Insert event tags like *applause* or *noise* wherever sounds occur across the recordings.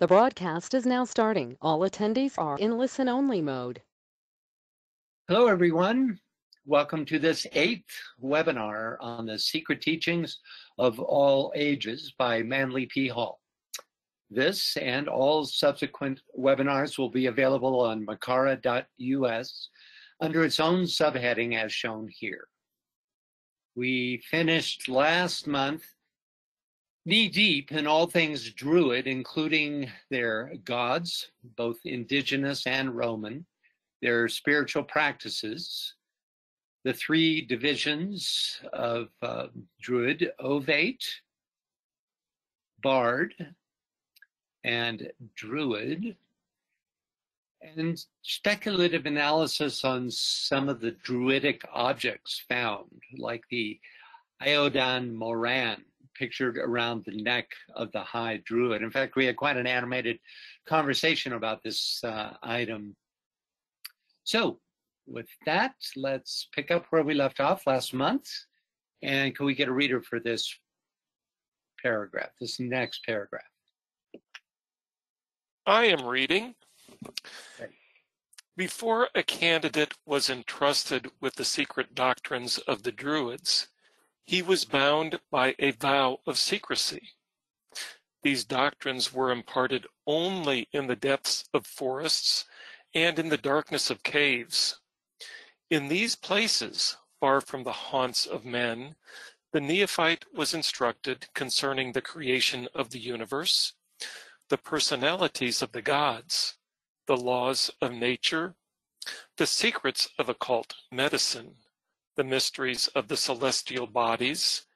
The broadcast is now starting. All attendees are in listen-only mode. Hello, everyone. Welcome to this eighth webinar on the secret teachings of all ages by Manly P. Hall. This and all subsequent webinars will be available on makara.us under its own subheading as shown here. We finished last month knee deep in all things Druid, including their gods, both indigenous and Roman, their spiritual practices, the three divisions of uh, Druid, Ovate, Bard, and Druid, and speculative analysis on some of the Druidic objects found, like the Iodhan Moran, pictured around the neck of the high druid. In fact, we had quite an animated conversation about this uh, item. So, with that, let's pick up where we left off last month. And can we get a reader for this paragraph, this next paragraph? I am reading. Before a candidate was entrusted with the secret doctrines of the Druids, he was bound by a vow of secrecy. These doctrines were imparted only in the depths of forests and in the darkness of caves. In these places, far from the haunts of men, the neophyte was instructed concerning the creation of the universe, the personalities of the gods, the laws of nature, the secrets of occult medicine, the mysteries of the celestial bodies,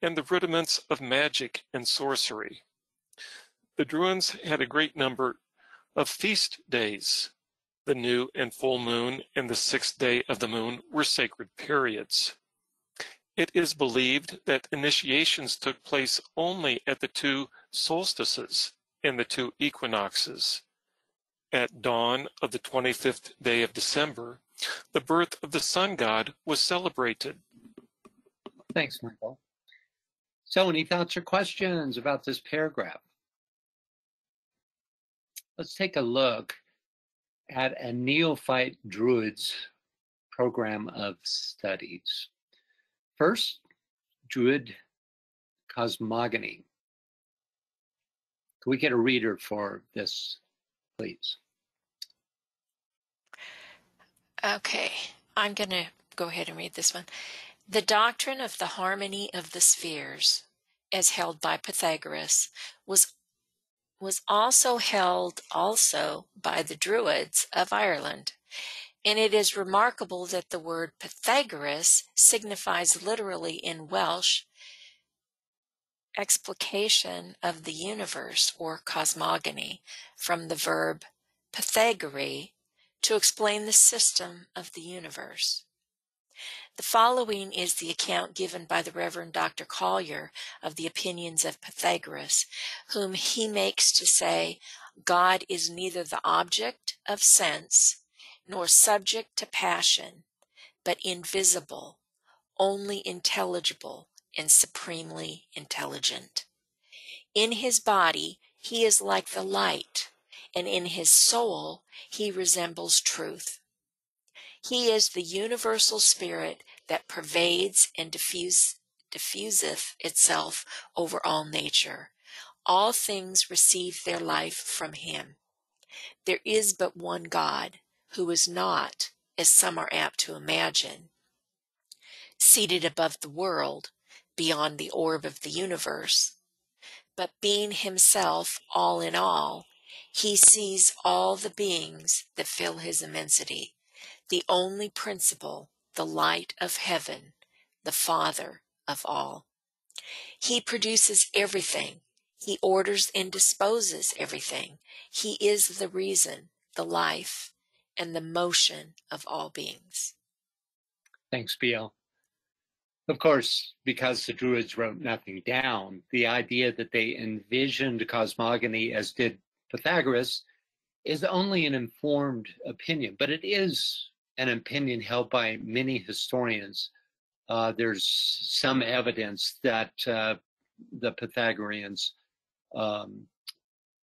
and the rudiments of magic and sorcery. The Druids had a great number of feast days. The new and full moon and the sixth day of the moon were sacred periods. It is believed that initiations took place only at the two solstices and the two equinoxes. At dawn of the 25th day of December, the birth of the sun god was celebrated. Thanks, Michael. So, any thoughts or questions about this paragraph? Let's take a look at a neophyte druid's program of studies. First, druid cosmogony. Can we get a reader for this, please? Okay, I'm going to go ahead and read this one. The doctrine of the harmony of the spheres, as held by Pythagoras, was was also held also by the Druids of Ireland. And it is remarkable that the word Pythagoras signifies literally in Welsh explication of the universe or cosmogony from the verb Pythagore, to explain the system of the universe. The following is the account given by the Reverend Dr. Collier of the opinions of Pythagoras, whom he makes to say, God is neither the object of sense nor subject to passion, but invisible, only intelligible, and supremely intelligent. In his body, he is like the light, and in his soul he resembles truth. He is the universal spirit that pervades and diffuse, diffuseth itself over all nature. All things receive their life from him. There is but one God, who is not, as some are apt to imagine, seated above the world, beyond the orb of the universe, but being himself all in all, he sees all the beings that fill his immensity, the only principle, the light of heaven, the Father of all. He produces everything. He orders and disposes everything. He is the reason, the life, and the motion of all beings. Thanks, BL. Of course, because the Druids wrote nothing down, the idea that they envisioned cosmogony as did Pythagoras is only an informed opinion, but it is an opinion held by many historians. Uh, there's some evidence that uh, the Pythagoreans um,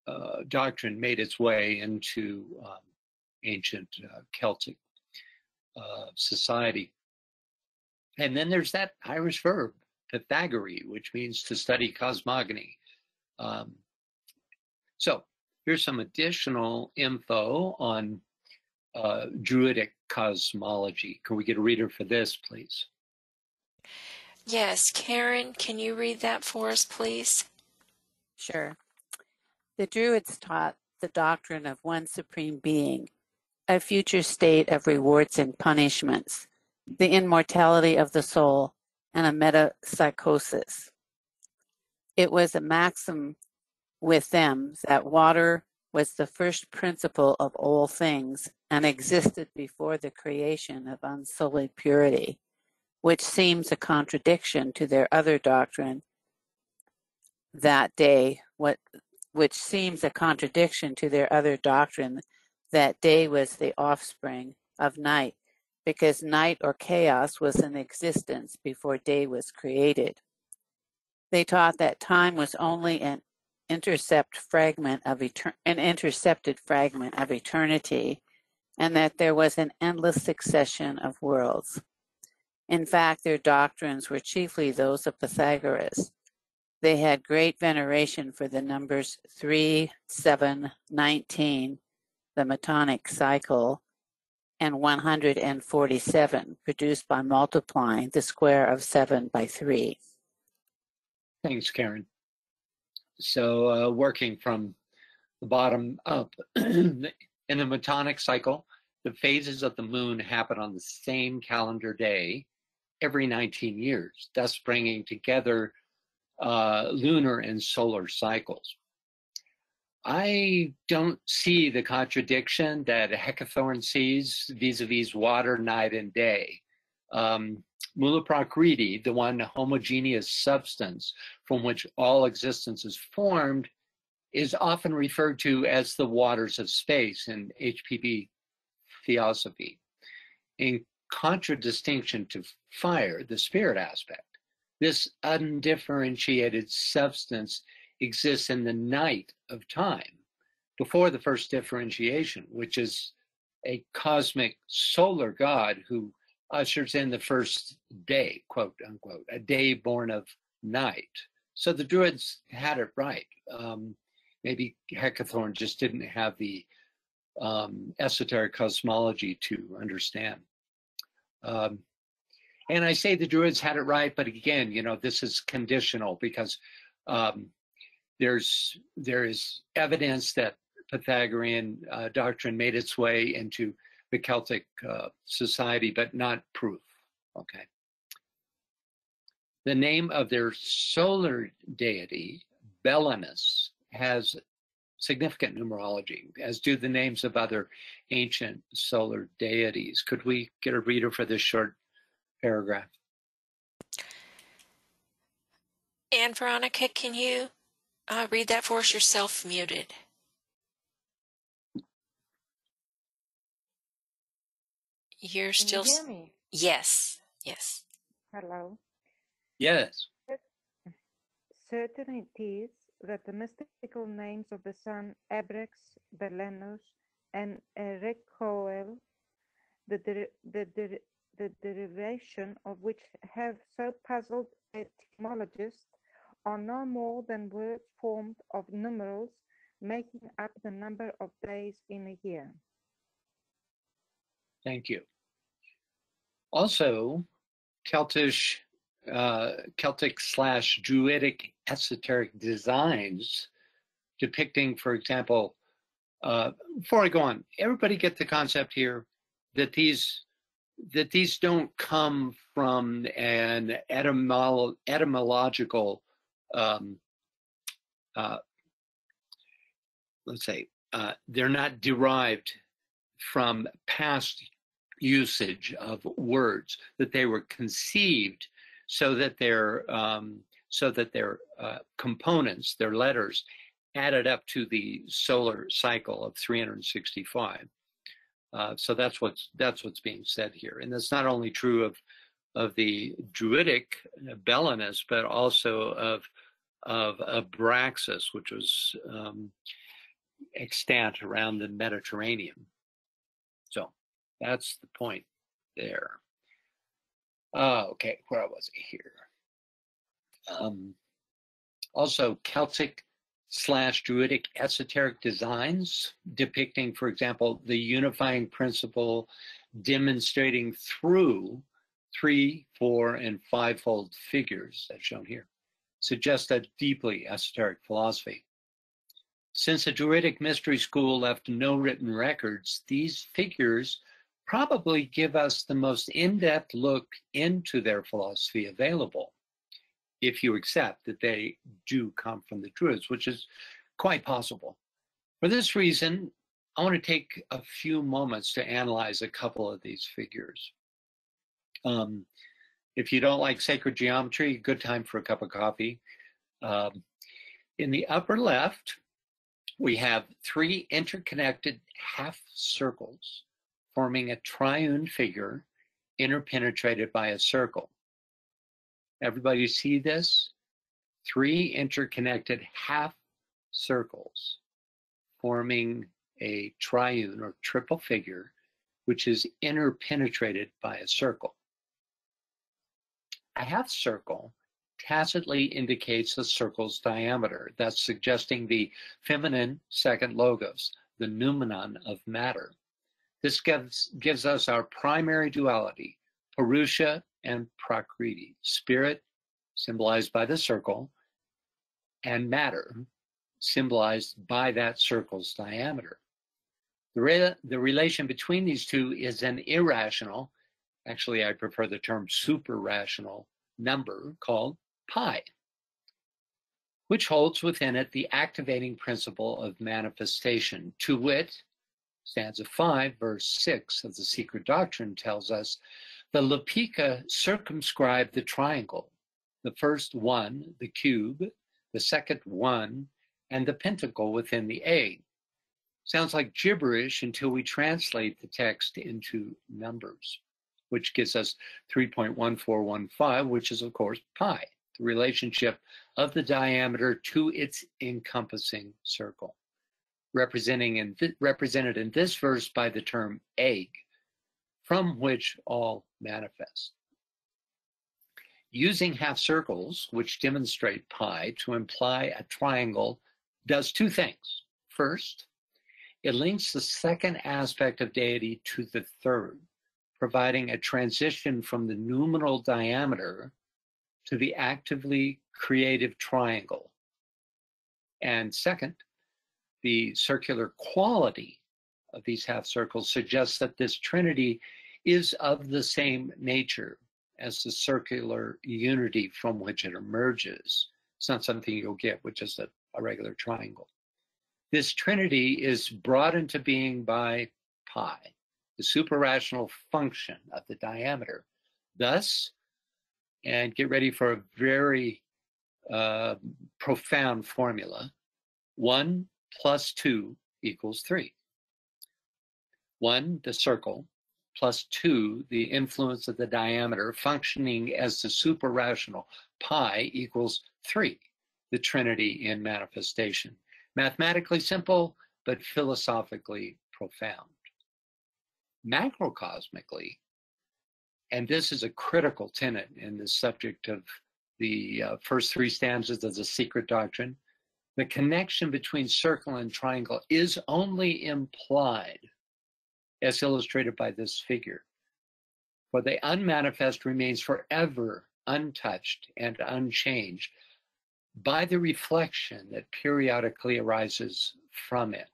uh, doctrine made its way into um, ancient uh, Celtic uh, society. And then there's that Irish verb, Pythagory, which means to study cosmogony. Um, so here's some additional info on uh, Druidic cosmology. Can we get a reader for this, please? Yes, Karen, can you read that for us, please? Sure. The Druids taught the doctrine of one supreme being, a future state of rewards and punishments, the immortality of the soul, and a metempsychosis. It was a maxim with them that water was the first principle of all things and existed before the creation of unsullied purity, which seems a contradiction to their other doctrine that day, what which seems a contradiction to their other doctrine that day was the offspring of night, because night or chaos was in existence before day was created. They taught that time was only an intercept fragment of etern- an intercepted fragment of eternity, and that there was an endless succession of worlds. In fact, their doctrines were chiefly those of Pythagoras. They had great veneration for the numbers 3, 7, 19, the Metonic cycle, and 147, produced by multiplying the square of 7 by 3. Thanks, Karen. So, uh, working from the bottom up, *clears throat* in the Metonic cycle, the phases of the moon happen on the same calendar day every 19 years, thus bringing together uh, lunar and solar cycles. I don't see the contradiction that Heckethorn sees vis-a-vis water, night, and day. Um, Mula Prakriti, the one homogeneous substance from which all existence is formed, is often referred to as the waters of space in HPB theosophy. In contradistinction to fire, the spirit aspect, this undifferentiated substance exists in the night of time before the first differentiation, which is a cosmic solar God who ushers in the first day, quote unquote, a day born of night. So the Druids had it right. Um, maybe Heckethorn just didn't have the um, esoteric cosmology to understand. Um, and I say the Druids had it right, but again, you know, this is conditional because um, there's there is evidence that Pythagorean uh, doctrine made its way into the Celtic uh, society, but not proof. Okay. The name of their solar deity, Belenus, has significant numerology, as do the names of other ancient solar deities. Could we get a reader for this short paragraph? And Veronica, can you uh, read that for us? You're muted. You're Can still. you hear me? Yes, yes. Hello. Yes. Certain it is that the mystical names of the sun Ebrex, Belenus, and Erekoel, the, der- the, der- the derivation of which have so puzzled etymologists, are no more than words formed of numerals making up the number of days in a year. Thank you. Also, Celtic, uh, Celtic slash Druidic esoteric designs depicting, for example, uh, before I go on, everybody get the concept here that these that these don't come from an etymolo- etymological, um, uh, let's say, uh, they're not derived from past usage of words that they were conceived so that their um, so that their uh, components their letters added up to the solar cycle of 365 uh, so that's what's that's what's being said here and that's not only true of of the druidic belenus but also of of abraxas which was um, extant around the Mediterranean. That's the point there. Uh, okay, where was I here? Um, also, Celtic slash Druidic esoteric designs depicting, for example, the unifying principle demonstrating through three, four, and fivefold figures, as shown here, suggest a deeply esoteric philosophy. Since the Druidic mystery school left no written records, these figures probably give us the most in-depth look into their philosophy available, if you accept that they do come from the Druids, which is quite possible. For this reason, I want to take a few moments to analyze a couple of these figures. Um, if you don't like sacred geometry, good time for a cup of coffee. Um, in the upper left, we have three interconnected half circles forming a triune figure interpenetrated by a circle. Everybody see this? Three interconnected half circles forming a triune or triple figure, which is interpenetrated by a circle. A half circle tacitly indicates the circle's diameter, thus suggesting the feminine second logos, the noumenon of matter. This gives, gives us our primary duality, Purusha and Prakriti, spirit, symbolized by the circle, and matter, symbolized by that circle's diameter. The, re the relation between these two is an irrational, actually I prefer the term super rational number called pi, which holds within it the activating principle of manifestation, to wit, stanza 5, verse 6 of the Secret Doctrine tells us the Lipika circumscribed the triangle, the first one, the cube, the second one, and the pentacle within the egg. Sounds like gibberish until we translate the text into numbers, which gives us 3.1415, which is, of course, pi, the relationship of the diameter to its encompassing circle representing in th- represented in this verse by the term egg, from which all manifest. Using half circles, which demonstrate pi, to imply a triangle does two things. First, it links the second aspect of deity to the third, providing a transition from the noumenal diameter to the actively creative triangle. And second, the circular quality of these half circles suggests that this trinity is of the same nature as the circular unity from which it emerges. It's not something you'll get with just a, a regular triangle. This trinity is brought into being by pi, the superrational function of the diameter. Thus, and get ready for a very uh, profound formula, one plus 2 equals 3. 1, the circle, plus 2, the influence of the diameter functioning as the superrational pi equals 3, the trinity in manifestation. Mathematically simple, but philosophically profound. Macrocosmically, and this is a critical tenet in the subject of the uh, first three stanzas of the secret doctrine, the connection between circle and triangle is only implied, as illustrated by this figure. For the unmanifest remains forever untouched and unchanged by the reflection that periodically arises from it.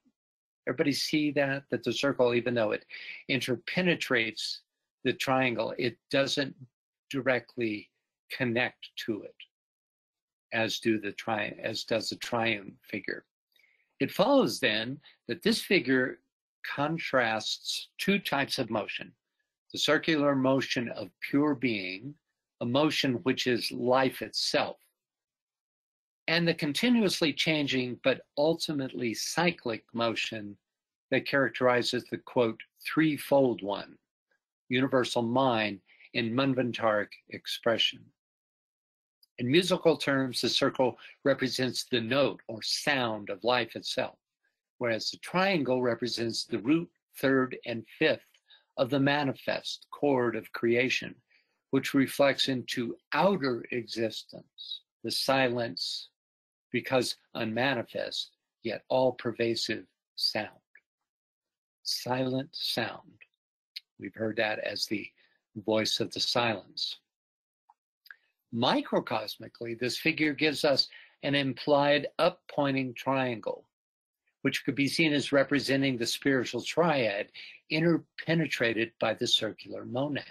Everybody see that? That the circle, even though it interpenetrates the triangle, it doesn't directly connect to it as do the tri as does the triune figure. It follows then that this figure contrasts two types of motion. The circular motion of pure being, a motion which is life itself, and the continuously changing but ultimately cyclic motion that characterizes the quote, threefold one, universal mind in Manvantaric expression. In musical terms, the circle represents the note or sound of life itself, whereas the triangle represents the root, third, and fifth of the manifest chord of creation, which reflects into outer existence, the silence, because unmanifest, yet all pervasive sound. Silent sound. We've heard that as the voice of the silence. Microcosmically, this figure gives us an implied up pointing triangle, which could be seen as representing the spiritual triad interpenetrated by the circular monad.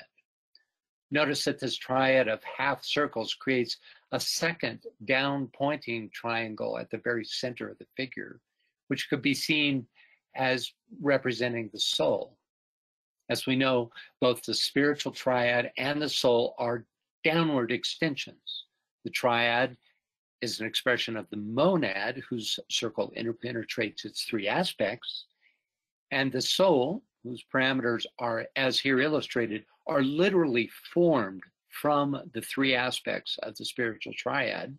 Notice that this triad of half circles creates a second down pointing triangle at the very center of the figure, which could be seen as representing the soul. As we know, both the spiritual triad and the soul are downward extensions. The triad is an expression of the monad, whose circle interpenetrates its three aspects, and the soul, whose parameters are, as here illustrated, are literally formed from the three aspects of the spiritual triad,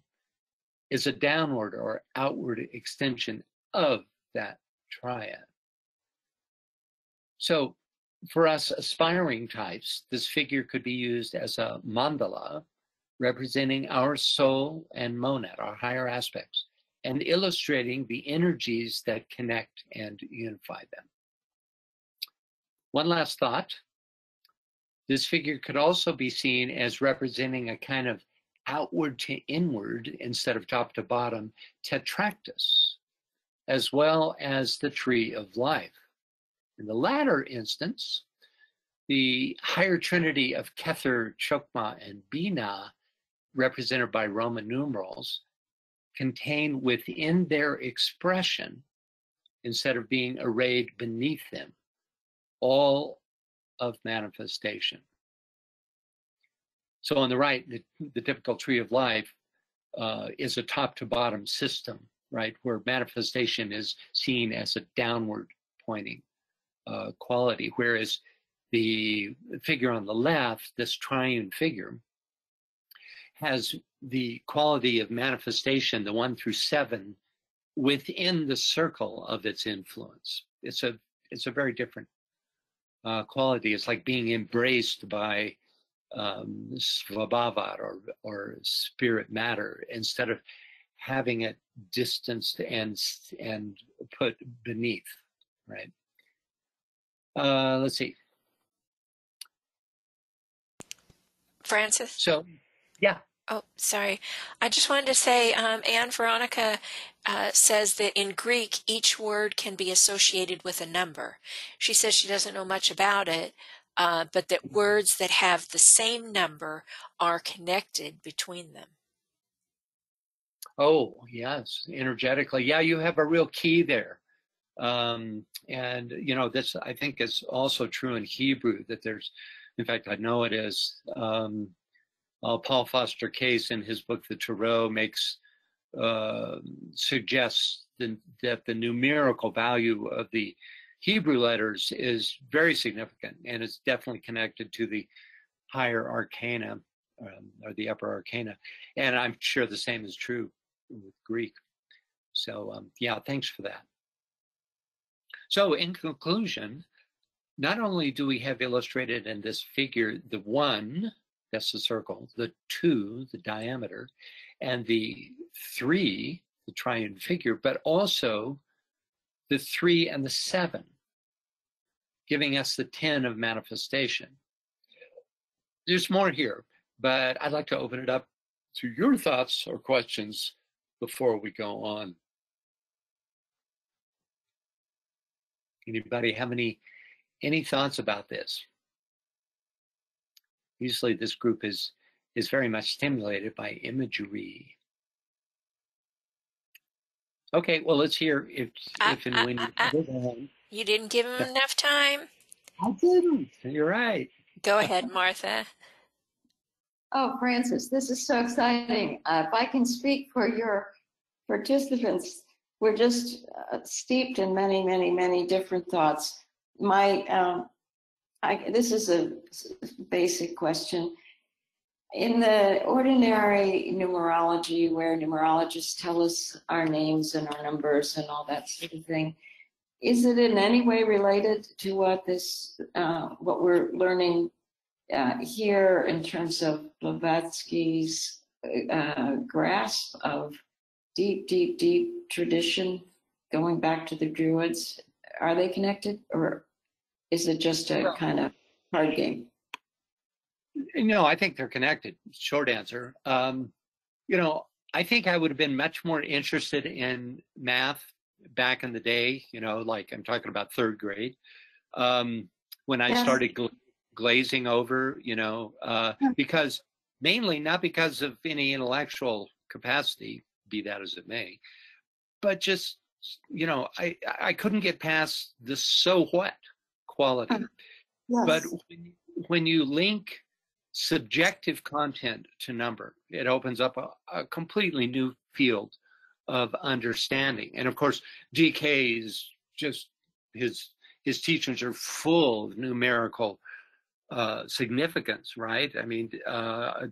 is a downward or outward extension of that triad. So for us aspiring types, this figure could be used as a mandala representing our soul and monad, our higher aspects, and illustrating the energies that connect and unify them. One last thought. This figure could also be seen as representing a kind of outward to inward instead of top to bottom tetractys, as well as the tree of life. In the latter instance, the higher trinity of Kether, Chokmah, and Binah, represented by Roman numerals, contain within their expression, instead of being arrayed beneath them, all of manifestation. So on the right, the, the typical tree of life uh, is a top to bottom system, right, where manifestation is seen as a downward pointing uh, quality, whereas the figure on the left, this triune figure, has the quality of manifestation, the one through seven, within the circle of its influence. It's a it's a very different uh, quality. It's like being embraced by um, svabhavat or or spirit matter instead of having it distanced and and put beneath, right? Uh, let's see. Francis? So, yeah. Oh, sorry. I just wanted to say, um, Anne Veronica uh, says that in Greek, each word can be associated with a number. She says she doesn't know much about it, uh, but that words that have the same number are connected between them. Oh, yes, energetically. Yeah, you have a real key there. Um, and, you know, this I think is also true in Hebrew that there's, in fact, I know it is. Um, uh, Paul Foster Case in his book, The Tarot, makes uh, suggests the, that the numerical value of the Hebrew letters is very significant and it's definitely connected to the higher arcana um, or the upper arcana. And I'm sure the same is true with Greek. So, um, yeah, thanks for that. So, in conclusion, not only do we have illustrated in this figure the one, that's the circle, the two, the diameter, and the three, the triune figure, but also the three and the seven, giving us the 10 of manifestation. There's more here, but I'd like to open it up to your thoughts or questions before we go on. Anybody have any any thoughts about this? Usually this group is is very much stimulated by imagery. Okay, well let's hear if Uh, if and uh, when uh, you uh. go. You didn't give him enough time? I didn't. You're right. Go ahead, Martha. Oh, Francis, this is so exciting. Uh, if I can speak for your participants, we're just uh, steeped in many, many, many different thoughts. My, um, I, this is a basic question. In the ordinary numerology, where numerologists tell us our names and our numbers and all that sort of thing, is it in any way related to what this, uh, what we're learning uh, here in terms of Blavatsky's uh, grasp of deep, deep, deep tradition going back to the Druids? Are they connected or is it just a kind of card game? No, I think they're connected. Short answer. Um, you know, I think I would have been much more interested in math back in the day. You know, like I'm talking about third grade, um, when I Yes. started gl- glazing over. You know, uh, because mainly not because of any intellectual capacity, be that as it may, but just you know, I I couldn't get past the so what quality. But when, when you link subjective content to number, it opens up a, a completely new field of understanding. And of course, DK is just his his teachings are full of numerical uh, significance, right? I mean, uh,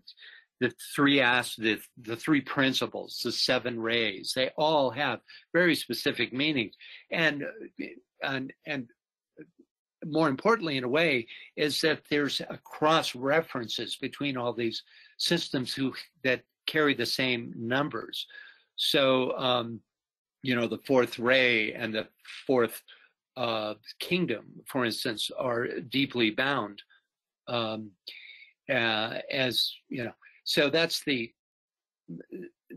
the three as the the three principles, the seven rays, they all have very specific meanings, and and and more importantly, in a way, is that there's cross references between all these systems who that carry the same numbers. So, um, you know, the fourth ray and the fourth uh, kingdom, for instance, are deeply bound. Um, uh, as you know, so that's the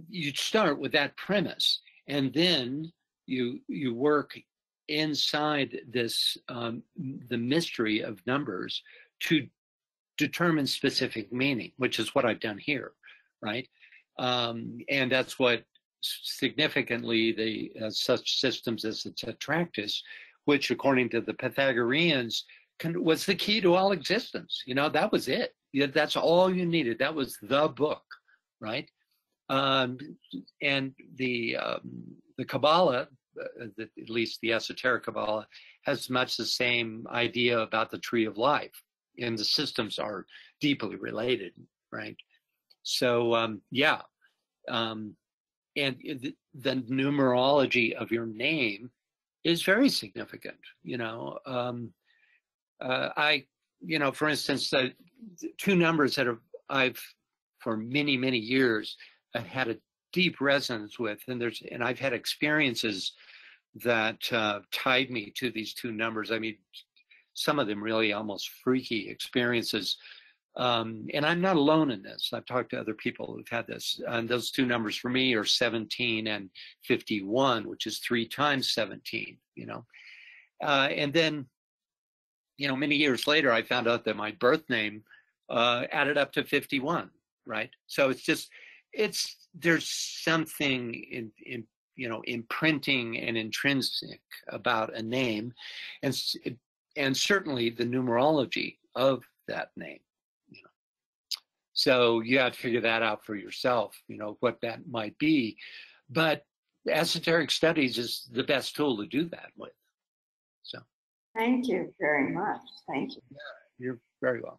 you start with that premise, and then you you work inside this um, the mystery of numbers to determine specific meaning, which is what I've done here, right? Um, and that's what significantly the uh, such systems as the Tetractys, which according to the Pythagoreans was the key to all existence. You know, that was it. That's all you needed. That was the book, right? Um, and the um, the Kabbalah, uh, the, at least the esoteric Kabbalah, has much the same idea about the tree of life, and the systems are deeply related, right? So um, yeah, um, and the, the numerology of your name is very significant. You know, um, uh, I, you know, for instance, the two numbers that have, I've for many many years uh, had a deep resonance with, and there's and I've had experiences that uh, tied me to these two numbers. I mean, some of them really almost freaky experiences. Um, and I'm not alone in this. I've talked to other people who've had this. And those two numbers for me are 17 and 51, which is three times 17, you know. Uh, and then, you know, many years later, I found out that my birth name uh, added up to 51, right? So it's just, it's, there's something in, in you know, imprinting and intrinsic about a name, and and certainly the numerology of that name. You know, so you have to figure that out for yourself. You know what that might be, but esoteric studies is the best tool to do that with. So Thank you very much. Thank you. you're very welcome.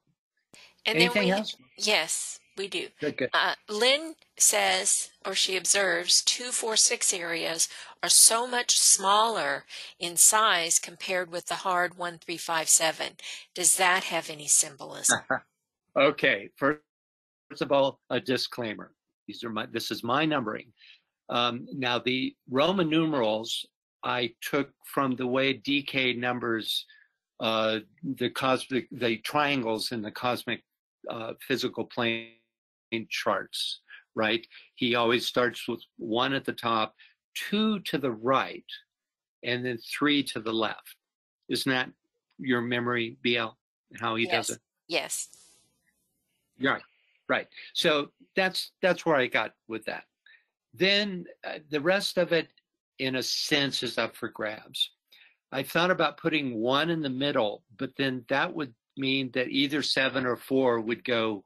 And Anything then we, else? yes, we do. Good, good. Uh, Lynn says, or she observes, 246 areas are so much smaller in size compared with the hard 1357. Does that have any symbolism? *laughs* Okay, first, first of all, a disclaimer. These are my. This is my numbering. Um, now, the Roman numerals I took from the way DK numbers uh, the cosmic, the triangles in the cosmic uh, physical plane charts. Right. He always starts with one at the top, two to the right, and then three to the left. Isn't that your memory, BL? How he yes. does it? Yes. Right, right. So that's that's where I got with that. Then uh, the rest of it, in a sense, is up for grabs. I thought about putting one in the middle, but then that would mean that either seven or four would go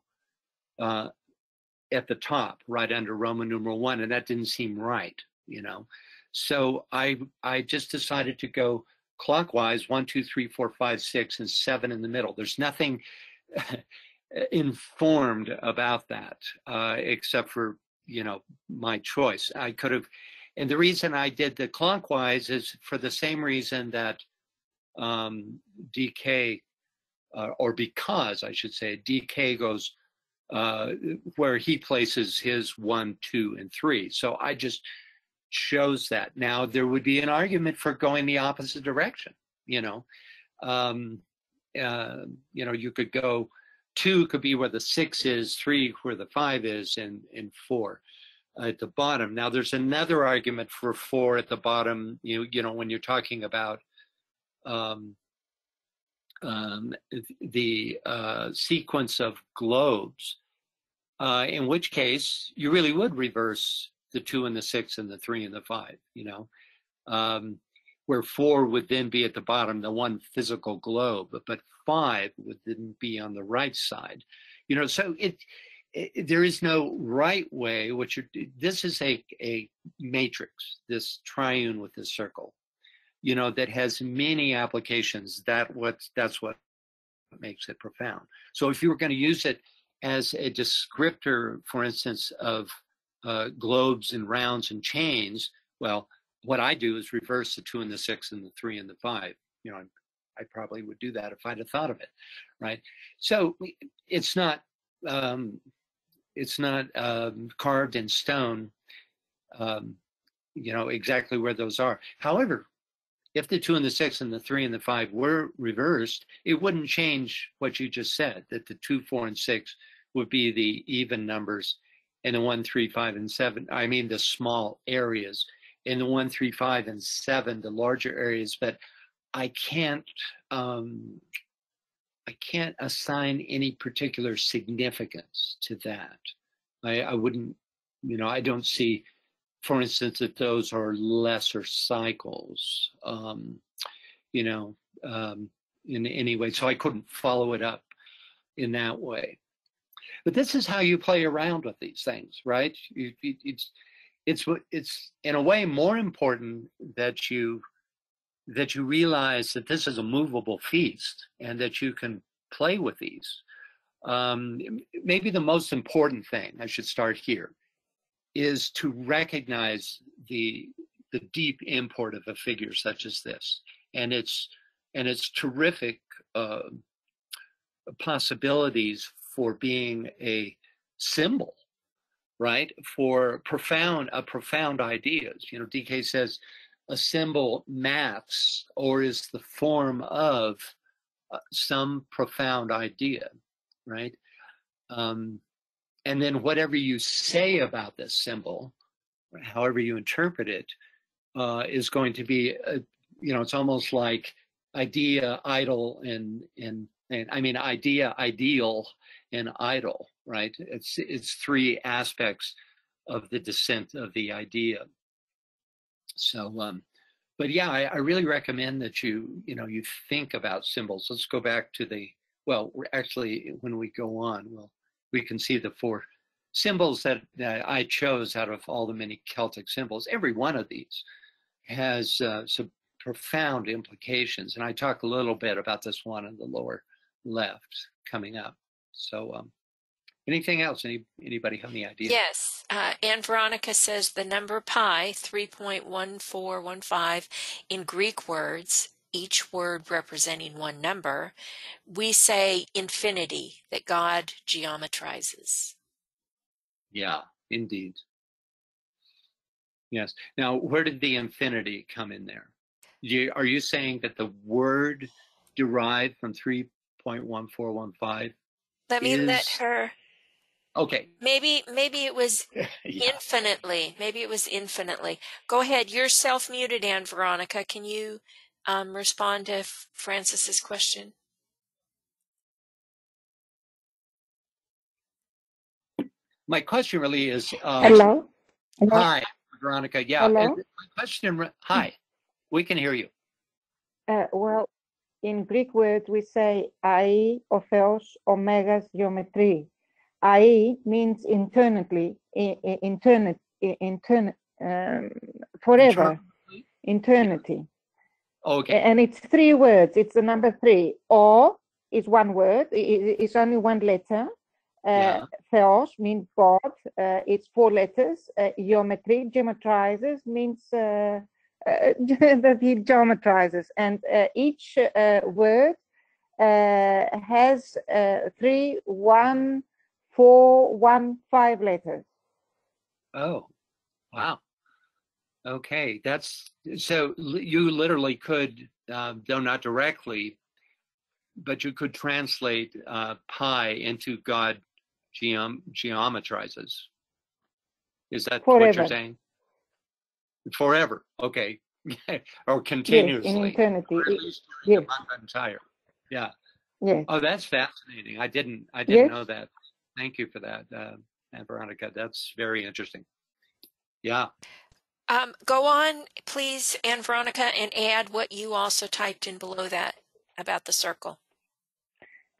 uh, at the top, right under Roman numeral one, and that didn't seem right, you know. So I I just decided to go clockwise: one, two, three, four, five, six, and seven in the middle. There's nothing *laughs* informed about that, uh, except for you know my choice. I could have, and the reason I did the clockwise is for the same reason that um, DK, uh, or because I should say, DK goes uh, where he places his one, two, and three. So I just chose that. Now there would be an argument for going the opposite direction. You know, um, uh, you know, you could go two could be where the six is, three where the five is, and and four at the bottom. Now there's another argument for four at the bottom. You you know when you're talking about um, um, the uh, sequence of globes, uh, in which case you really would reverse the two and the six and the three and the five. You know. Um, where four would then be at the bottom, the one physical globe, but five would then be on the right side. You know, so it, it there is no right way. What you this is a a matrix, this triune with this circle, you know, that has many applications. That what that's what makes it profound. So if you were going to use it as a descriptor, for instance, of uh, globes and rounds and chains, well, what I do is reverse the two and the six and the three and the five. You know, I, I probably would do that if I'd have thought of it, right? So it's not um, it's not um, carved in stone. Um, you know exactly where those are. However, if the two and the six and the three and the five were reversed, it wouldn't change what you just said. That the two, four, and six would be the even numbers, and the one, three, five, and seven. I mean the small areas in the one, three, five, and seven, the larger areas, but I can't um, I can't assign any particular significance to that. I, I wouldn't, you know, I don't see, for instance, that those are lesser cycles, um, you know, um, in any way. So I couldn't follow it up in that way. But this is how you play around with these things, right? You, it's it's it's in a way more important that you that you realize that this is a movable feast and that you can play with these. Um, maybe the most important thing I should start here is to recognize the the deep import of a figure such as this and its and its terrific uh, possibilities for being a symbol right? For profound, a profound ideas. You know, DK says a symbol maps or is the form of uh, some profound idea, right? Um, and then whatever you say about this symbol, however you interpret it, uh, is going to be, a, you know, it's almost like idea, idol, and and and I mean idea, ideal, and idol, right? It's it's three aspects of the descent of the idea. So, um, but yeah, I, I really recommend that you you know you think about symbols. Let's go back to the well, actually, when we go on, well, we can see the four symbols that, that I chose out of all the many Celtic symbols. Every one of these has uh, some profound implications, and I talk a little bit about this one in the lower left coming up. So, um, anything else? Any anybody have any idea? Yes. Uh, Anne Veronica says the number pi, 3.1415, in Greek words, each word representing one number, we say infinity, that God geometrizes. Yeah, indeed. Yes. Now, where did the infinity come in there? You, are you saying that the word derived from 3.1415 let me let her. Okay. Maybe maybe it was *laughs* yeah. infinitely. Maybe it was infinitely. Go ahead. You're self muted, Anne Veronica. Can you um, respond to Francis's question? My question really is. Uh, Hello? Hello. Hi, Veronica. Yeah. Hello? My question. Hi. We can hear you. Uh, well, in Greek words, we say ai, o Theos, omegas, geometry. Ai means internally, internet, internet, um, forever, eternity. Okay. And it's three words. It's the number three. O is one word. It's only one letter. Uh, Theos means God. Uh, it's four letters. Uh, geometry, geometrizes means uh, uh, *laughs* that he geometrizes, and uh, each uh, word uh, has uh, three, one, four, one, five letters. Oh, wow. Okay, that's so you literally could, um, though not directly, but you could translate uh, pi into God geom- geometrizes. Is that what you're saying? Forever. Okay. *laughs* or Yes, continuously. in eternity. or at least yes. entire. Yeah. yes. Oh, that's fascinating. I didn't I didn't Yes. know that. Thank you for that, uh, Aunt Veronica. That's very interesting. Yeah. Um, go on, please, Anne Veronica, and add what you also typed in below that about the circle.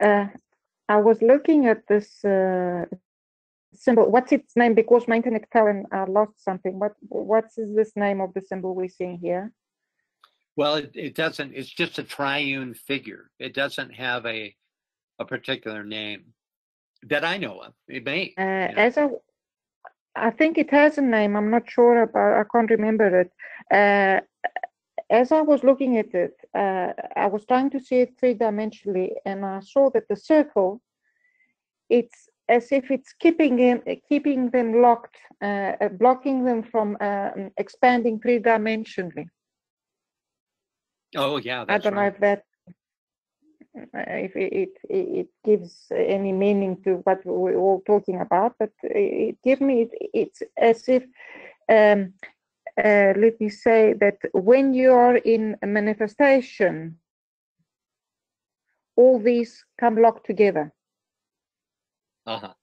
Uh, I was looking at this uh, symbol. What's its name? Because my internet fell and I lost something. What What's this name of the symbol we're seeing here? Well, it, it doesn't. It's just a triune figure. It doesn't have a a particular name that I know of. It may. Uh, you know. as I, I think it has a name. I'm not sure about. I can't remember it. Uh, as I was looking at it, uh, I was trying to see it three dimensionally, and I saw that the circle, it's as if it's keeping them, keeping them locked, uh, uh, blocking them from um, expanding three dimensionally. oh yeah, I don't know if that, if it, it, it gives any meaning to what we're all talking about, but it give me, it- it's as if, um, uh, let me say that when you are in a manifestation, all these come locked together. Uh-huh.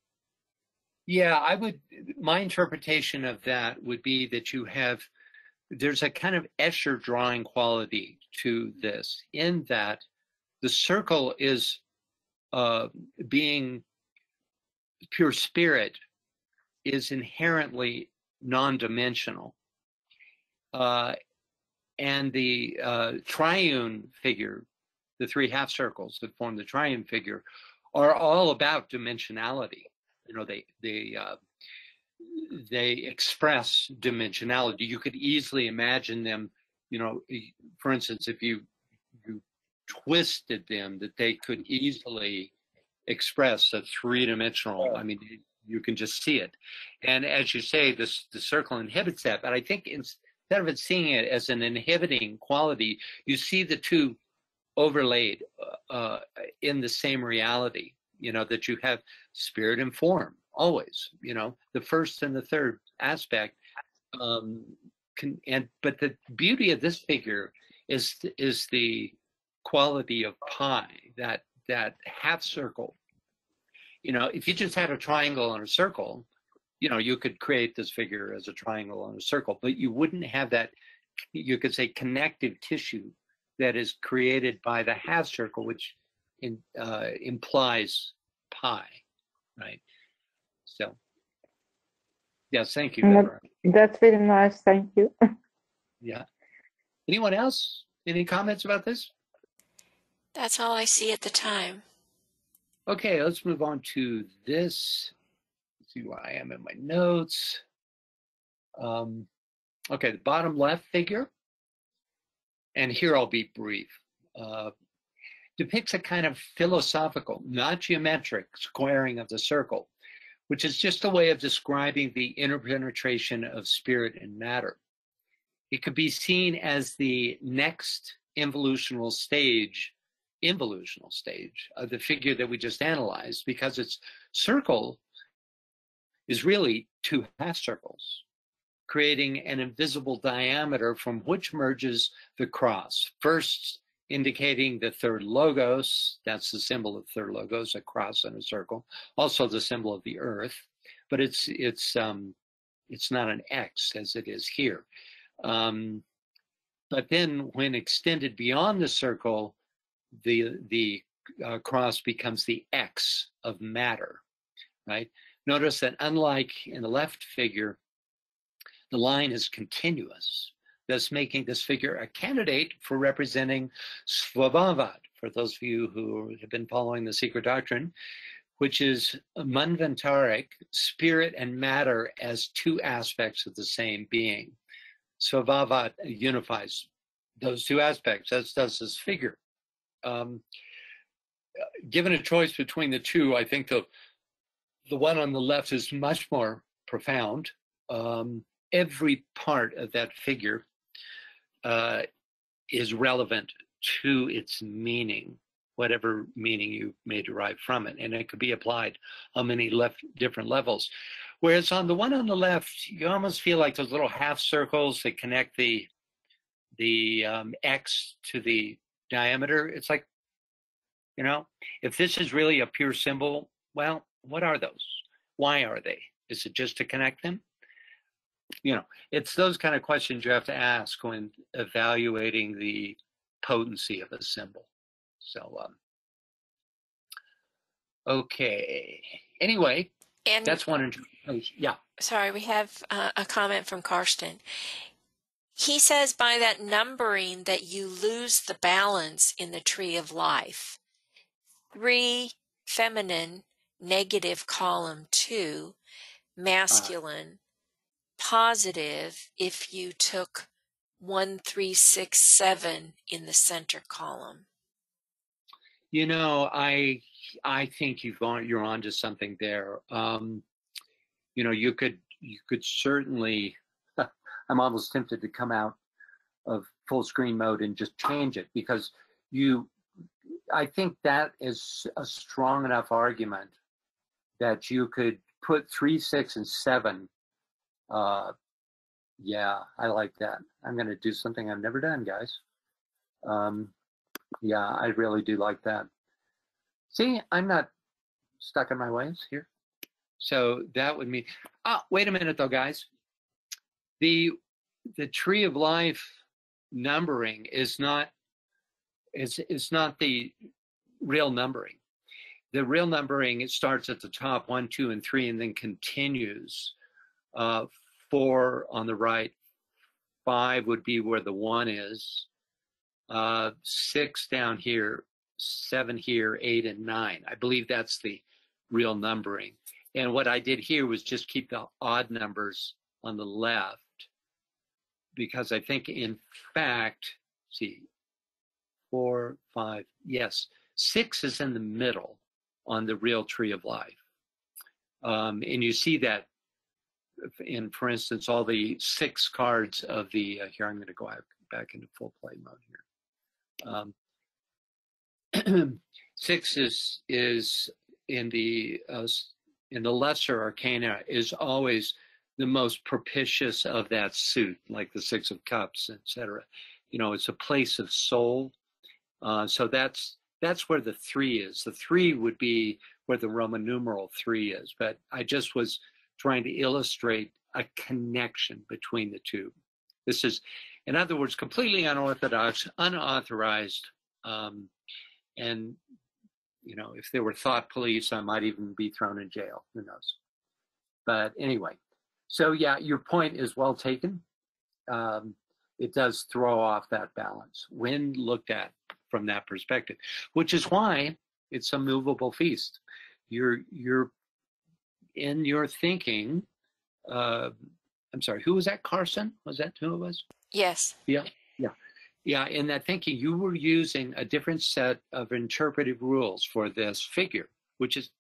Yeah, I would. My interpretation of that would be that you have. There's a kind of Escher drawing quality to this, in that the circle is uh, being pure spirit is inherently non-dimensional, uh, and the uh, triune figure, the three half circles that form the triune figure, are all about dimensionality. You know, they they uh, they express dimensionality. You could easily imagine them. You know, for instance, if you twisted them, that they could easily express a three dimensional. I mean, you can just see it. And as you say, this the circle inhibits that. But I think instead of it seeing it as an inhibiting quality, you see the two overlaid uh, uh, in the same reality. You know that you have spirit and form always. You know the first and the third aspect. Um, can, and but the beauty of this figure is is the quality of pi that that half circle. You know, if you just had a triangle and a circle, you know, you could create this figure as a triangle and a circle, but you wouldn't have that. You could say connective tissue that is created by the half circle, which in, uh, implies pi, right? So, yes, thank you, Deborah. That's very nice. Thank you. *laughs* Yeah. Anyone else? Any comments about this? That's all I see at the time. Okay, let's move on to this. Let's see where I am in my notes. Um, okay, the bottom left figure, and here I'll be brief, uh, depicts a kind of philosophical, not geometric, squaring of the circle, which is just a way of describing the interpenetration of spirit and matter. It could be seen as the next involutional stage involutional stage of the figure that we just analyzed because its circle is really two half circles, creating an invisible diameter from which merges the cross. First, indicating the third logos, that's the symbol of third logos, a cross and a circle, also the symbol of the earth, but it's it's um it's not an X as it is here. Um, but then when extended beyond the circle, the the uh, cross becomes the X of matter, right? Notice that unlike in the left figure, the line is continuous, thus making this figure a candidate for representing Svabhavat. For those of you who have been following the secret doctrine, which is manvantaric, spirit and matter as two aspects of the same being. Svabhavat unifies those two aspects, as does this figure. Um, given a choice between the two, I think the the one on the left is much more profound. Um, every part of that figure uh, is relevant to its meaning, whatever meaning you may derive from it, and it could be applied on many left different levels. Whereas on the one on the left, you almost feel like those little half circles that connect the the um, x to the diameter. It's like, you know, if this is really a pure symbol, well, what are those? Why are they? Is it just to connect them? You know, it's those kind of questions you have to ask when evaluating the potency of a symbol. So, um, okay. Anyway, And that's one. Yeah. sorry, we have uh, a comment from Karsten. He says by that numbering that you lose the balance in the tree of life. Three feminine, negative column two, masculine, positive if you took one, three, six, seven in the center column. You know, I I think you've on you're onto something there. Um, you know, you could you could certainly. I'm almost tempted to come out of full screen mode and just change it because you. I think that is a strong enough argument that you could put three, six, and seven. Uh, yeah, I like that. I'm going to do something I've never done, guys. Um, yeah, I really do like that. See, I'm not stuck in my ways here. So that would mean, ah, wait a minute though, guys. The the tree of life numbering is not is is not the real numbering. The real numbering it starts at the top one, two, and three, and then continues. Uh, four on the right, five would be where the one is. Uh, six down here, seven here, eight and nine. I believe that's the real numbering. And what I did here was just keep the odd numbers on the left because I think in fact, see, four, five, yes, six is in the middle on the real tree of life. Um, and you see that in, for instance, all the six cards of the, uh, here I'm going to go back into full play mode here. Um, *clears throat* six is is in the uh, in the lesser arcana is always the most propitious of that suit, like the Six of Cups, etc. You know, it's a place of soul. Uh, so that's that's where the three is. The three would be where the Roman numeral three is. But I just was trying to illustrate a connection between the two. This is, in other words, completely unorthodox, unauthorized, um, and you know, if there were thought police, I might even be thrown in jail. Who knows? But anyway, so yeah, your point is well taken. Um, it does throw off that balance when looked at from that perspective, which is why it's a movable feast. You're you're in your thinking. Uh, I'm sorry, who was that? Carson? Was that who it was? Yes. Yeah, yeah, yeah. In that thinking, you were using a different set of interpretive rules for this figure, which is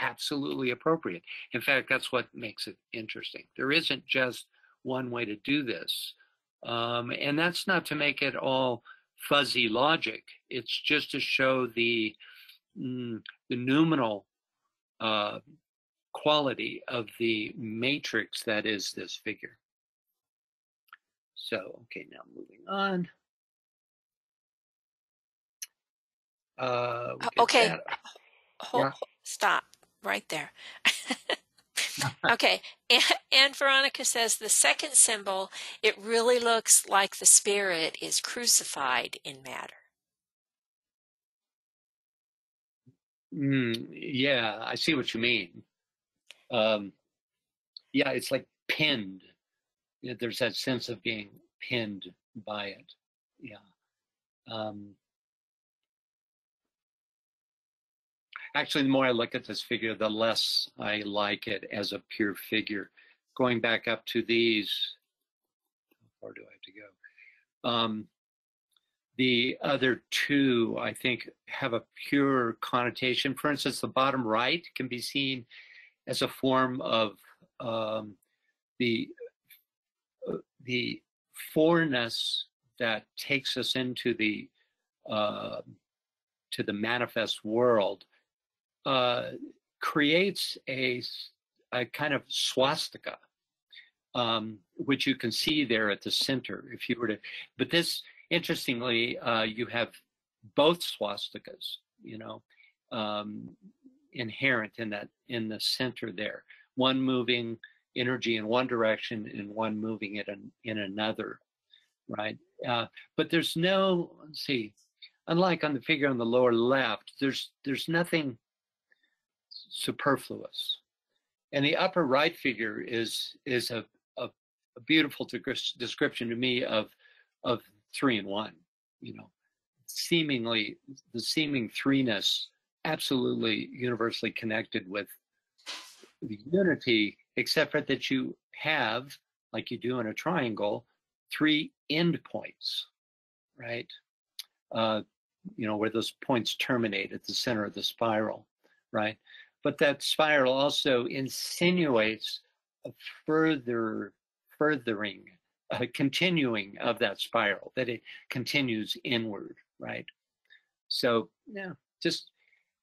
absolutely appropriate. In fact, that's what makes it interesting. There isn't just one way to do this, um, and that's not to make it all fuzzy logic. It's just to show the mm, the noumenal uh, quality of the matrix that is this figure. So, okay, now moving on. Uh, Uh, okay. Yeah. Stop right there. *laughs* okay. And, and Veronica says the second symbol, it really looks like the spirit is crucified in matter. Mm, yeah, I see what you mean. Um, yeah, it's like pinned. There's that sense of being pinned by it. Yeah. Um, actually, the more I look at this figure, the less I like it as a pure figure. Going back up to these, how far do I have to go? Um, the other two, I think, have a pure connotation. For instance, the bottom right can be seen as a form of um, the uh, the fourness that takes us into the uh, to the manifest world uh, creates a a kind of swastika, um, which you can see there at the center. If you were to, but this interestingly, uh, you have both swastikas, you know, um, inherent in that in the center there. One moving energy in one direction and one moving it in, in another, right? Uh, but there's no, see, unlike on the figure on the lower left, there's there's nothing superfluous. And the upper right figure is is a, a, a beautiful description to me of of three and one, you know, seemingly the seeming threeness absolutely universally connected with the unity, except for that you have, like you do in a triangle, three endpoints, right? Uh, you know, where those points terminate at the center of the spiral, right? But that spiral also insinuates a further furthering a continuing of that spiral, that it continues inward, right? So, yeah, just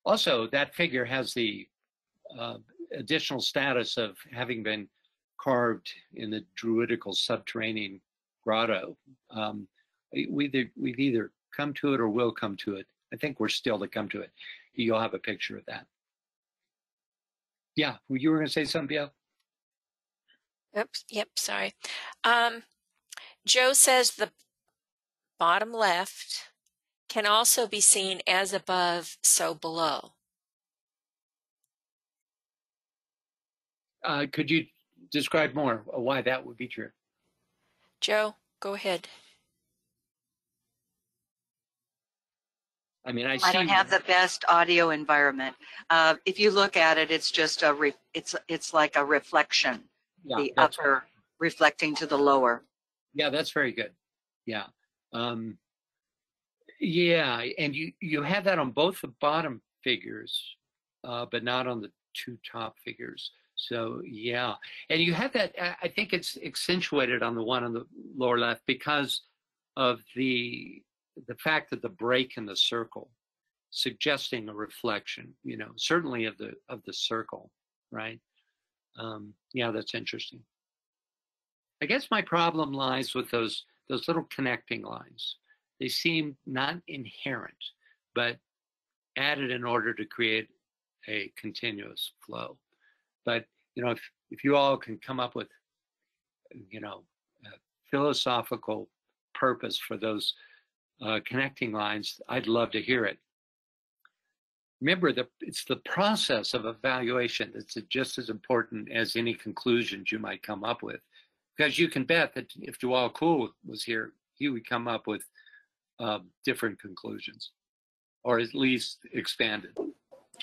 also that figure has the uh, additional status of having been carved in the druidical subterranean grotto. Um, we either, we've either come to it or will come to it. I think we're still to come to it. You'll have a picture of that. Yeah, you were going to say something, Bill? Oops. Yep. Sorry. Um, Joe says the bottom left can also be seen as above, so below. Uh, could you describe more why that would be true? Joe, go ahead. I mean, I, I don't have the best audio environment. Uh, if you look at it, it's just a re- it's it's like a reflection. Yeah, the upper reflecting to the lower. Yeah, that's very good. Yeah. Um, yeah, and you you have that on both the bottom figures, uh, but not on the two top figures. So yeah, and you have that. I think it's accentuated on the one on the lower left because of the the fact that the break in the circle, suggesting a reflection. You know, certainly of the of the circle, right? Um, yeah, that's interesting. I guess my problem lies with those those little connecting lines. They seem not inherent, but added in order to create a continuous flow. But you know, if if you all can come up with, you know, philosophical purpose for those uh, connecting lines, I'd love to hear it. Remember that it's the process of evaluation that's just as important as any conclusions you might come up with because you can bet that if Djwhal Khul was here, he would come up with um, different conclusions, or at least expanded.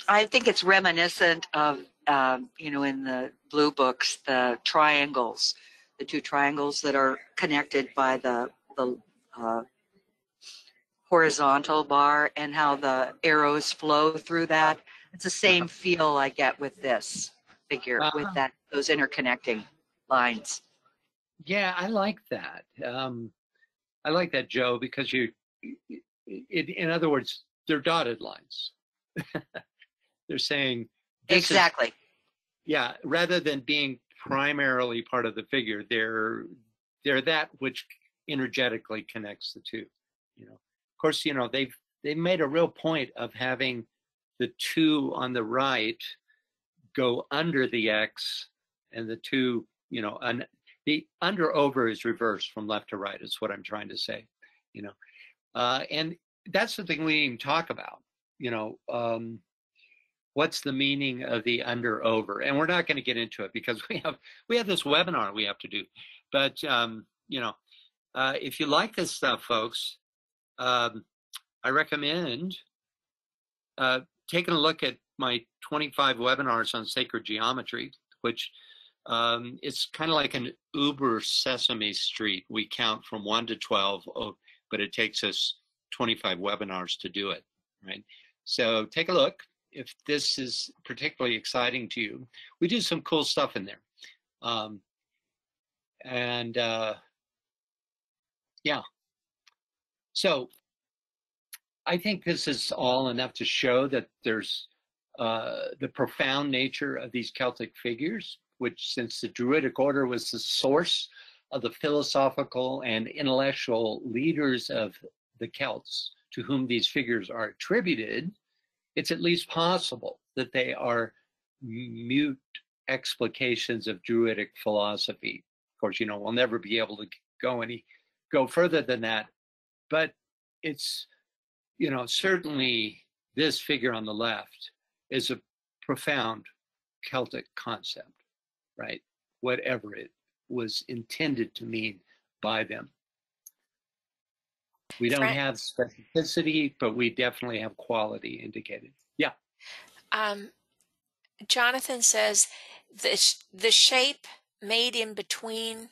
I think it's reminiscent of, um, you know, in the blue books, the triangles, the two triangles that are connected by the the uh, horizontal bar, and how the arrows flow through that. It's the same feel I get with this figure, uh-huh. with that those interconnecting lines. Yeah, I like that. Um, I like that, Joe, because you, it, in other words, they're dotted lines. *laughs* they're saying exactly. Is, yeah, rather than being primarily part of the figure, they're they're that which energetically connects the two. You know, course, you know they've they made a real point of having the two on the right go under the X, and the two, you know, un, the under over is reversed from left to right is what i'm trying to say you know. Uh, and that's the thing we even talk about you know um, what's the meaning of the under over? And we're not going to get into it because *laughs* we have we have this webinar we have to do. But um, you know uh, if you like this stuff folks um, i recommend uh, taken a look at my 25 webinars on sacred geometry, which um, it's kind of like an Uber Sesame Street. We count from one to 12, oh, but it takes us 25 webinars to do it, right? So take a look. If this is particularly exciting to you, we do some cool stuff in there. Um, and uh, yeah, so I think this is all enough to show that there's uh, the profound nature of these Celtic figures, which since the Druidic order was the source of the philosophical and intellectual leaders of the Celts to whom these figures are attributed, it's at least possible that they are mute explications of Druidic philosophy. Of course, you know, we'll never be able to go any go further than that, but it's you know, certainly this figure on the left is a profound Celtic concept, right? Whatever it was intended to mean by them. We don't Fran- have specificity, but we definitely have quality indicated. Yeah. Um, Jonathan says the, the shape made in between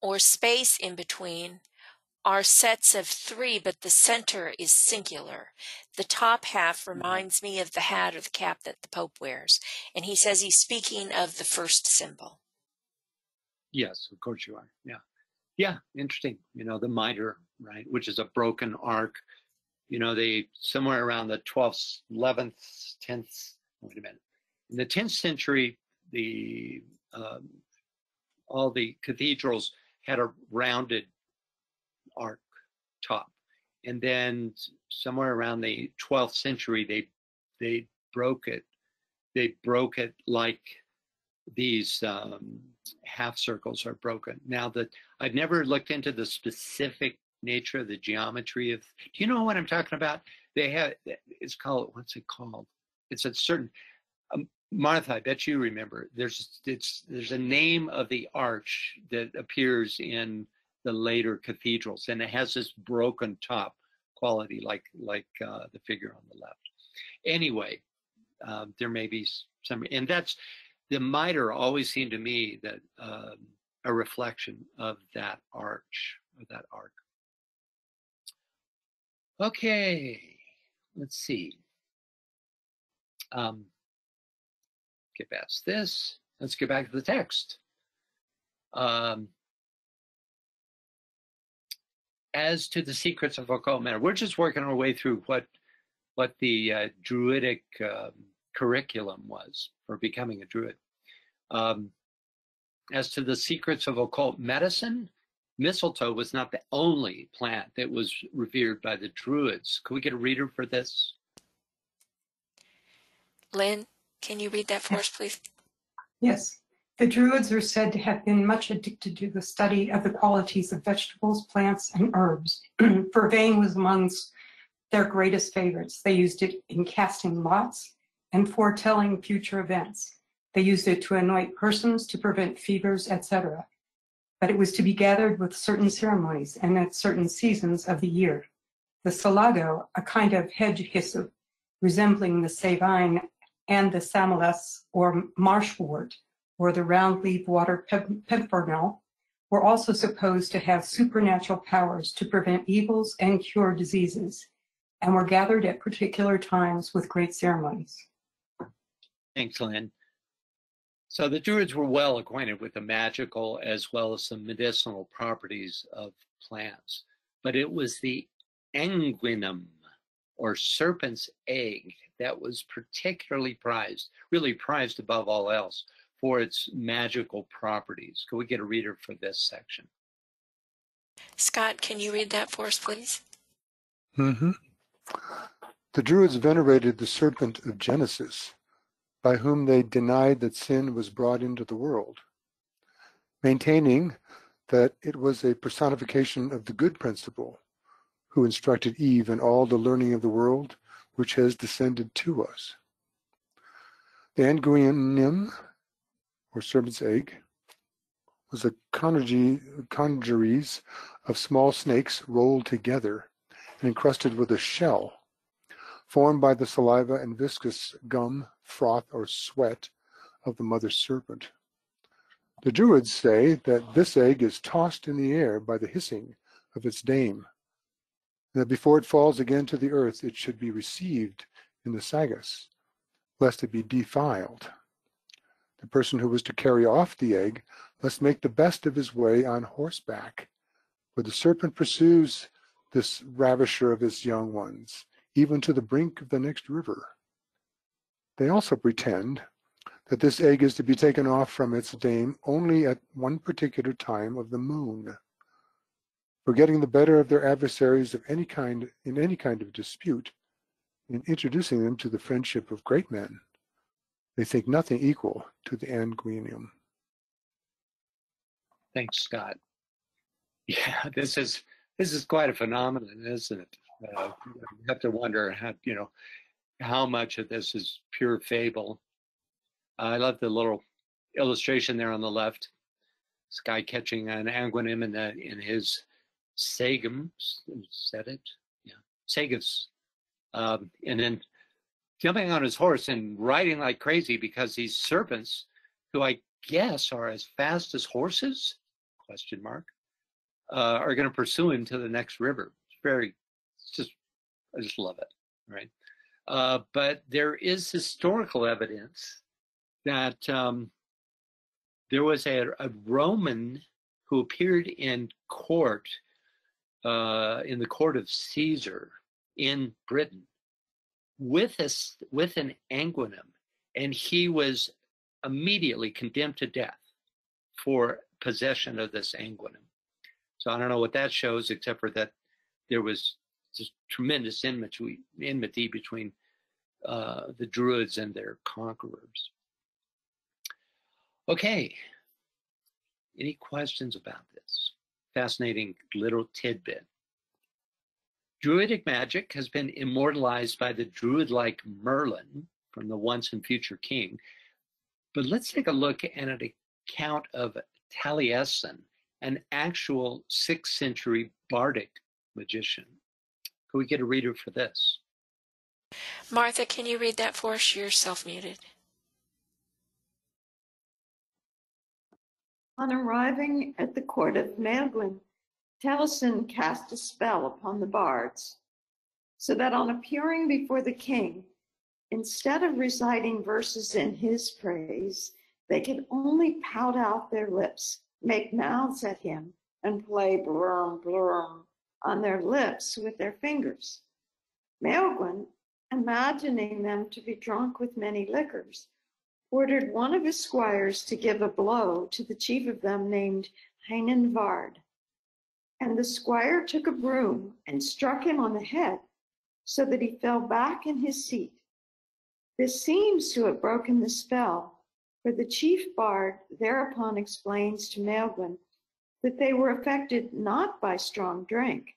or space in between are sets of three, but the center is singular. The top half reminds me of the hat or the cap that the Pope wears. And he says he's speaking of the first symbol. Yes, of course you are. Yeah. Yeah, interesting. You know, the mitre, right, which is a broken arc. You know, they somewhere around the 12th, 11th, 10th, wait a minute. In the 10th century, the um, all the cathedrals had a rounded arc top. And then somewhere around the 12th century, they they broke it. They broke it like these um, half circles are broken. Now that I've never looked into the specific nature of the geometry of. Do you know what I'm talking about? They have. It's called. What's it called? It's a certain. Um, Martha, I bet you remember. There's it's there's a name of the arch that appears in the later cathedrals, and it has this broken top quality, like like uh, the figure on the left. Anyway, um, there may be some, and that's the mitre always seemed to me that um, a reflection of that arch or that arc. Okay, let's see. Um, get past this. Let's get back to the text. Um, as to the secrets of occult matter, we're just working our way through what what the uh, Druidic um, curriculum was for becoming a Druid. Um, as to the secrets of occult medicine, mistletoe was not the only plant that was revered by the Druids. Could we get a reader for this? Lynn, can you read that for us, please? Yes. The Druids are said to have been much addicted to the study of the qualities of vegetables, plants, and herbs. *clears throat* Vervain was amongst their greatest favorites. They used it in casting lots and foretelling future events. They used it to anoint persons to prevent fevers, etc. But it was to be gathered with certain ceremonies and at certain seasons of the year. The selago, a kind of hedge hyssop resembling the savine and the samolus or marshwort, or the round-leaf water pimpernel, were also supposed to have supernatural powers to prevent evils and cure diseases, and were gathered at particular times with great ceremonies. Thanks, Lynn. So the Druids were well acquainted with the magical as well as the medicinal properties of plants, but it was the anguinum or serpent's egg that was particularly prized, really prized above all else for its magical properties. Could we get a reader for this section? Scott, can you read that for us, please? Mm-hmm. The Druids venerated the serpent of Genesis, by whom they denied that sin was brought into the world, maintaining that it was a personification of the good principle, who instructed Eve in all the learning of the world which has descended to us. The Anguinum or serpent's egg, was a congeries of small snakes rolled together and encrusted with a shell, formed by the saliva and viscous gum, froth, or sweat of the mother serpent. The Druids say that this egg is tossed in the air by the hissing of its dame, and that before it falls again to the earth, it should be received in the sagas, lest it be defiled. The person who was to carry off the egg must make the best of his way on horseback, for the serpent pursues this ravisher of his young ones, even to the brink of the next river. They also pretend that this egg is to be taken off from its dame only at one particular time of the moon. For getting the better of their adversaries of any kind in any kind of dispute, in introducing them to the friendship of great men, they think nothing equal to the Anguinum. Thanks, Scott. *laughs* Yeah, this is this is quite a phenomenon, isn't it? Uh, you have to wonder how you know how much of this is pure fable. I love the little illustration there on the left. This guy catching an anguinum in the in his sagum. Said it, yeah, sagus, um, and then jumping on his horse and riding like crazy because these serpents, who I guess are as fast as horses, question mark, uh, are going to pursue him to the next river. It's very, it's just, I just love it, right? Uh, but there is historical evidence that um, there was a, a, Roman who appeared in court, uh, in the court of Caesar in Britain, with a, with an anguinum, and he was immediately condemned to death for possession of this anguinum. So I don't know what that shows, except for that there was just tremendous enmity, enmity between uh, the Druids and their conquerors. Okay, any questions about this? Fascinating little tidbit. Druidic magic has been immortalized by the druid-like Merlin from the Once and Future King. But let's take a look at an account of Taliesin, an actual 6th century bardic magician. Can we get a reader for this? Martha, can you read that for us? You're self-muted. On arriving at the court of Maelgwyn, Taliesin cast a spell upon the bards, so that on appearing before the king, instead of reciting verses in his praise, they could only pout out their lips, make mouths at him, and play brum brum on their lips with their fingers. Maelgwyn, imagining them to be drunk with many liquors, ordered one of his squires to give a blow to the chief of them named Heinen Vard. And the squire took a broom and struck him on the head so that he fell back in his seat. This seems to have broken the spell, for the chief bard thereupon explains to Maelgwyn that they were affected not by strong drink,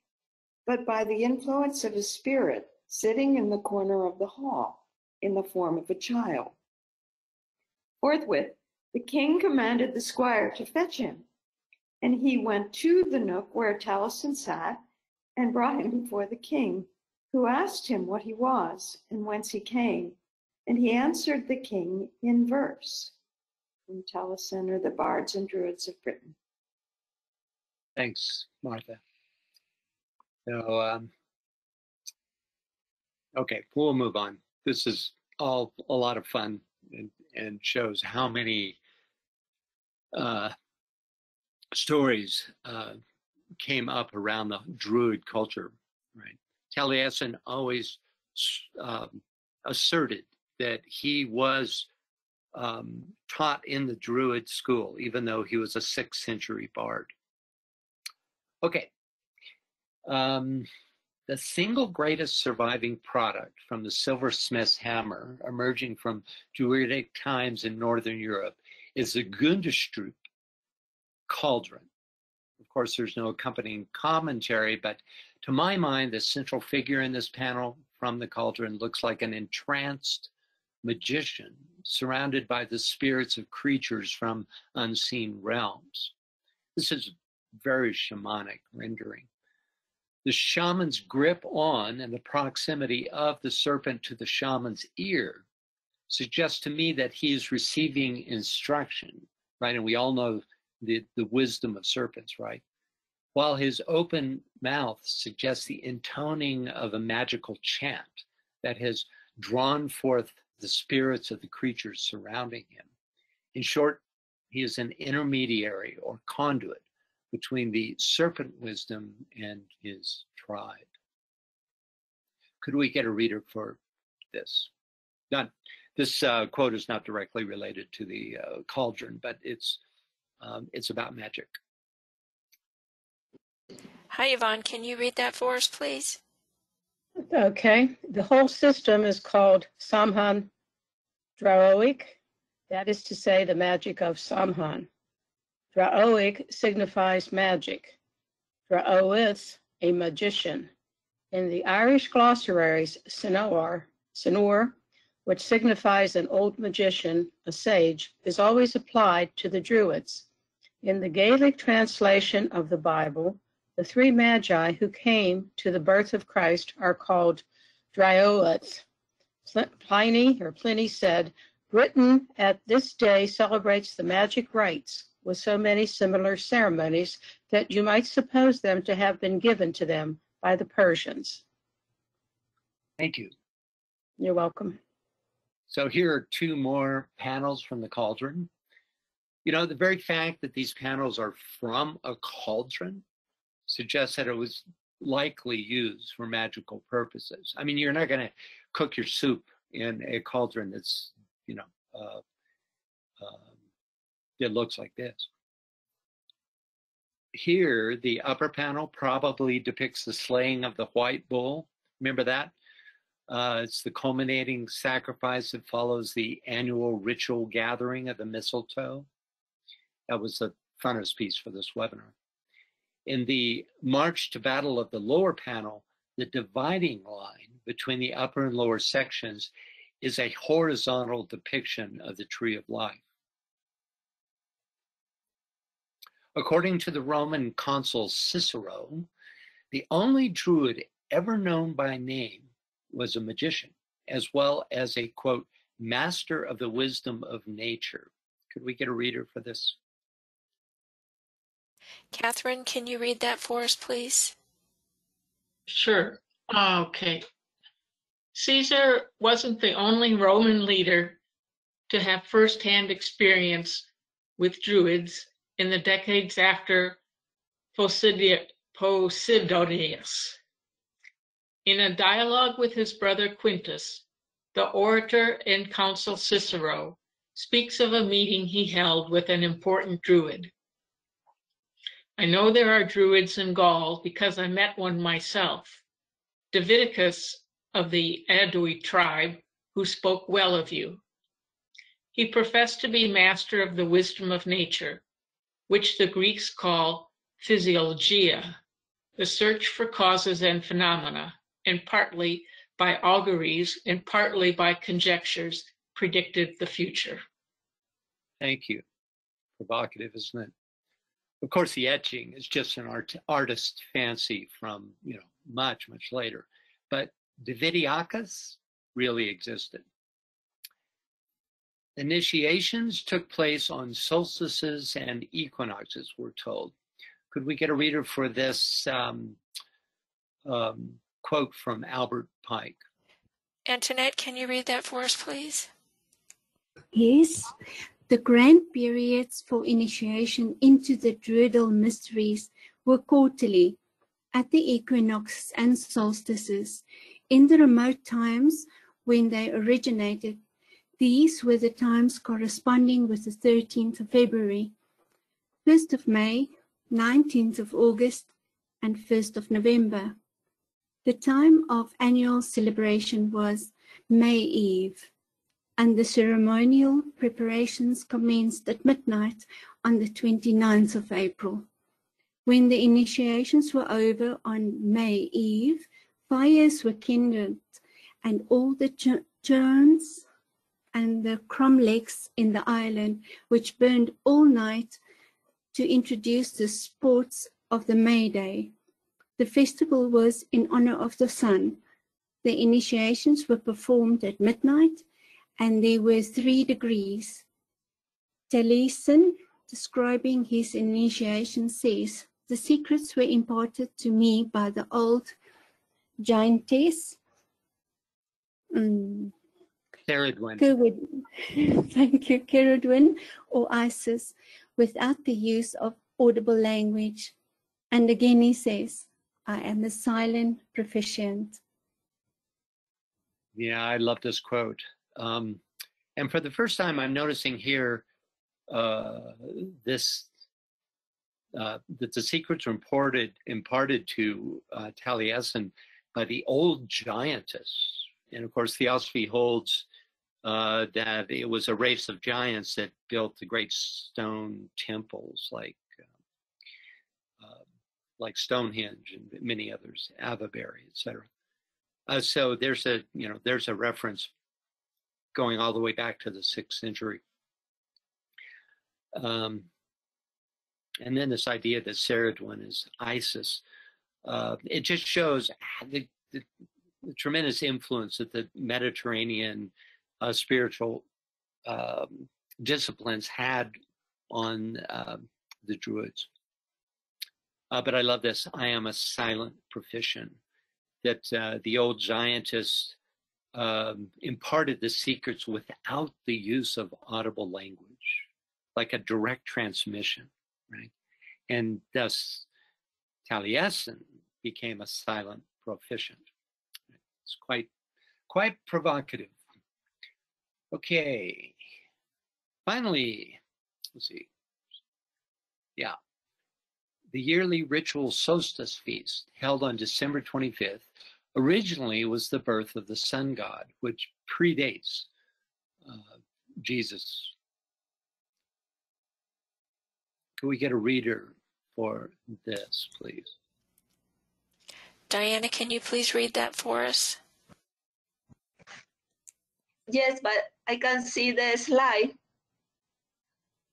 but by the influence of a spirit sitting in the corner of the hall in the form of a child. Forthwith, the king commanded the squire to fetch him and he went to the nook where Taliesin sat and brought him before the king, who asked him what he was and whence he came. And he answered the king in verse from Taliesin or the bards and druids of Britain. Thanks, Martha. So, um, okay, we'll move on. This is all a lot of fun and, and shows how many uh, stories uh, came up around the Druid culture, right? Taliesin always um, asserted that he was um, taught in the Druid school, even though he was a sixth century bard. Okay. Um, the single greatest surviving product from the silversmith's hammer emerging from Druidic times in Northern Europe is the Gundestrup cauldron. Of course, there's no accompanying commentary, but to my mind, the central figure in this panel from the cauldron looks like an entranced magician surrounded by the spirits of creatures from unseen realms. This is a very shamanic rendering. The shaman's grip on and the proximity of the serpent to the shaman's ear suggests to me that he is receiving instruction, right? And we all know the, the wisdom of serpents, right? While his open mouth suggests the intoning of a magical chant that has drawn forth the spirits of the creatures surrounding him. In short, he is an intermediary or conduit between the serpent wisdom and his tribe. Could we get a reader for this? Not this uh, quote is not directly related to the uh, cauldron, but it's um, it's about magic. Hi, Yvonne. Can you read that for us, please? Okay. The whole system is called Samhan Draoic. That is to say, the magic of Samhan. Draoic signifies magic. Draoith, a magician. In the Irish glossaries, Sinor, Sinor, which signifies an old magician, a sage, is always applied to the Druids. In the Gaelic translation of the Bible, the three magi who came to the birth of Christ are called Dryoath. Pliny or Pliny said, Britain at this day celebrates the magic rites with so many similar ceremonies that you might suppose them to have been given to them by the Persians. Thank you. You're welcome. So here are two more panels from the cauldron. You know, the very fact that these panels are from a cauldron suggests that it was likely used for magical purposes. I mean, you're not going to cook your soup in a cauldron that's, you know, uh, uh, it looks like this. Here, the upper panel probably depicts the slaying of the white bull. Remember that? Uh, it's the culminating sacrifice that follows the annual ritual gathering of the mistletoe. That was the frontispiece for this webinar. In the march to battle of the lower panel, the dividing line between the upper and lower sections is a horizontal depiction of the tree of life. According to the Roman consul Cicero, the only druid ever known by name was a magician, as well as a quote, master of the wisdom of nature. Could we get a reader for this? Catherine, can you read that for us, please? Sure. Okay. Caesar wasn't the only Roman leader to have firsthand experience with Druids in the decades after Posidonius. In a dialogue with his brother Quintus, the orator and consul Cicero speaks of a meeting he held with an important Druid. I know there are Druids in Gaul because I met one myself, Davidicus of the Aedui tribe, who spoke well of you. He professed to be master of the wisdom of nature, which the Greeks call physiologia, the search for causes and phenomena, and partly by auguries and partly by conjectures predicted the future. Thank you. Provocative, isn't it? Of course, the etching is just an art, artist's fancy from, you know, much, much later. But Diviciacus really existed. Initiations took place on solstices and equinoxes, we're told. Could we get a reader for this um, um, quote from Albert Pike? Antoinette, can you read that for us, please? Yes. The grand periods for initiation into the Druidal mysteries were quarterly, at the equinox and solstices. In the remote times when they originated, these were the times corresponding with the 13th of February, 1st of May, 19th of August, and 1st of November. The time of annual celebration was May Eve and the ceremonial preparations commenced at midnight on the 29th of April. When the initiations were over on May Eve, fires were kindled and all the churns and the cromlechs in the island, which burned all night to introduce the sports of the May Day. The festival was in honor of the sun. The initiations were performed at midnight and there were three degrees. Taliesin, describing his initiation, says, The secrets were imparted to me by the old giantess. Um. *laughs* Thank you, Ceridwen or Isis, without the use of audible language. And again he says, I am a silent proficient. Yeah, I love this quote. Um, and for the first time, I'm noticing here uh, this uh, that the secrets were imparted imparted to uh, Taliesin by the old giantess. And of course, Theosophy holds uh, that it was a race of giants that built the great stone temples like uh, uh, like Stonehenge and many others, Avebury, etc. Uh, so there's a you know there's a reference going all the way back to the sixth century. Um, and then this idea that Ceridwen is Isis, uh, it just shows the, the, the, tremendous influence that the Mediterranean uh, spiritual um, disciplines had on uh, the Druids. Uh, but I love this. I am a silent proficient. That uh, the old giantess um, imparted the secrets without the use of audible language, like a direct transmission, right? And thus, Taliesin became a silent proficient. It's quite, quite provocative. Okay. Finally, let's see. Yeah. The yearly ritual solstice feast held on December 25th originally was the birth of the sun god, which predates uh, Jesus. Can we get a reader for this, please? Diana, can you please read that for us? Yes, but I can see the slide.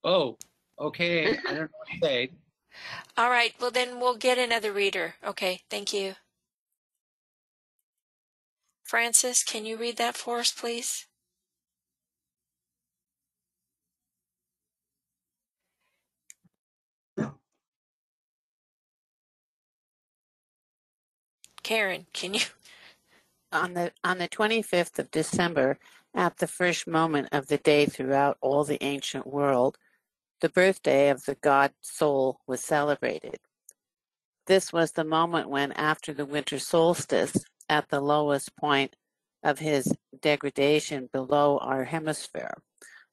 Oh, okay. I don't know what to say. *laughs* All right, well, then we'll get another reader. Okay, thank you. Francis, can you read that for us, please? Karen, can you? On the on the 25th of December, at the first moment of the day throughout all the ancient world, the birthday of the god Sol was celebrated. This was the moment when, after the winter solstice, at the lowest point of his degradation below our hemisphere,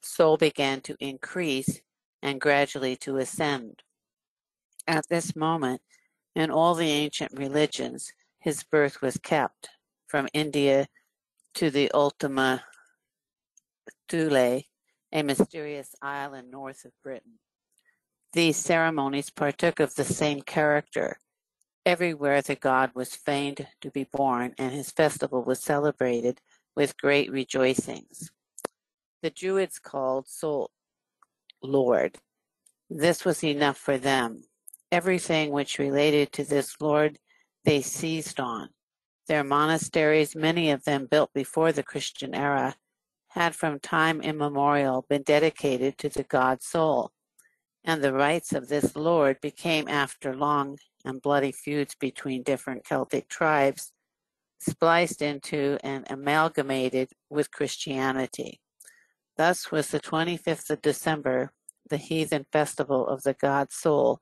Sol began to increase and gradually to ascend. At this moment, in all the ancient religions, his birth was kept, from India to the Ultima Thule, a mysterious island north of Britain. These ceremonies partook of the same character, Everywhere the god was feigned to be born, and his festival was celebrated with great rejoicings. The Druids called Sol Lord. This was enough for them. Everything which related to this Lord they seized on. Their monasteries, many of them built before the Christian era, had from time immemorial been dedicated to the god Sol, and the rites of this Lord became after long and bloody feuds between different Celtic tribes spliced into and amalgamated with Christianity. Thus was the 25th of December, the heathen festival of the god Sol,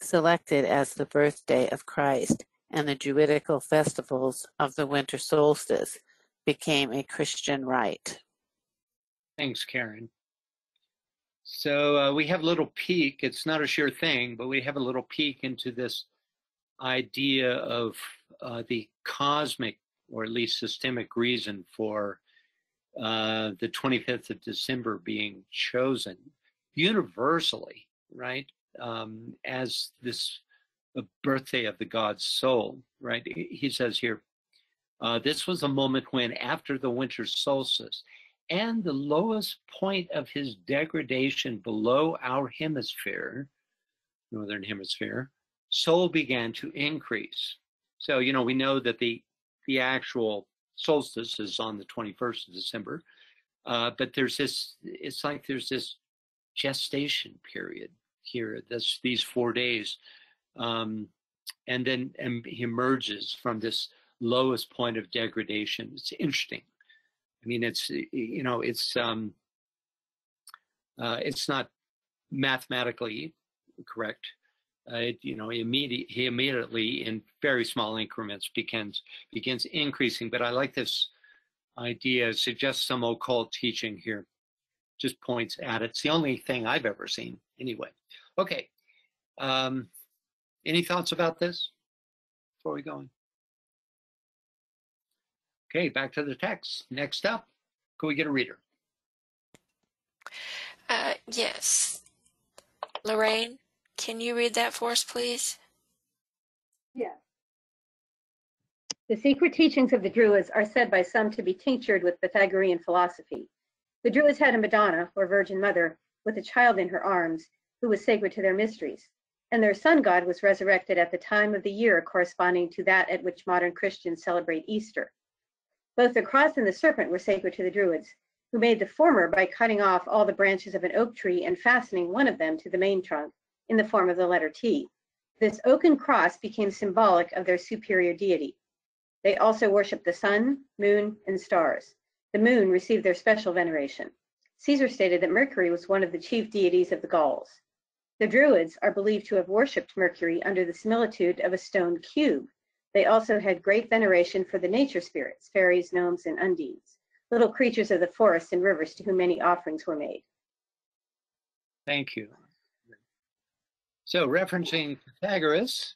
selected as the birthday of Christ, and the Druidical festivals of the winter solstice became a Christian rite. Thanks, Karen. So uh, we have a little peek. It's not a sure thing, but we have a little peek into this idea of uh, the cosmic or at least systemic reason for uh, the 25th of December being chosen universally, right, um, as this birthday of the god Sol, right? He says here, uh, this was a moment when, after the winter solstice and the lowest point of his degradation below our hemisphere, northern hemisphere, Sol began to increase. So, you know, we know that the the actual solstice is on the 21st of December, uh, but there's this, it's like there's this gestation period here, this, these four days. Um, and then and he emerges from this lowest point of degradation. It's interesting. I mean, it's, you know, it's, um, uh, it's not mathematically correct, uh, you know, immediate, he immediately in very small increments begins begins increasing. But I like this idea. Suggests some occult teaching here. Just points at it. It's the only thing I've ever seen, anyway. Okay. Um, any thoughts about this before we go on? Okay, back to the text. Next up, can we get a reader? Uh, yes. Lorraine? Can you read that for us, please? Yes. The secret teachings of the Druids are said by some to be tinctured with Pythagorean philosophy. The Druids had a Madonna, or Virgin Mother, with a child in her arms, who was sacred to their mysteries, and their sun god was resurrected at the time of the year corresponding to that at which modern Christians celebrate Easter. Both the cross and the serpent were sacred to the Druids, who made the former by cutting off all the branches of an oak tree and fastening one of them to the main trunk, in the form of the letter T. This oaken cross became symbolic of their superior deity. They also worshiped the sun, moon, and stars. The moon received their special veneration. Caesar stated that Mercury was one of the chief deities of the Gauls. The Druids are believed to have worshipped Mercury under the similitude of a stone cube. They also had great veneration for the nature spirits, fairies, gnomes, and undines, little creatures of the forests and rivers to whom many offerings were made. Thank you. So, referencing Pythagoras,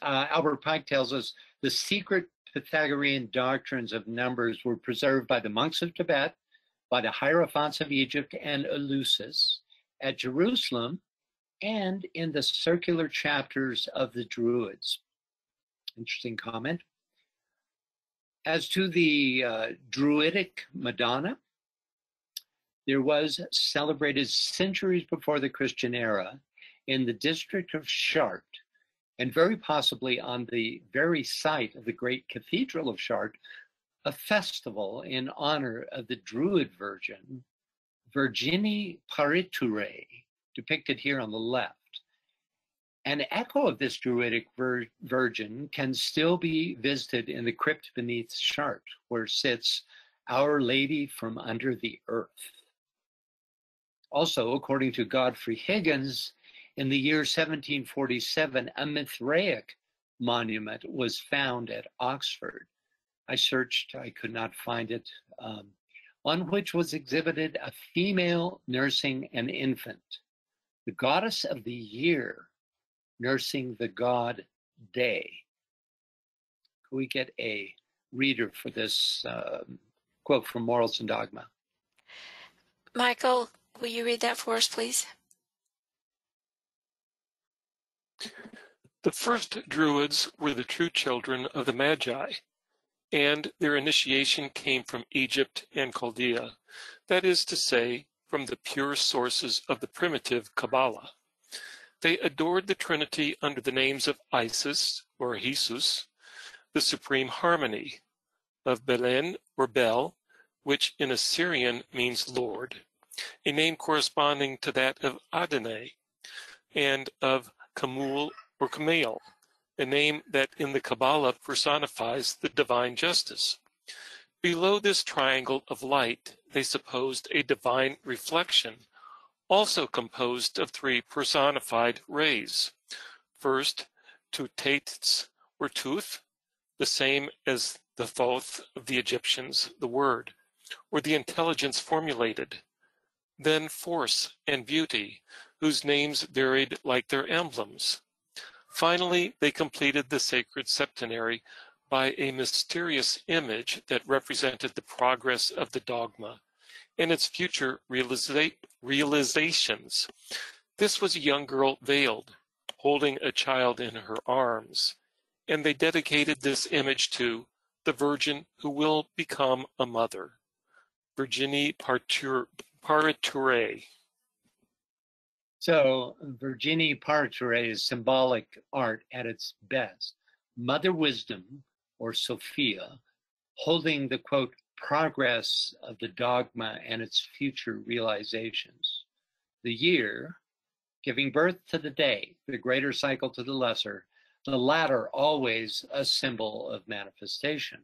uh, Albert Pike tells us the secret Pythagorean doctrines of numbers were preserved by the monks of Tibet, by the Hierophants of Egypt and Eleusis, at Jerusalem, and in the circular chapters of the Druids. Interesting comment. As to the uh, Druidic Madonna, there was celebrated centuries before the Christian era in the district of Chartres, and very possibly on the very site of the great Cathedral of Chartres, a festival in honor of the Druid Virgin, Virgini Pariturae, depicted here on the left. An echo of this Druidic vir Virgin can still be visited in the crypt beneath Chartres, where sits Our Lady from Under the Earth. Also, according to Godfrey Higgins, in the year 1747, a Mithraic monument was found at Oxford. I searched, I could not find it, um, on which was exhibited a female nursing an infant, the goddess of the year nursing the god day. Could we get a reader for this uh, quote from Morals and Dogma? Michael, will you read that for us, please? The first Druids were the true children of the Magi, and their initiation came from Egypt and Chaldea, that is to say, from the pure sources of the primitive Kabbalah. They adored the Trinity under the names of Isis or Hesus, the supreme harmony, of Belen or Bel, which in Assyrian means Lord, a name corresponding to that of Adonai, and of Kamul or Kamael, a name that in the Kabbalah personifies the divine justice. Below this triangle of light, they supposed a divine reflection, also composed of three personified rays. First, Teutates or Teuth, the same as the Thoth of the Egyptians, the word, or the intelligence formulated. Then force and beauty, whose names varied like their emblems. Finally, they completed the sacred septenary by a mysterious image that represented the progress of the dogma and its future realiza realizations. This was a young girl veiled, holding a child in her arms, and they dedicated this image to the Virgin who will become a mother, Virgini Pariturae. So Virginie Partre is symbolic art at its best. Mother Wisdom, or Sophia, holding the quote, progress of the dogma and its future realizations. The year, giving birth to the day, the greater cycle to the lesser, the latter always a symbol of manifestation.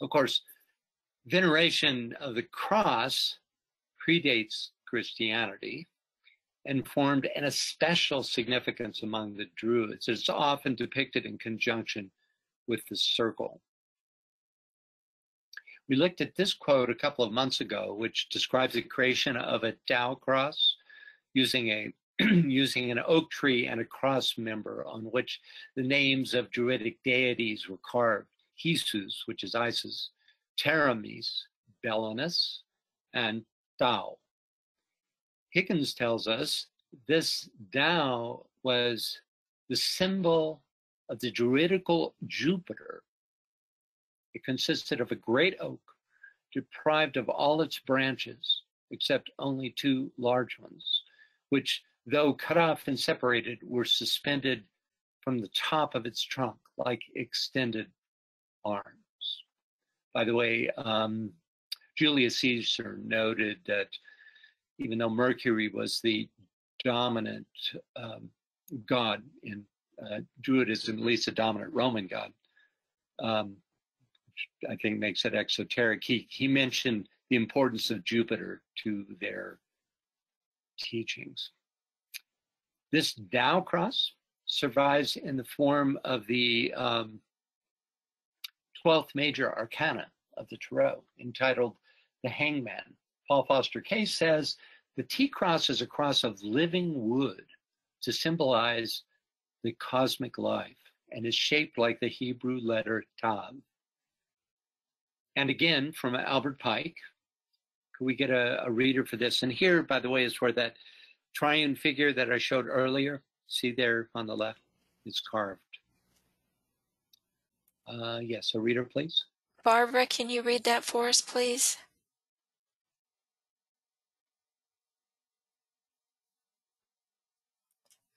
Of course, veneration of the cross predates Christianity and formed an especial significance among the Druids. It's often depicted in conjunction with the circle. We looked at this quote a couple of months ago, which describes the creation of a Tau cross using a *clears throat* using an oak tree and a cross member on which the names of druidic deities were carved. Hesus, which is Isis, Taramis, Belenus, and Tau. Higgins tells us this Tau was the symbol of the druidical Jupiter. It consisted of a great oak deprived of all its branches except only two large ones, which, though cut off and separated, were suspended from the top of its trunk like extended arms. By the way, um, Julius Caesar noted that even though Mercury was the dominant um, god in uh, Druidism, at least a dominant Roman god, um, I think makes it exoteric. He, he mentioned the importance of Jupiter to their teachings. This Tau cross survives in the form of the um, 12th major arcana of the Tarot, entitled The Hangman. Paul Foster Case says the T cross is a cross of living wood to symbolize the cosmic life and is shaped like the Hebrew letter Tav. And again, from Albert Pike, could we get a, a reader for this? And here, by the way, is where that triune figure that I showed earlier, see there on the left, is carved. Uh, yes, a reader, please. Barbara, can you read that for us, please?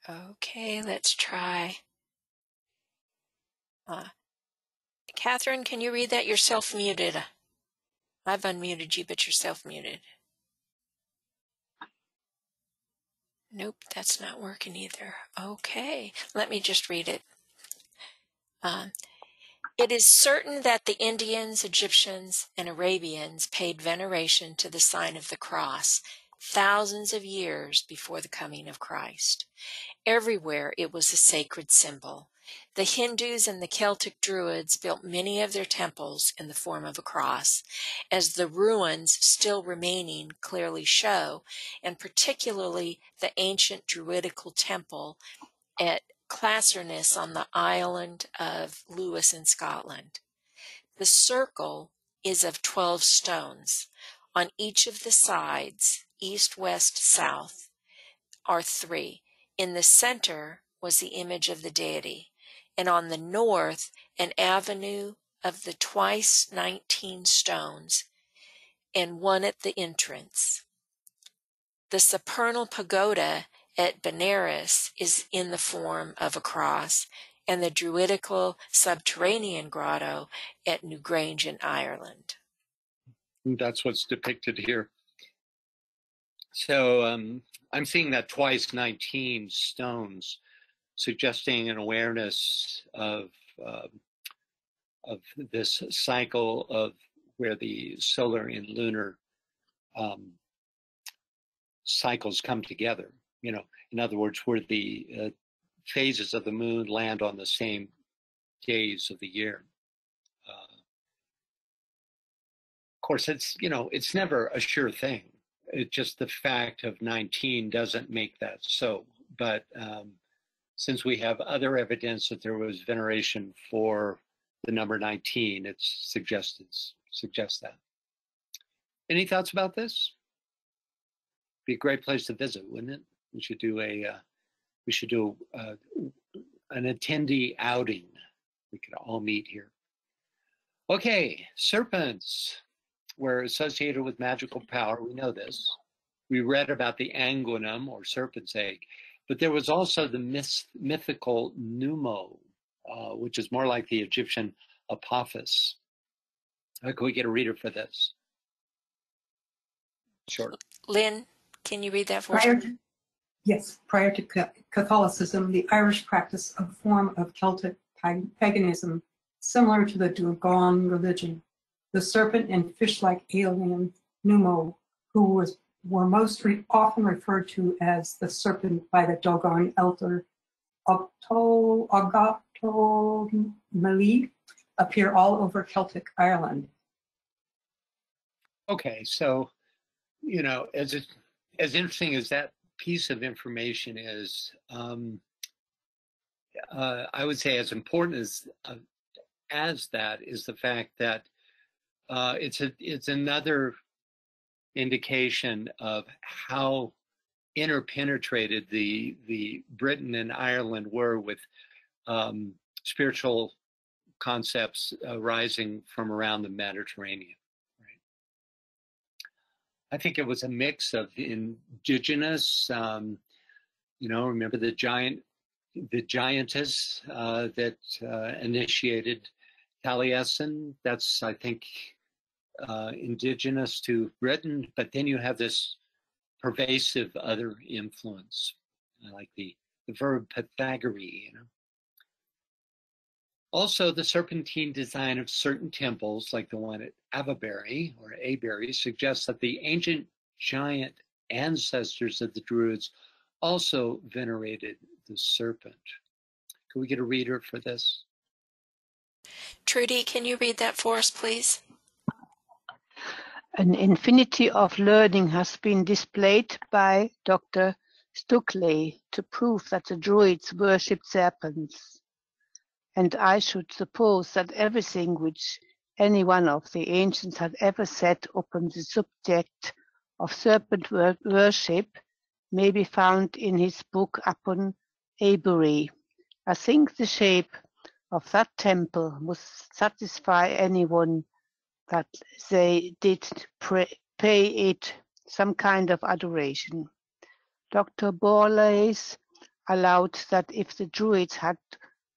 Okay, let's try. Uh, Catherine, can you read that? You're self muted. I've unmuted you, but you're self muted. Nope, that's not working either. Okay, let me just read it. Um, it is certain that the Indians, Egyptians, and Arabians paid veneration to the sign of the cross thousands of years before the coming of Christ. Everywhere it was a sacred symbol. The Hindus and the Celtic Druids built many of their temples in the form of a cross, as the ruins still remaining clearly show, and particularly the ancient Druidical temple at Classerness on the island of Lewis in Scotland. The circle is of 12 stones. On each of the sides, east, west, south, are three. In the center was the image of the deity and on the north an avenue of the twice 19 stones and one at the entrance. The supernal pagoda at Benares is in the form of a cross, and the Druidical subterranean grotto at Newgrange in Ireland. That's what's depicted here. So um, I'm seeing that twice 19 stones suggesting an awareness of uh, of this cycle of where the solar and lunar um, cycles come together. You know, in other words, where the uh, phases of the moon land on the same days of the year. Uh, of course, it's you know it's never a sure thing. It just the fact of 19 doesn't make that so. But um, since we have other evidence that there was veneration for the number 19, it suggested suggests that. Any thoughts about this? Be a great place to visit, wouldn't it? We should do a uh, we should do uh, an attendee outing. We could all meet here. Okay, serpents were associated with magical power. We know this. we read about the anguinum or serpent's egg, but there was also the myth, mythical Nommo, uh, which is more like the Egyptian apophis. How can we get a reader for this? Sure. Lynn, can you read that for us? Prior to, yes, prior to Catholicism, the Irish practice a form of Celtic paganism similar to the Dogon religion. The serpent and fish-like alien Nommo, who was were most re- often referred to as the serpent by the Dogon elder Octo Ogato Mali, appear all over Celtic Ireland. Okay, so you know, as it, as interesting as that piece of information is, um, uh, I would say as important as uh, as that is the fact that uh, it's a it's another indication of how interpenetrated the the Britain and Ireland were with um, spiritual concepts arising from around the Mediterranean. I think it was a mix of indigenous, um, you know, remember the giant, the giantess uh, that uh, initiated Taliesin. That's, I think, uh, indigenous to Britain. But then you have this pervasive other influence, like the, the verb Pythagorean, you know. Also, the serpentine design of certain temples, like the one at Avebury or Abury, suggests that the ancient giant ancestors of the Druids also venerated the serpent. Can we get a reader for this? Trudy, can you read that for us, please? An infinity of learning has been displayed by Dr. Stukeley to prove that the Druids worshipped serpents and I should suppose that everything which any one of the ancients had ever said upon the subject of serpent worship may be found in his book upon Abury. I think the shape of that temple must satisfy anyone that they did pay it some kind of adoration. Dr. Borlase allowed that if the Druids had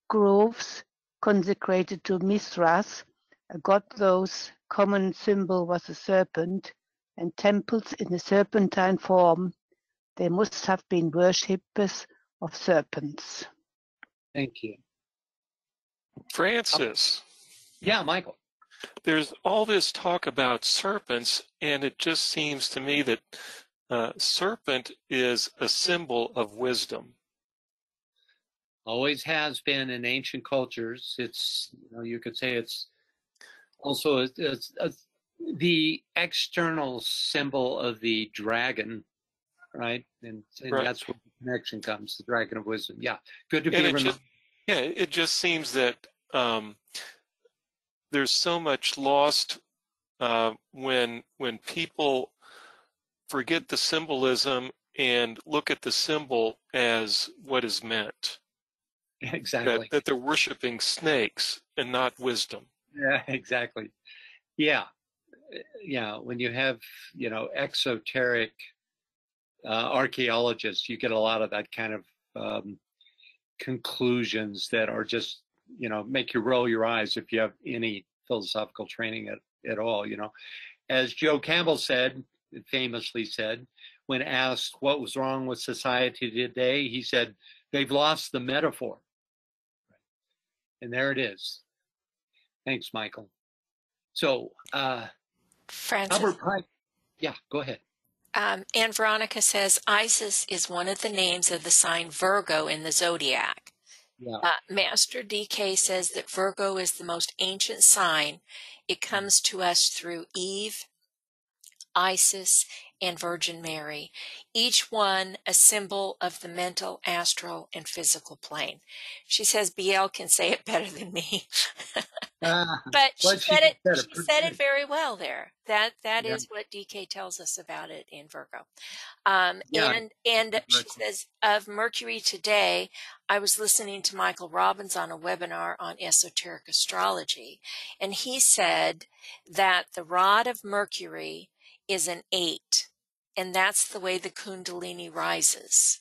groves consecrated to Mithras, a god whose common symbol was a serpent, and temples in a serpentine form, they must have been worshippers of serpents. Thank you. Francis. Yeah, Michael. There's all this talk about serpents, and it just seems to me that uh, serpent is a symbol of wisdom always has been in ancient cultures. It's you know you could say it's also a, a, a, the external symbol of the dragon, right? And, and right. that's where the connection comes, the dragon of wisdom. Yeah, good to be Just, yeah, it just seems that um, there's so much lost uh, when when people forget the symbolism and look at the symbol as what is meant. *laughs* Exactly. That, that they're worshiping snakes and not wisdom. Yeah, *laughs* exactly. Yeah. Yeah. When you have, you know, exoteric uh, archaeologists, you get a lot of that kind of um, conclusions that are just, you know, make you roll your eyes if you have any philosophical training at, at all, you know. As Joe Campbell said, famously said, when asked what was wrong with society today, he said, they've lost the metaphor. And there it is. Thanks, Michael. So, uh, Francis. Albert Pike. Yeah, go ahead. Um, and Veronica says Isis is one of the names of the sign Virgo in the zodiac. Yeah. Uh, Master DK says that Virgo is the most ancient sign. It comes to us through Eve, Isis, and Virgin Mary, each one a symbol of the mental, astral, and physical plane. She says BL can say it *laughs* better than me. uh, but she said she it she said it very well there. That that yeah. is what DK tells us about it in Virgo. Um, yeah. and and she says of Mercury today, I was listening to Michael Robbins on a webinar on esoteric astrology, and he said that the rod of Mercury is an eight and that's the way the Kundalini rises.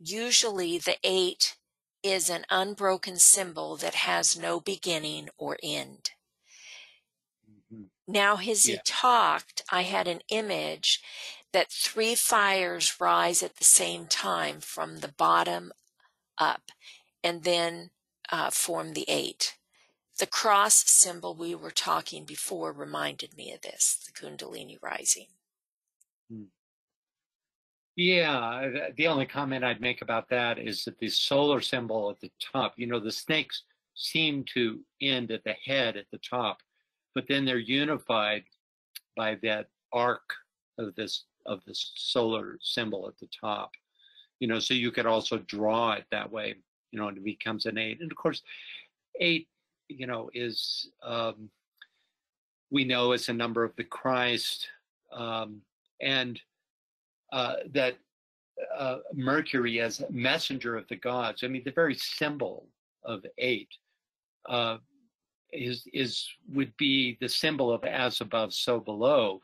Usually, the eight is an unbroken symbol that has no beginning or end. Now, as he talked, I had an image that three fires rise at the same time from the bottom up and then uh, form the eight. The cross symbol we were talking before reminded me of this, the Kundalini rising. Yeah, the only comment I'd make about that is that the solar symbol at the top, you know, the snakes seem to end at the head at the top, but then they're unified by that arc of this of this solar symbol at the top. You know, so you could also draw it that way, you know, and it becomes an eight. And of course, eight, you know, is um we know it's a number of the Christ. Um and uh, that uh, Mercury as messenger of the gods. I mean, the very symbol of eight uh, is is would be the symbol of as above, so below,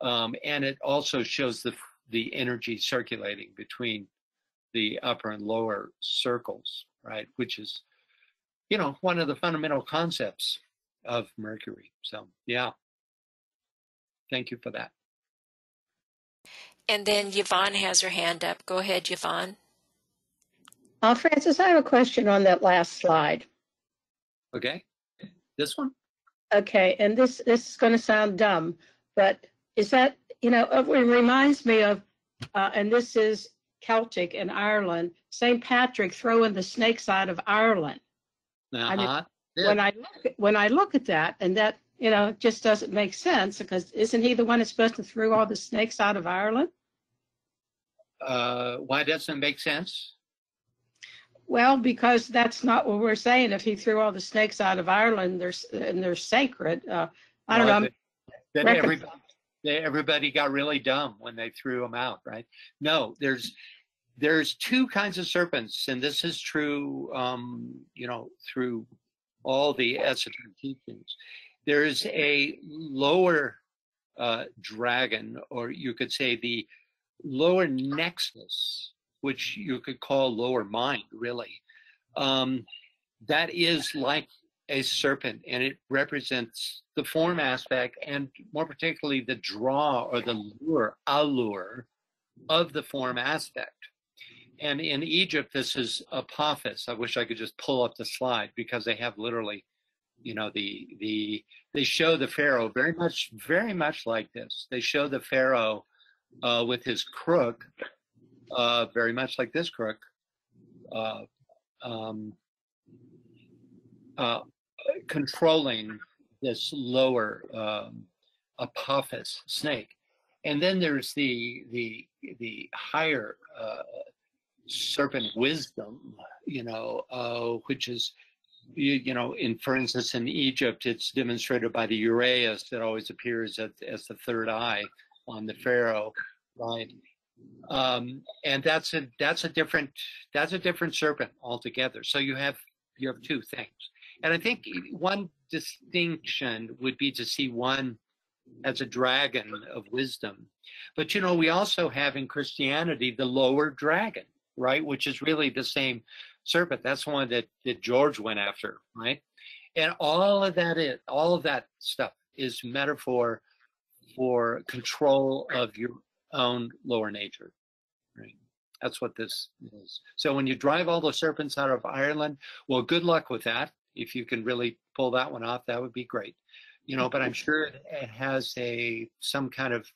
um, and it also shows the the energy circulating between the upper and lower circles, right? Which is, you know, one of the fundamental concepts of Mercury. So, yeah. Thank you for that. And then Yvonne has her hand up. Go ahead, Yvonne. Uh, Francis, I have a question on that last slide. Okay. This one? Okay, and this this is going to sound dumb, but is that you know it reminds me of, uh, and this is Celtic in Ireland. Saint Patrick throwing the snakes out of Ireland. I mean, Uh-huh. when I look at, when I look at that, and that you know it just doesn't make sense because isn't he the one that's supposed to throw all the snakes out of Ireland? Uh, why doesn't it make sense? Well, because that's not what we're saying. If he threw all the snakes out of Ireland, they're and they're sacred. Uh, I don't Well, know. Then everybody, they- everybody got really dumb when they threw them out, right? No, there's there's two kinds of serpents, and this is true, um, you know, through all the esoteric teachings. There's a lower uh, dragon, or you could say the lower nexus, which you could call lower mind, really. Um, that is like a serpent, and it represents the form aspect, and more particularly the draw or the lure, allure of the form aspect. And in Egypt, this is Apophis. I wish I could just pull up the slide because they have literally, you know, the the they show the pharaoh very much, very much like this. They show the pharaoh uh, with his crook, uh, very much like this crook, uh, um, uh, controlling this lower um, Apophis snake. And then there's the the the higher uh, serpent wisdom, you know, uh, which is you, you know, in for instance, in Egypt, it's demonstrated by the uraeus that always appears as, as the third eye on the pharaoh, right? Um, and that's a that's a different that's a different serpent altogether. So you have you have two things, and I think one distinction would be to see one as a dragon of wisdom, but you know we also have in Christianity the lower dragon, right, which is really the same serpent. That's one that that George went after, right? And all of that is all of that stuff is metaphor for control of your own lower nature. Right. That's what this is. So when you drive all the serpents out of Ireland, well, good luck with that. If you can really pull that one off, that would be great. You know, but I'm sure it has a some kind of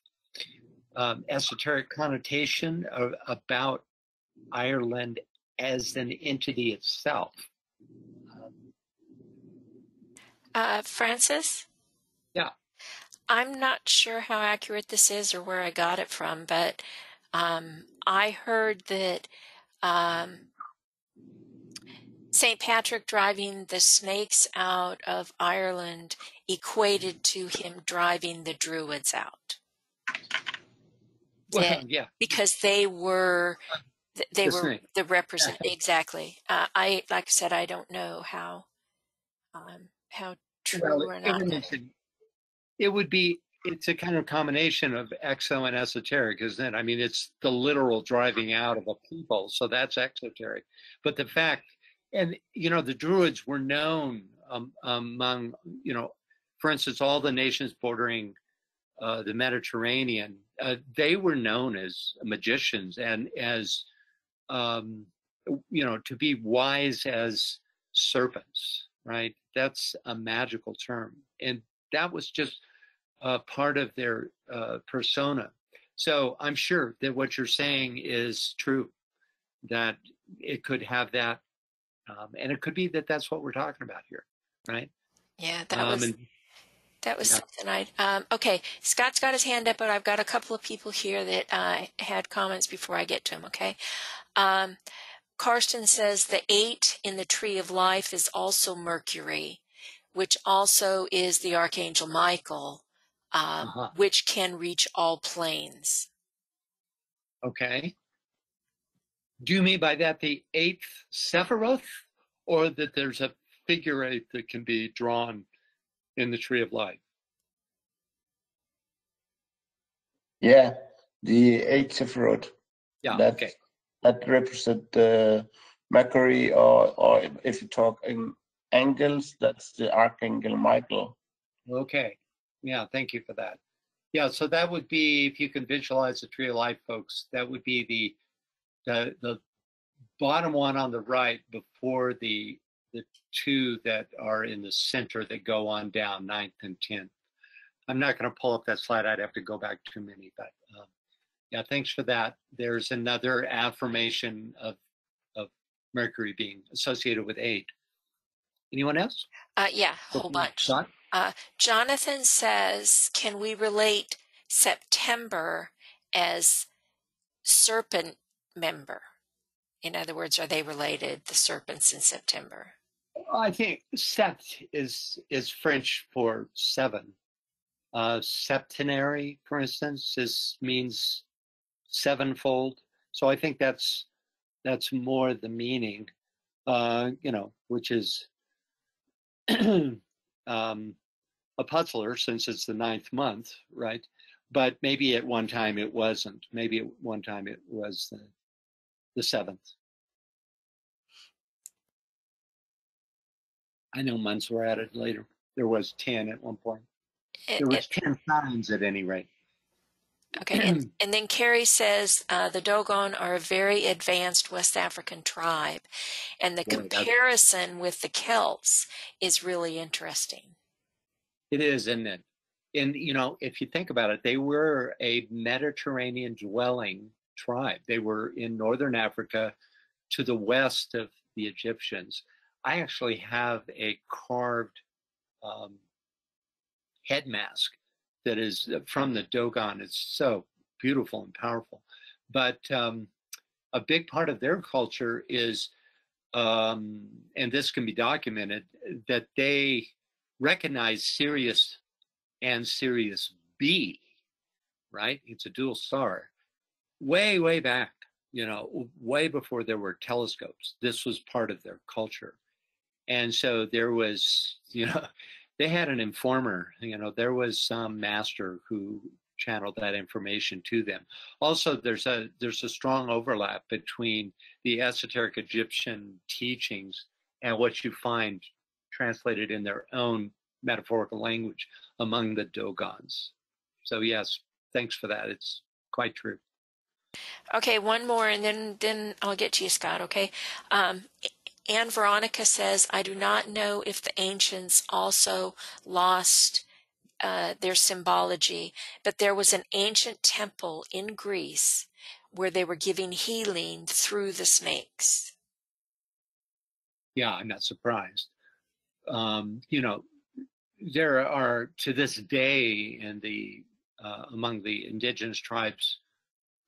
um, esoteric connotation of, about Ireland as an entity itself. Uh, Francis? Yeah. I'm not sure how accurate this is or where I got it from, but um, I heard that um, St. Patrick driving the snakes out of Ireland equated to him driving the Druids out. Well, That- yeah. because they were th- they The were the represent exactly. Uh, I like I said, I don't know how um, how true Well, or it, not. would it would be it's a kind of combination of exo and esoteric, isn't it? I mean, it's the literal driving out of a people, so that's exoteric. But the fact, and you know, the Druids were known um, among, you know, for instance, all the nations bordering uh, the Mediterranean, uh, they were known as magicians and as, um, you know, to be wise as serpents, right? That's a magical term. And that was just uh, part of their uh, persona. So I'm sure that what you're saying is true, that it could have that. Um, and it could be that that's what we're talking about here, right? Yeah, that Um, was and- that was yeah. something I. Um, okay, Scott's got his hand up, but I've got a couple of people here that uh, had comments before I get to him. Okay, um, Karsten says the eight in the tree of life is also Mercury, which also is the archangel Michael, um, Uh-huh. which can reach all planes. Okay. Do you mean by that the eighth Sephiroth, or that there's a figure eight that can be drawn in the Tree of Life? Yeah, the eight Sephiroth. Yeah, that, okay. That represent the Mercury, or or if you talk in angels, that's the Archangel Michael. Okay. Yeah, thank you for that. Yeah, so that would be if you can visualize the Tree of Life, folks. That would be the the the bottom one on the right before the the two that are in the center that go on down ninth and tenth. I'm not going to pull up that slide. I'd have to go back too many, but um, yeah, thanks for that. There's another affirmation of of Mercury being associated with eight. Anyone else? Uh, yeah, a whole bunch. Uh, Jonathan says, can we relate September as serpent member? In other words, are they related, the serpents in September? I think sept is is French for seven. Uh, septenary, for instance, is means sevenfold. So I think that's that's more the meaning, uh, you know, which is *clears throat* um, a puzzler since it's the ninth month, right? But maybe at one time it wasn't. Maybe at one time it was the the seventh. I know months were added later. There was ten at one point. It- There was it- ten signs at any rate. Okay, and, *clears throat* and then Carrie says uh, the Dogon are a very advanced West African tribe, and the comparison with the Celts is really interesting. It is, isn't it? And you know, if you think about it, they were a Mediterranean dwelling tribe. They were in northern Africa to the west of the Egyptians. I actually have a carved um, head mask that is from the Dogon. It's so beautiful and powerful. But um, a big part of their culture is, um, and this can be documented, that they recognize Sirius and Sirius B, right? It's a dual star. Way, way back, you know, way before there were telescopes. This was part of their culture. And so there was, *laughs* you know, they had an informer, you know, there was some master who channeled that information to them. Also, there's a there's a strong overlap between the esoteric Egyptian teachings and what you find translated in their own metaphorical language among the Dogons. So yes, thanks for that. It's quite true. Okay, one more, and then then I'll get to you, Scott. Okay. Um, Anne Veronica says, I do not know if the ancients also lost uh, their symbology, but there was an ancient temple in Greece where they were giving healing through the snakes. Yeah, I'm not surprised. Um, you know, there are to this day in the uh, among the indigenous tribes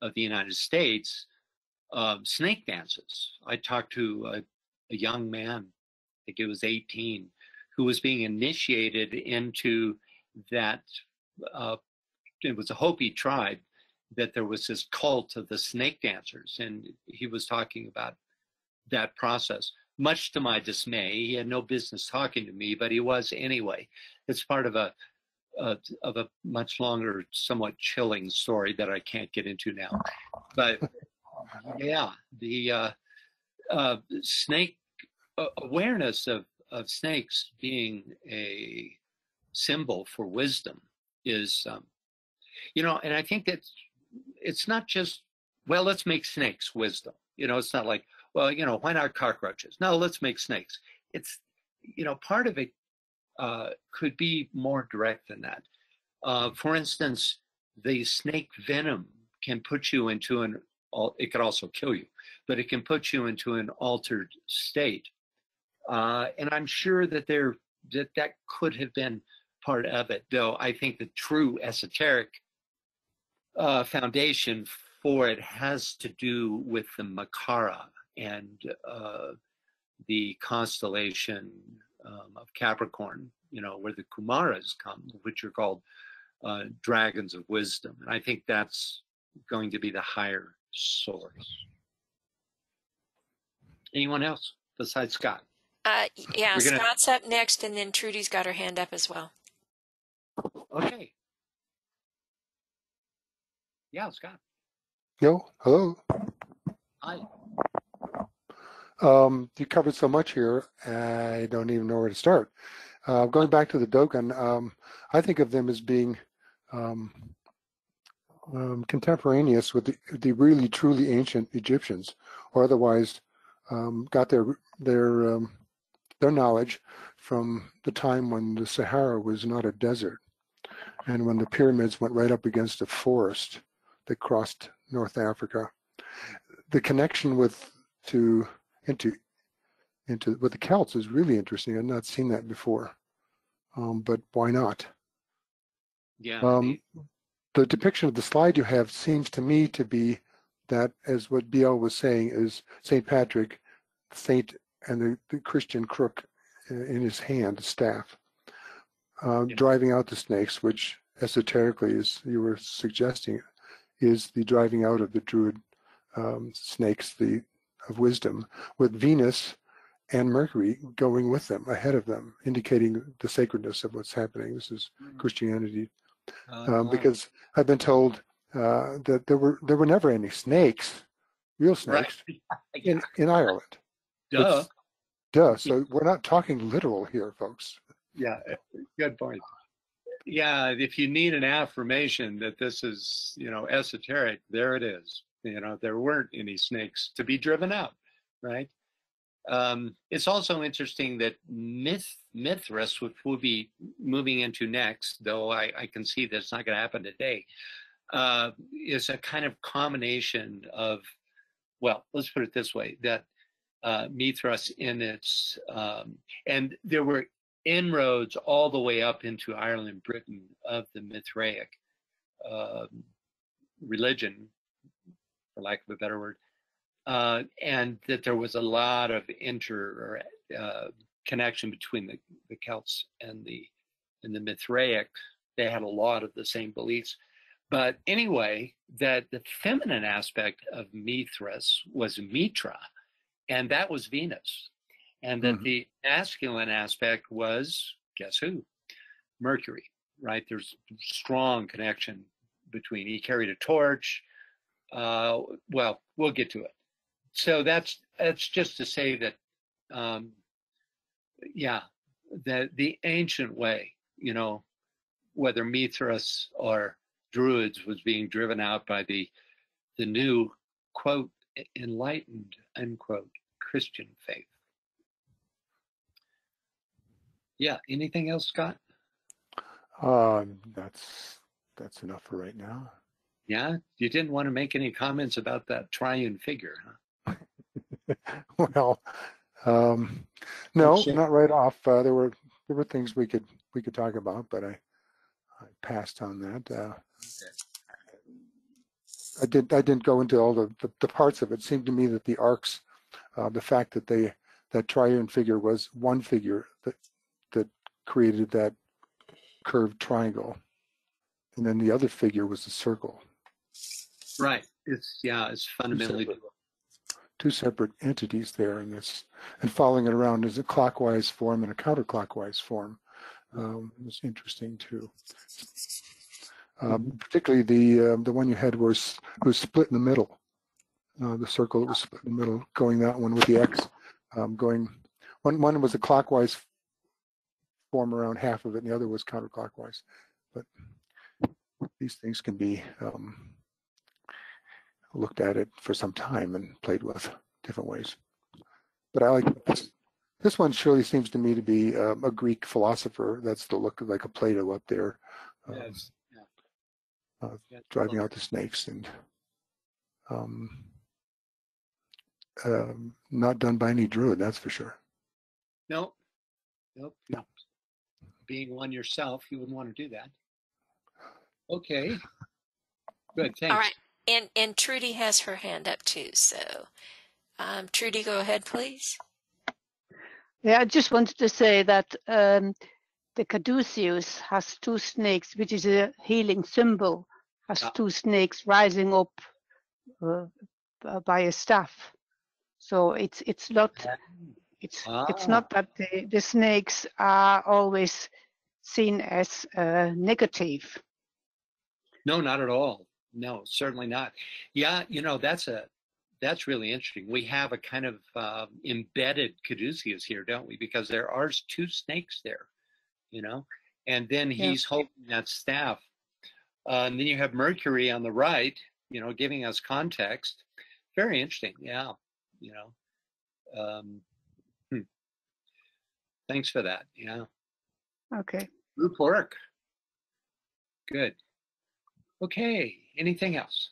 of the United States uh, snake dances. I talked to a, a young man, I think it was 18, who was being initiated into that. Uh, it was a Hopi tribe that there was this cult of the snake dancers, and he was talking about that process. Much to my dismay, he had no business talking to me, but he was anyway. It's part of a uh, of a much longer, somewhat chilling story that I can't get into now. But yeah, the uh, uh, snake awareness of, of snakes being a symbol for wisdom is, um, you know, and I think that it's not just, well, let's make snakes wisdom. You know, it's not like, well, you know, why not cockroaches? No, let's make snakes. It's, you know, part of it uh, could be more direct than that. Uh, for instance, the snake venom can put you into an, it could also kill you, but it can put you into an altered state. Uh, and I'm sure that there, that that could have been part of it, though I think the true esoteric uh, foundation for it has to do with the Makara and uh, the constellation um, of Capricorn, you know, where the Kumaras come, which are called uh, dragons of wisdom. And I think that's going to be the higher source. Anyone else besides Scott? Uh, yeah, gonna- Scott's up next, and then Trudy's got her hand up as well. Okay. Yeah, Scott. Yo, hello. Hi. Um, you covered so much here, I don't even know where to start. Uh, going back to the Dogon, um, I think of them as being um, um, contemporaneous with the, the really truly ancient Egyptians, or otherwise um, got their their um, their knowledge from the time when the Sahara was not a desert, and when the pyramids went right up against a forest that crossed North Africa. The connection with to into into with the Celts is really interesting. I've not seen that before, um, but why not? Yeah. Um, the depiction of the slide you have seems to me to be that, as what BL was saying, is Saint Patrick, saint, and the, the Christian crook uh, in his hand, the staff, uh, driving out the snakes, which esoterically, as you were suggesting, is the driving out of the Druid um, snakes, the of wisdom, with Venus and Mercury going with them, ahead of them, indicating the sacredness of what's happening. This is Christianity, um, because I've been told uh, that there were there were never any snakes, real snakes, *laughs* in in Ireland. Duh. It's- duh. So we're not talking literal here, folks. Yeah, good point. Yeah, if you need an affirmation that this is, you know, esoteric, there it is. You know, there weren't any snakes to be driven out, right? Um, it's also interesting that Myth Mithras, which we'll be moving into next, though I, I can see that it's not going to happen today, uh, is a kind of combination of, well, let's put it this way: that uh, Mithras in its, um, and there were inroads all the way up into Ireland, Britain of the Mithraic um, religion, for lack of a better word, uh, and that there was a lot of inter or uh, connection between the, the Celts and the and the Mithraic. They had a lot of the same beliefs. But anyway, that the feminine aspect of Mithras was Mitra, and that was Venus. And that the masculine aspect was, guess who? Mercury, right? There's strong connection between he carried a torch. Uh, well, we'll get to it. So that's that's just to say that, um, yeah, that the ancient way, you know, whether Mithras or Druids was being driven out by the the new quote enlightened unquote Christian faith. Yeah. Anything else, Scott? Um, that's that's enough for right now. Yeah. You didn't want to make any comments about that triune figure, huh? *laughs* well, um, no, Okay. not right off. Uh, there were there were things we could we could talk about, but I, I passed on that. Uh, I did I didn't go into all the, the, the parts of it. It seemed to me that the arcs, uh, the fact that they that triune figure was one figure that that created that curved triangle, and then the other figure was the circle. Right. It's yeah. It's fundamentally separate. Two separate entities there in this, and following it around is a clockwise form and a counterclockwise form. Um, it was interesting too. Um, particularly the uh, the one you had was was split in the middle. Uh, the circle that was split in the middle, going that one with the X, um, going one one was a clockwise form around half of it, and the other was counterclockwise. But these things can be um, looked at it for some time and played with different ways. But I like this. This one surely seems to me to be um, a Greek philosopher. That's the look of like a Plato up there, um, Yes. uh, driving out the snakes and um, um, not done by any druid, that's for sure. Nope. Nope. No. Being one yourself, you wouldn't want to do that. Okay. Good. Thanks. All right. And and Trudy has her hand up too. So, um, Trudy, go ahead, please. Yeah, I just wanted to say that um, the caduceus has two snakes, which is a healing symbol, has Ah. two snakes rising up uh, by a staff. So it's it's not it's it's Ah. not that the, the snakes are always seen as uh, negative. No, not at all. No, certainly not. Yeah, you know that's a that's really interesting. We have a kind of um, embedded caduceus here, don't we? Because there are two snakes there, you know, and then Yeah. he's holding that staff. Uh, and then you have Mercury on the right, you know, giving us context. Very interesting. Yeah, you know. Um, hmm. Thanks for that. Yeah. Okay. Group work. Good. Okay. Anything else?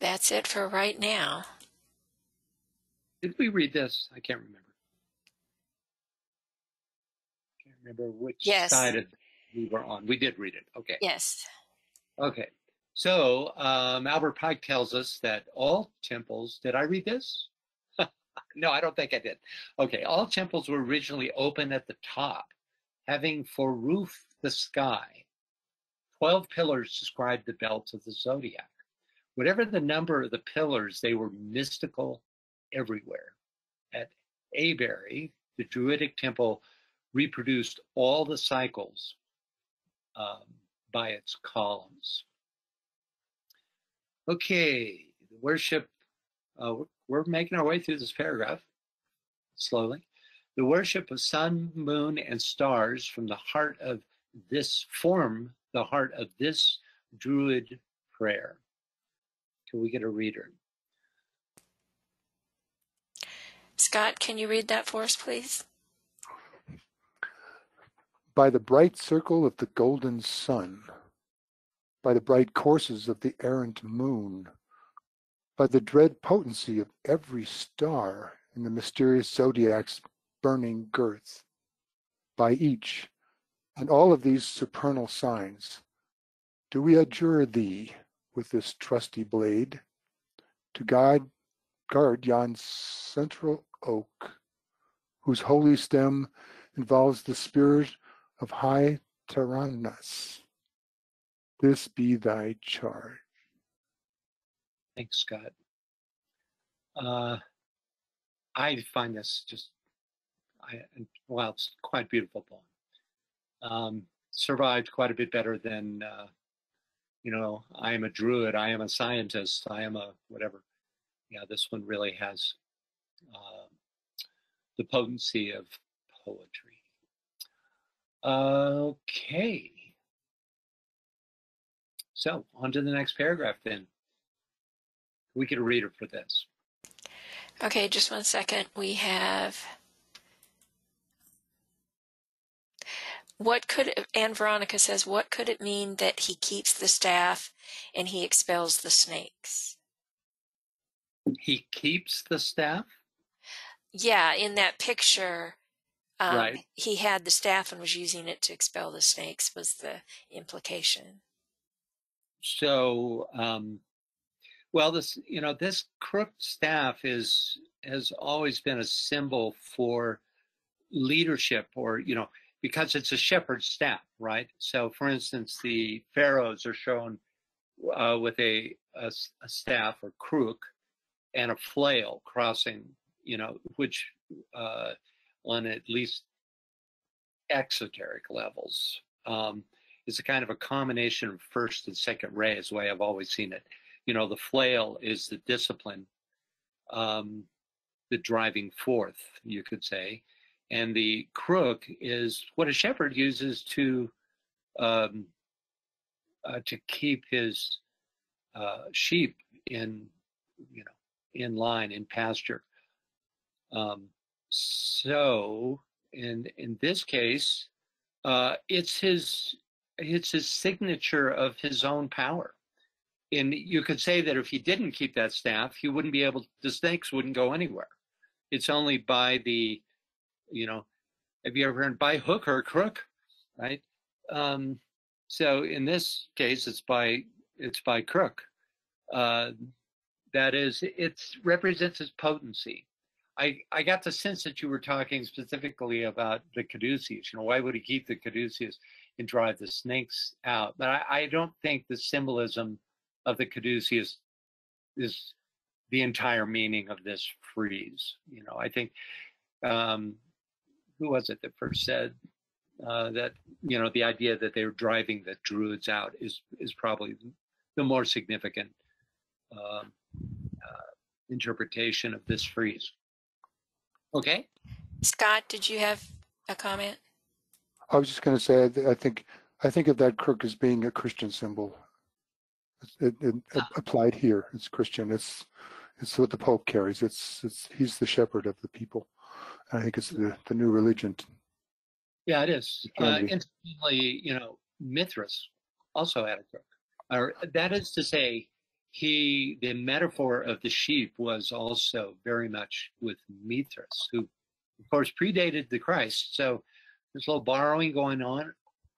That's it for right now. Did we read this? I can't remember. Can't remember which Yes. side of we were on. We did read it. Okay. Yes. Okay. So um, Albert Pike tells us that all temples. Did I read this? *laughs* no, I don't think I did. Okay. All temples were originally open at the top, having for roof the sky. Twelve pillars describe the belt of the zodiac. Whatever the number of the pillars, they were mystical everywhere. At Avebury, the Druidic temple reproduced all the cycles um, by its columns. Okay, the worship, uh, we're- we're making our way through this paragraph slowly. The worship of sun, moon, and stars from the heart of this form, the heart of this Druid prayer. Can we get a reader? Scott, can you read that for us, please? By the bright circle of the golden sun, by the bright courses of the errant moon, by the dread potency of every star in the mysterious zodiac's burning girth, by each and all of these supernal signs, do we adjure thee with this trusty blade to guide, guard yon central oak, whose holy stem involves the spirit of high Taranis. This be thy charge. Thanks, Scott. Uh, I find this just, I, well, it's quite beautiful poem. Um, survived quite a bit better than, uh, you know, I am a druid, I am a scientist, I am a whatever. Yeah, this one really has uh, the potency of poetry. Okay. So on to the next paragraph then. We get a reader for this. Okay, just one second. We have. What could Anne Veronica says? What could it mean that he keeps the staff and he expels the snakes? He keeps the staff? Yeah, in that picture, um, Right. he had the staff and was using it to expel the snakes. Was the implication? So, um, well, this, you know, this crooked staff is, has always been a symbol for leadership or, you know, because it's a shepherd's staff, right? So, for instance, the pharaohs are shown uh, with a staff or crook and a flail crossing, you know, which uh, on at least exoteric levels. Um, it's a kind of a combination of first and second ray, is the way I've always seen it. You know, the flail is the discipline, um, the driving forth, you could say, and the crook is what a shepherd uses to um, uh, to keep his uh, sheep in you know in line in pasture. Um, so in in this case, uh, it's his it's his signature of his own power. And you could say that if he didn't keep that staff, he wouldn't be able. The snakes wouldn't go anywhere. It's only by the, you know, have you ever heard by hook or crook, right? Um, so in this case, it's by it's by crook. Uh, that is, it represents his potency. I, I got the sense that you were talking specifically about the caduceus. You know, why would he keep the caduceus and drive the snakes out? But I, I don't think the symbolism of the caduceus is the entire meaning of this frieze. You know, I think um, who was it that first said uh, that you know the idea that they were driving the druids out is is probably the more significant um, uh, interpretation of this frieze. Okay. Scott, did you have a comment? I was just going to say, I think I think of that crook as being a Christian symbol. It, it, it applied here. It's Christian. It's it's what the Pope carries. It's it's he's the shepherd of the people. I think it's the the new religion. Yeah, it is. Uh, interestingly, you know, Mithras also had a crook. Or that is to say, he the metaphor of the sheep was also very much with Mithras, who of course predated the Christ. So there's a little borrowing going on,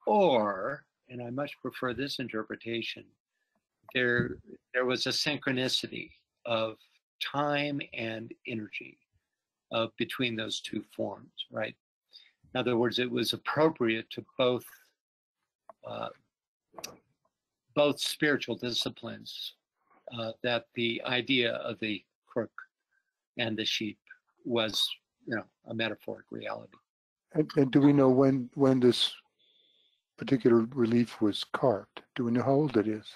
or and I much prefer this interpretation. There, there was a synchronicity of time and energy uh, between those two forms, right? In other words, it was appropriate to both uh, both spiritual disciplines uh, that the idea of the crook and the sheep was, you know, a metaphoric reality. And, and do we know when when this particular relief was carved? Do we know how old it is?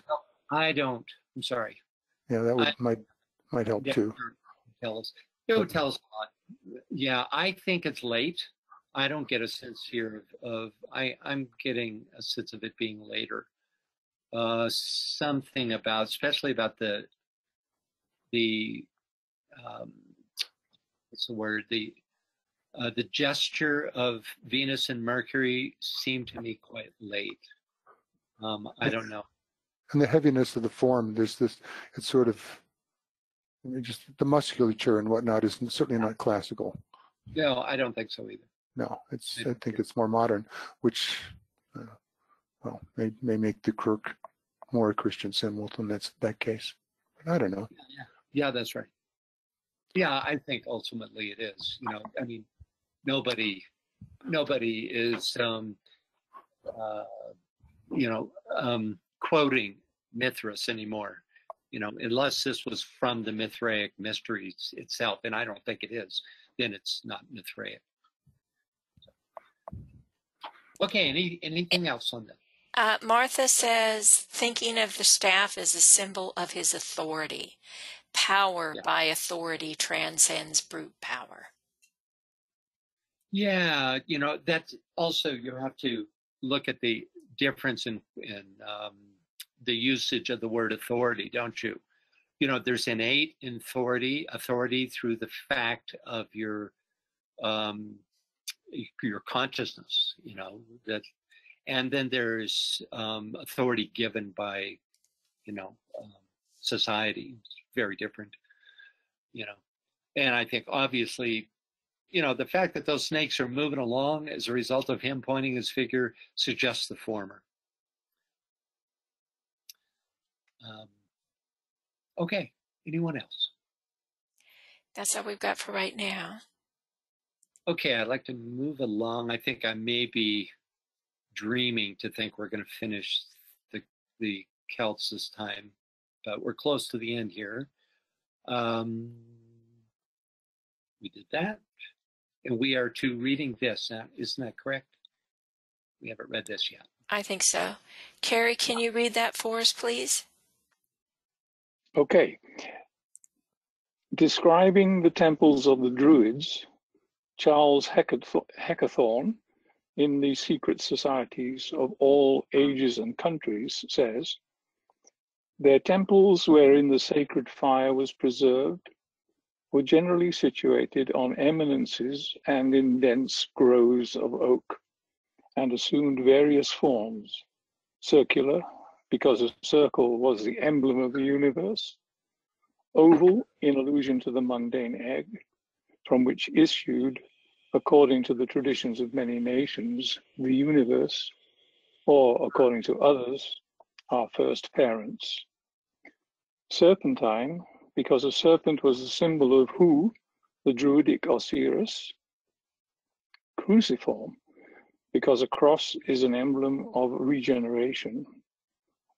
I don't. I'm sorry. Yeah, that would, I, might might help yeah, too. Tell us. It would tell us a lot. Yeah, I think it's late. I don't get a sense here of, of I, I'm getting a sense of it being later. Uh, something about, especially about the the um, what's the word the uh, the gesture of Venus and Mercury seemed to me quite late. Um, I don't know. And the heaviness of the form, there's this, it's sort of, I mean, just the musculature and whatnot is certainly not classical. No, I don't think so either. No, it's, I think it's more modern, which, uh, well, may, may make the crook more a Christian symbol than that's that case. But I don't know. Yeah, Yeah, yeah, that's right. Yeah, I think ultimately it is. You know, I mean, nobody nobody is um, uh, you know um, quoting Mithras anymore. You know, unless this was from the Mithraic mysteries itself, and I don't think it is, then it's not Mithraic. Okay, any anything else on that? Uh, Martha says, thinking of the staff as a symbol of his authority. Power yeah. by authority transcends brute power. Yeah, you know, that's also, you have to look at the difference in, in um, the usage of the word authority, don't you? You know, there's innate authority, authority through the fact of your um, your consciousness. You know that, and then there's um, authority given by, you know, um, society. It's very different. You know, and I think obviously you know, the fact that those snakes are moving along as a result of him pointing his finger suggests the former. Um, okay, anyone else? That's all we've got for right now. Okay, I'd like to move along. I think I may be dreaming to think we're going to finish the the Celts this time, but we're close to the end here. Um, we did that and we are to reading this. Uh, isn't that correct? We haven't read this yet. I think so. Carrie, can you read that for us, please? Okay. Describing the temples of the Druids, Charles Heckethorn in the Secret Societies of All Ages and Countries says, Their temples wherein the sacred fire was preserved were generally situated on eminences and in dense groves of oak, and assumed various forms, circular, because a circle was the emblem of the universe, oval in allusion to the mundane egg, from which issued, according to the traditions of many nations, the universe, or according to others, our first parents. Serpentine, because a serpent was a symbol of Hu, the Druidic Osiris. Cruciform, because a cross is an emblem of regeneration.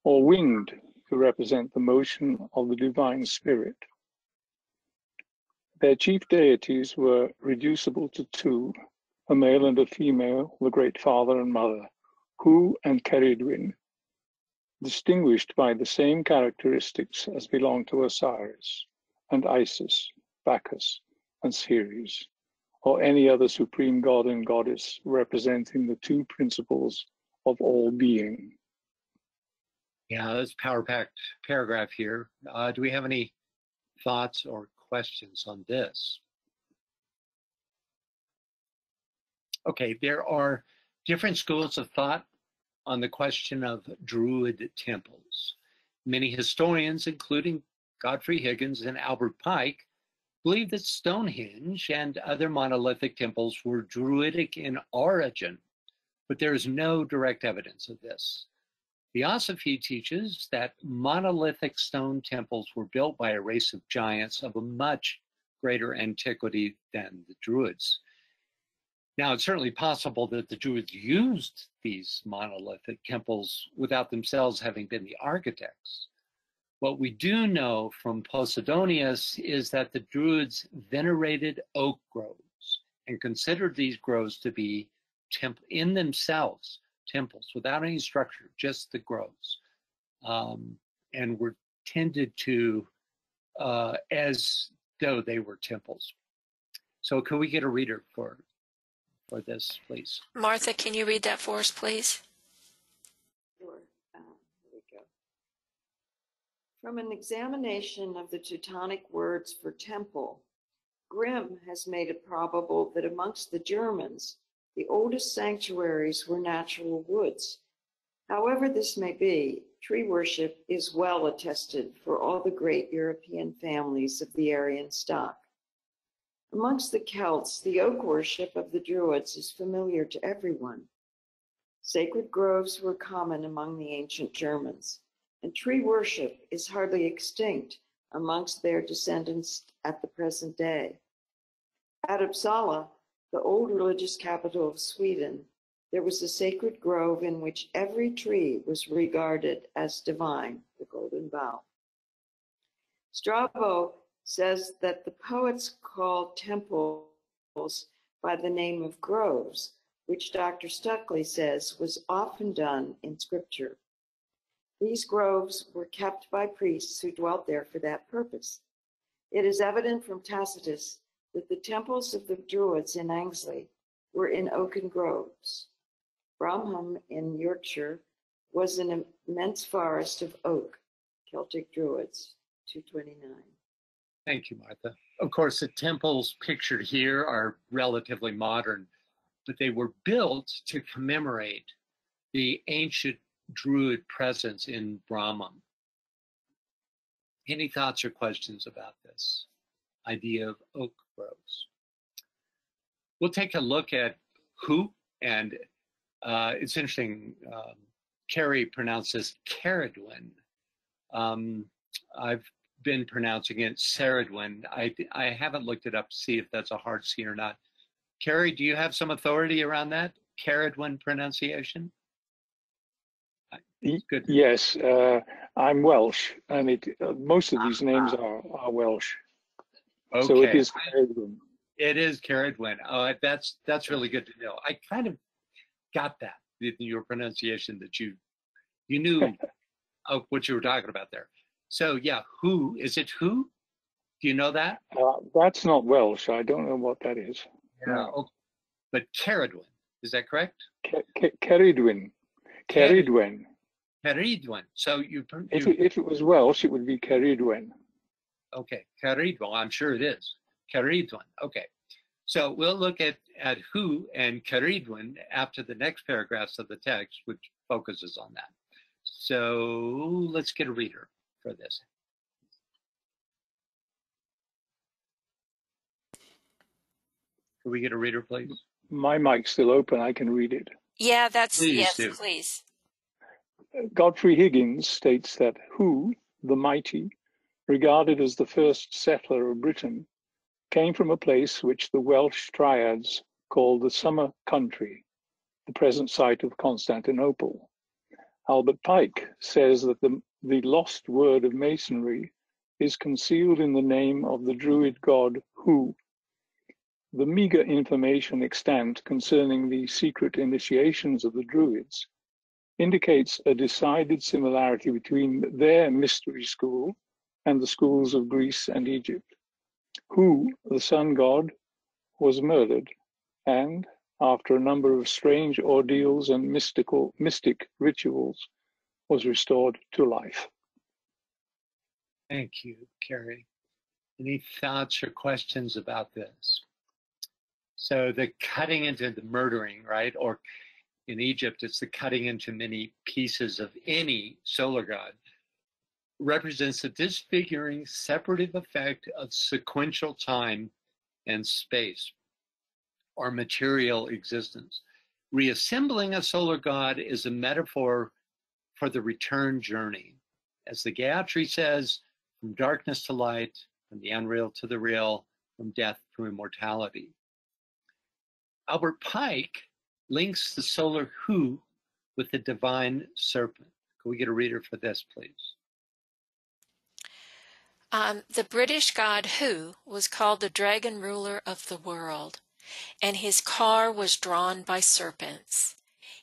Or winged, to represent the motion of the divine spirit. Their chief deities were reducible to two, a male and a female, the great father and mother, Hu and Ceridwen, distinguished by the same characteristics as belong to Osiris and Isis, Bacchus, and Ceres, or any other supreme god and goddess representing the two principles of all being. Yeah, that's power packed paragraph here. Uh, do we have any thoughts or questions on this. Okay, there are different schools of thought on the question of Druid temples. Many historians, including Godfrey Higgins and Albert Pike, believe that Stonehenge and other monolithic temples were Druidic in origin, but there is no direct evidence of this. Theosophy teaches that monolithic stone temples were built by a race of giants of a much greater antiquity than the Druids. Now, it's certainly possible that the Druids used these monolithic temples without themselves having been the architects. What we do know from Posidonius is that the Druids venerated oak groves and considered these groves to be in themselves temples without any structure, just the groves, um, and were tended to uh, as though they were temples. So, could we get a reader for for this, please? Martha, can you read that for us, please? Sure. Uh, here we go. From an examination of the Teutonic words for temple, Grimm has made it probable that amongst the Germans, the oldest sanctuaries were natural woods. However this may be, tree worship is well attested for all the great European families of the Aryan stock. Amongst the Celts, the oak worship of the Druids is familiar to everyone. Sacred groves were common among the ancient Germans, and tree worship is hardly extinct amongst their descendants at the present day. At Uppsala, the old religious capital of Sweden, there was a sacred grove in which every tree was regarded as divine, the golden bough. Strabo says that the poets called temples by the name of groves, which Dr. Stukeley says was often done in scripture. These groves were kept by priests who dwelt there for that purpose. It is evident from Tacitus that the temples of the Druids in Anglesey were in oaken groves. Bramham in Yorkshire was an immense forest of oak, Celtic Druids, 229. Thank you, Martha. Of course, the temples pictured here are relatively modern, but they were built to commemorate the ancient Druid presence in Bramham. Any thoughts or questions about this idea of oak groves? We'll take a look at Hu, and uh, it's interesting. Um, Carrie pronounces Ceridwen. Um, I've been pronouncing it Ceridwen. I, I haven't looked it up to see if that's a hard C or not. Carrie, do you have some authority around that Ceridwen pronunciation? Good. Yes, uh, I'm Welsh, and it, uh, most of these names are, are Welsh. Okay. So it is Ceridwen. It is Ceridwen. Oh, that's that's really good to know. I kind of got that your pronunciation that you you knew *laughs* of what you were talking about there. So yeah, who is it? Who? Do you know that? Uh, that's not Welsh. I don't know what that is. Yeah. No. Okay. But Ceridwen, is that correct? Ceridwen. Ceridwen. Ceridwen. So you, you if, it, if it was Welsh, it would be Ceridwen. Okay, Ceridwen. I'm sure it is. Ceridwen. Okay. So we'll look at, at Hu and Ceridwen after the next paragraphs of the text, which focuses on that. So let's get a reader for this. Can we get a reader, please? My mic's still open. I can read it. Yeah, that's please yes, do. please. Godfrey Higgins states that Hu, the mighty, regarded as the first settler of Britain, came from a place which the Welsh triads called the Summer Country, the present site of Constantinople. Albert Pike says that the, the lost word of masonry is concealed in the name of the Druid god Hu. The meager information extant concerning the secret initiations of the Druids indicates a decided similarity between their mystery school and the schools of Greece and Egypt. Hu, the sun god, was murdered and, after a number of strange ordeals and mystical mystic rituals, was restored to life. Thank you, Carrie. Any thoughts or questions about this? So the cutting into the murdering, right? Or in Egypt, it's the cutting into many pieces of any solar god represents a disfiguring separative effect of sequential time and space or material existence. Reassembling a solar god is a metaphor for the return journey. As the Gayatri says, from darkness to light, from the unreal to the real, from death to immortality. Albert Pike links the solar Hu with the divine serpent. Can we get a reader for this, please? Um, the British god Hu was called the dragon ruler of the world, and his car was drawn by serpents.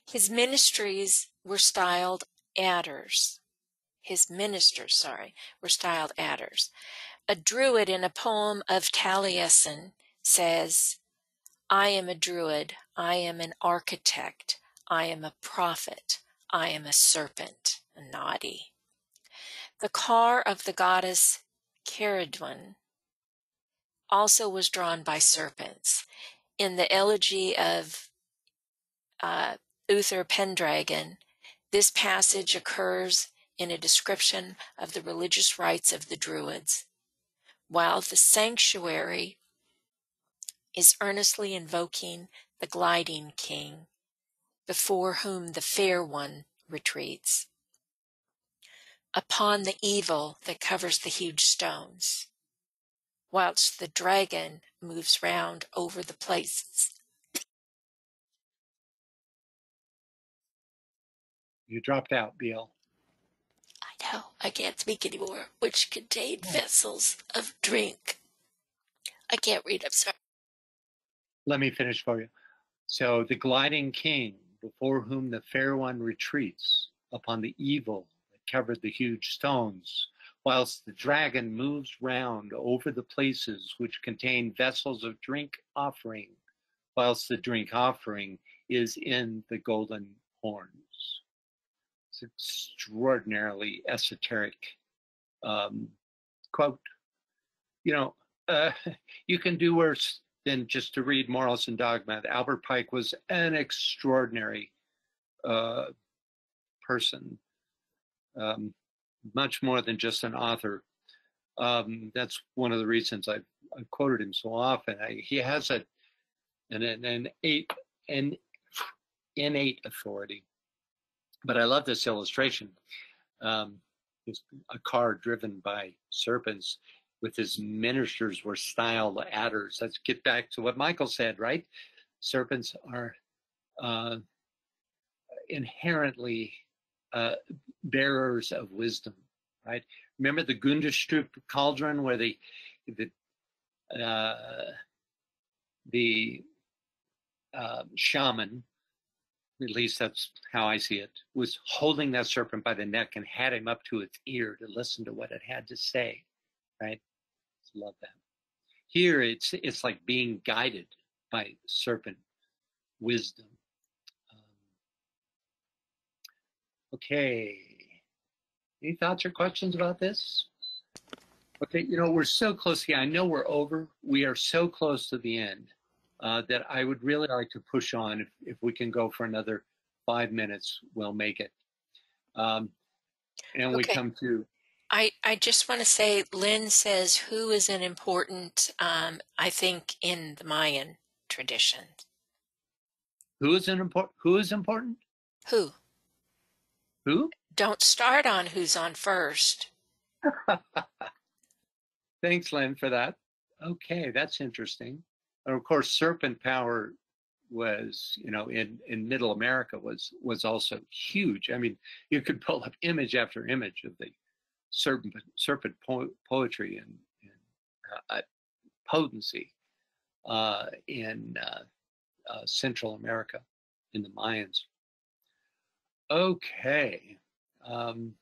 His ministries were styled adders. His ministers, sorry, were styled adders. A druid in a poem of Taliesin says, I am a druid, I am an architect, I am a prophet, I am a serpent, a naughty. The car of the goddess Ceridwen also was drawn by serpents. In the elegy of uh, Uther Pendragon, this passage occurs in a description of the religious rites of the Druids, while the sanctuary is earnestly invoking the gliding king, before whom the fair one retreats upon the evil that covers the huge stones, whilst the dragon moves round over the places. You dropped out, Beal. I know, I can't speak anymore, which contained vessels of drink. I can't read, I'm sorry. Let me finish for you. So the gliding king, before whom the fair one retreats upon the evil that covered the huge stones, whilst the dragon moves round over the places which contain vessels of drink offering, whilst the drink offering is in the golden horns. Extraordinarily esoteric um, quote. You know, uh, *laughs* you can do worse than just to read Morals and Dogma. Albert Pike was an extraordinary uh, person um, much more than just an author. Um, that's one of the reasons I've, I've quoted him so often. I, he has a, an, an, an, eight, an innate authority. But I love this illustration. Um, a car driven by serpents with his ministers were styled adders. Let's get back to what Michael said, right? Serpents are uh, inherently uh, bearers of wisdom, right? Remember the Gundestrup cauldron where the the uh, the uh, shaman at least that's how I see it, was holding that serpent by the neck and had him up to its ear to listen to what it had to say, right? Love that. Here, it's it's like being guided by serpent wisdom. Um, okay. Any thoughts or questions about this? Okay, you know, we're so close here. I know we're over. We are so close to the end uh, that I would really like to push on. If, if we can go for another five minutes, we'll make it. Um, and we come to, I, I just want to say, Lynn says, who is an important, um, I think, in the Mayan tradition? who is an important? Who is important? Who? Who? Don't start on who's on first. *laughs* Thanks, Lynn, for that. Okay, that's interesting. And of course, serpent power was, you know, in in Middle America was was also huge. I mean, you could pull up image after image of the serpent serpent po- poetry and, and uh, potency uh, in uh, uh, Central America in the Mayans. Okay, um,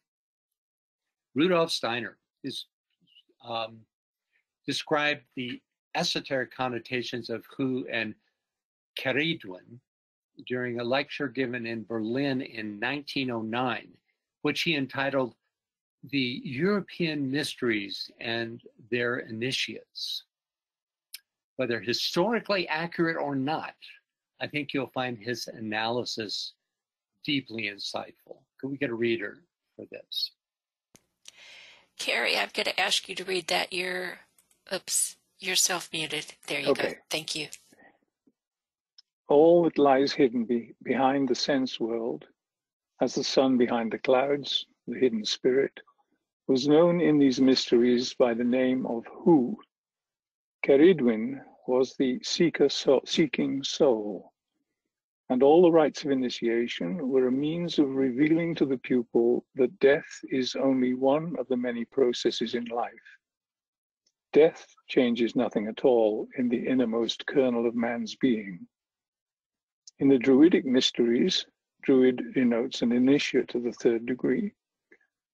Rudolf Steiner is um, described the esoteric connotations of Hu and Keridwen during a lecture given in Berlin in 1909, which he entitled The European Mysteries and Their Initiates. Whether historically accurate or not, I think you'll find his analysis deeply insightful. Could we get a reader for this? Carrie, I'm going to ask you to read that. You're, oops, you're muted. There you go. Thank you. All that lies hidden be, behind the sense world, as the sun behind the clouds, the hidden spirit, was known in these mysteries by the name of Hu. Keridwen was the seeker so, seeking soul, and all the rites of initiation were a means of revealing to the pupil that death is only one of the many processes in life. Death changes nothing at all in the innermost kernel of man's being. In the Druidic mysteries, Druid denotes an initiate of the third degree.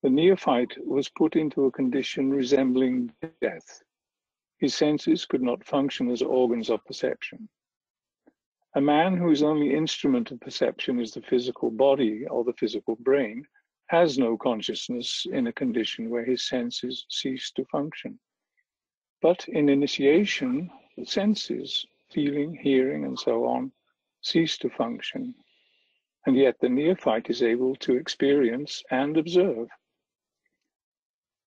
The neophyte was put into a condition resembling death. His senses could not function as organs of perception. A man whose only instrument of perception is the physical body or the physical brain has no consciousness in a condition where his senses cease to function. But in initiation, the senses, feeling, hearing, and so on, cease to function. And yet the neophyte is able to experience and observe.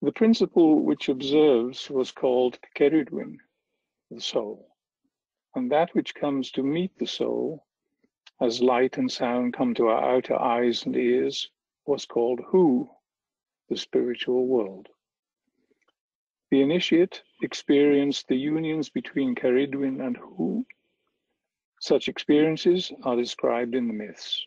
The principle which observes was called Keridwen, the soul. And that which comes to meet the soul, as light and sound come to our outer eyes and ears, was called Hu, the spiritual world. The initiate experienced the unions between Keridwen and Hu. Such experiences are described in the myths.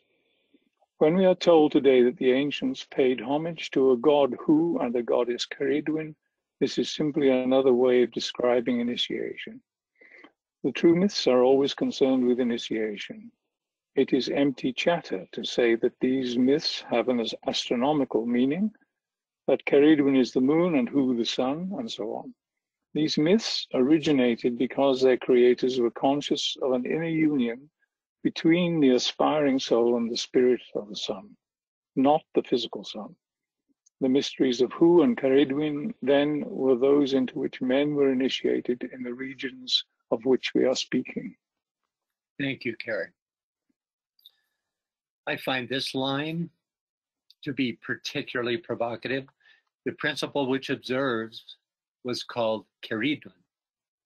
When we are told today that the ancients paid homage to a god Hu and a goddess Keridwen, this is simply another way of describing initiation. The true myths are always concerned with initiation. It is empty chatter to say that these myths have an astronomical meaning, that Keridwen is the moon and Hu the sun, and so on. These myths originated because their creators were conscious of an inner union between the aspiring soul and the spirit of the sun, not the physical sun. The mysteries of Hu and Keridwen then were those into which men were initiated in the regions of which we are speaking. Thank you, Carrie. I find this line to be particularly provocative. The principle which observes was called Keridwen,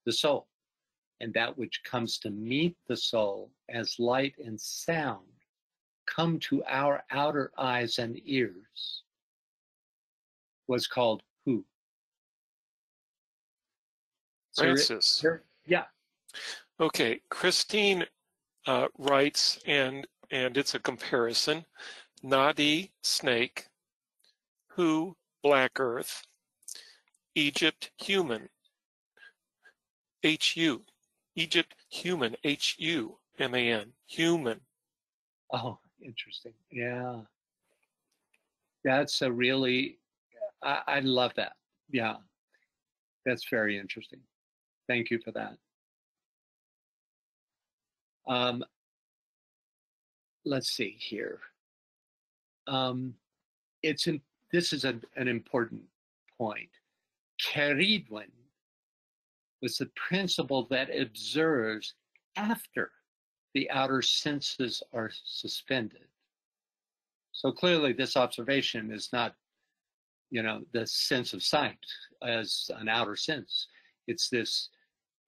the soul, and that which comes to meet the soul as light and sound come to our outer eyes and ears was called Hu? Francis. yeah. Okay, Christine uh, writes, and and it's a comparison. Nadi, snake. Who, black earth. Egypt, human. H-U. Egypt, human. H-U, M-A-N. Human. Oh, interesting. Yeah. That's a really, I, I love that. Yeah. That's very interesting. Thank you for that. Um, let's see here. Um, it's in, this is a, an important point. Keridwen was the principle that observes after the outer senses are suspended. So clearly, this observation is not, you know, the sense of sight as an outer sense. It's this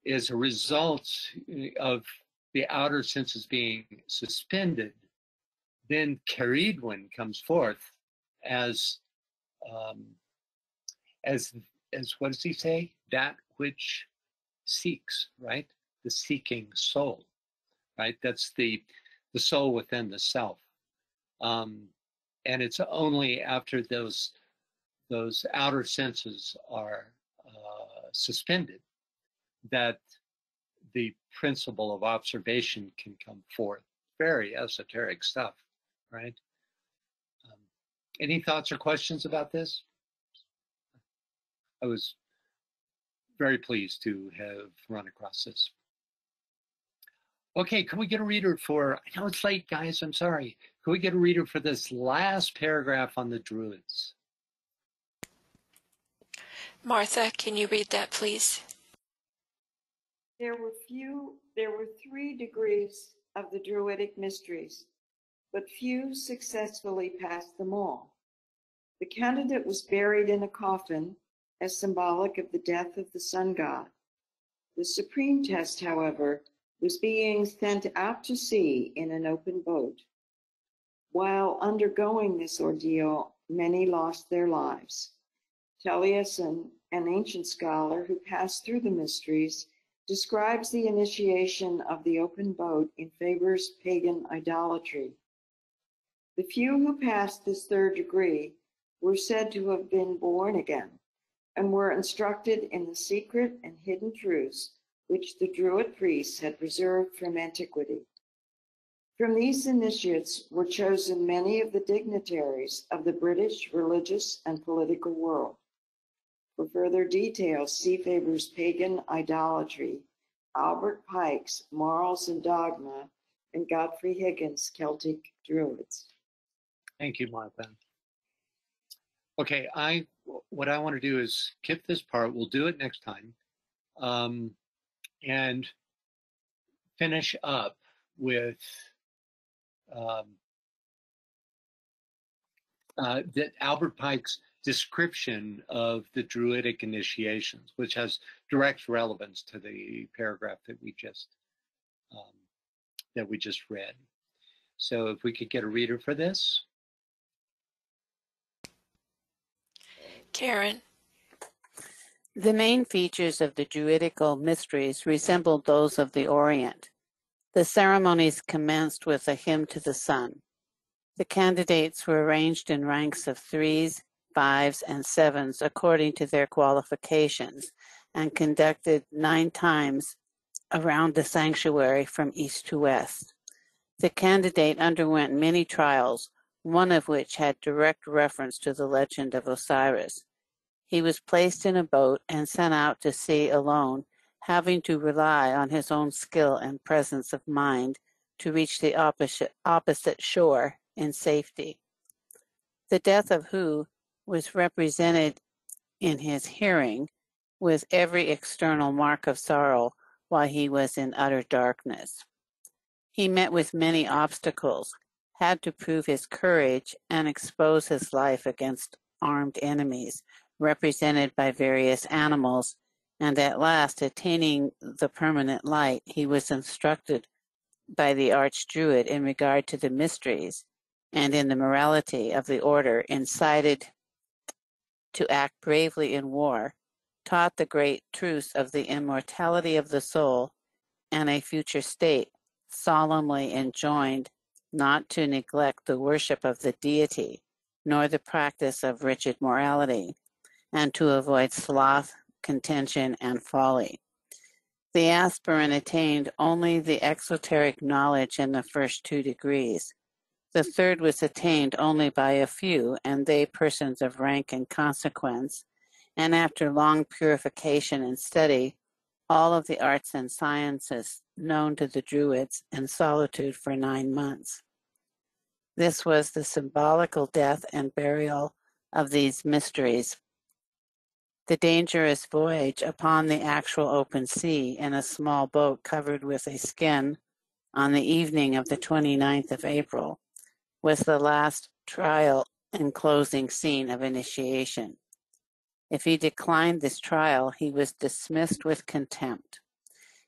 is a result of the outer senses being suspended. Then Keridwen comes forth as um, as as what does he say? That which seeks, right? The seeking soul, right? That's the the soul within the self. Um, and it's only after those those outer senses are uh, suspended that the principle of observation can come forth. Very esoteric stuff, right? Any thoughts or questions about this? I was very pleased to have run across this. Okay, can we get a reader for, I know it's late, guys, I'm sorry. Can we get a reader for this last paragraph on the Druids? Martha, can you read that, please? There were few, there were three degrees of the Druidic mysteries, but few successfully passed them all. The candidate was buried in a coffin as symbolic of the death of the sun god. The supreme test, however, was being sent out to sea in an open boat. While undergoing this ordeal, many lost their lives. Taliesin, an ancient scholar who passed through the mysteries, describes the initiation of the open boat in Faber's pagan idolatry. The few who passed this third degree were said to have been born again and were instructed in the secret and hidden truths which the Druid priests had preserved from antiquity. From these initiates were chosen many of the dignitaries of the British religious and political world. For further details, see Faber's Pagan Idolatry, Albert Pike's Morals and Dogma, and Godfrey Higgins' Celtic Druids. Thank you, Martha. Okay, I what I want to do is skip this part. We'll do it next time, um, and finish up with um, uh, that Albert Pike's description of the Druidic initiations, which has direct relevance to the paragraph that we just um, that we just read. So, if we could get a reader for this. Karen. The main features of the Druidical mysteries resembled those of the Orient. The ceremonies commenced with a hymn to the sun. The candidates were arranged in ranks of threes, fives, and sevens according to their qualifications and conducted nine times around the sanctuary from east to west. The candidate underwent many trials, one of which had direct reference to the legend of Osiris. He was placed in a boat and sent out to sea alone, having to rely on his own skill and presence of mind to reach the opposite, opposite shore in safety. The death of Hu was represented in his hearing with every external mark of sorrow while he was in utter darkness. He met with many obstacles, had to prove his courage and expose his life against armed enemies, represented by various animals, and at last attaining the permanent light, he was instructed by the archdruid in regard to the mysteries and in the morality of the order, incited to act bravely in war, taught the great truths of the immortality of the soul and a future state, solemnly enjoined not to neglect the worship of the deity, nor the practice of rigid morality, and to avoid sloth, contention, and folly. The aspirant attained only the exoteric knowledge in the first two degrees. The third was attained only by a few, and they persons of rank and consequence. And after long purification and study, all of the arts and sciences known to the Druids in solitude for nine months. This was the symbolical death and burial of these mysteries. The dangerous voyage upon the actual open sea in a small boat covered with a skin on the evening of the 29th of April was the last trial and closing scene of initiation. If he declined this trial, he was dismissed with contempt.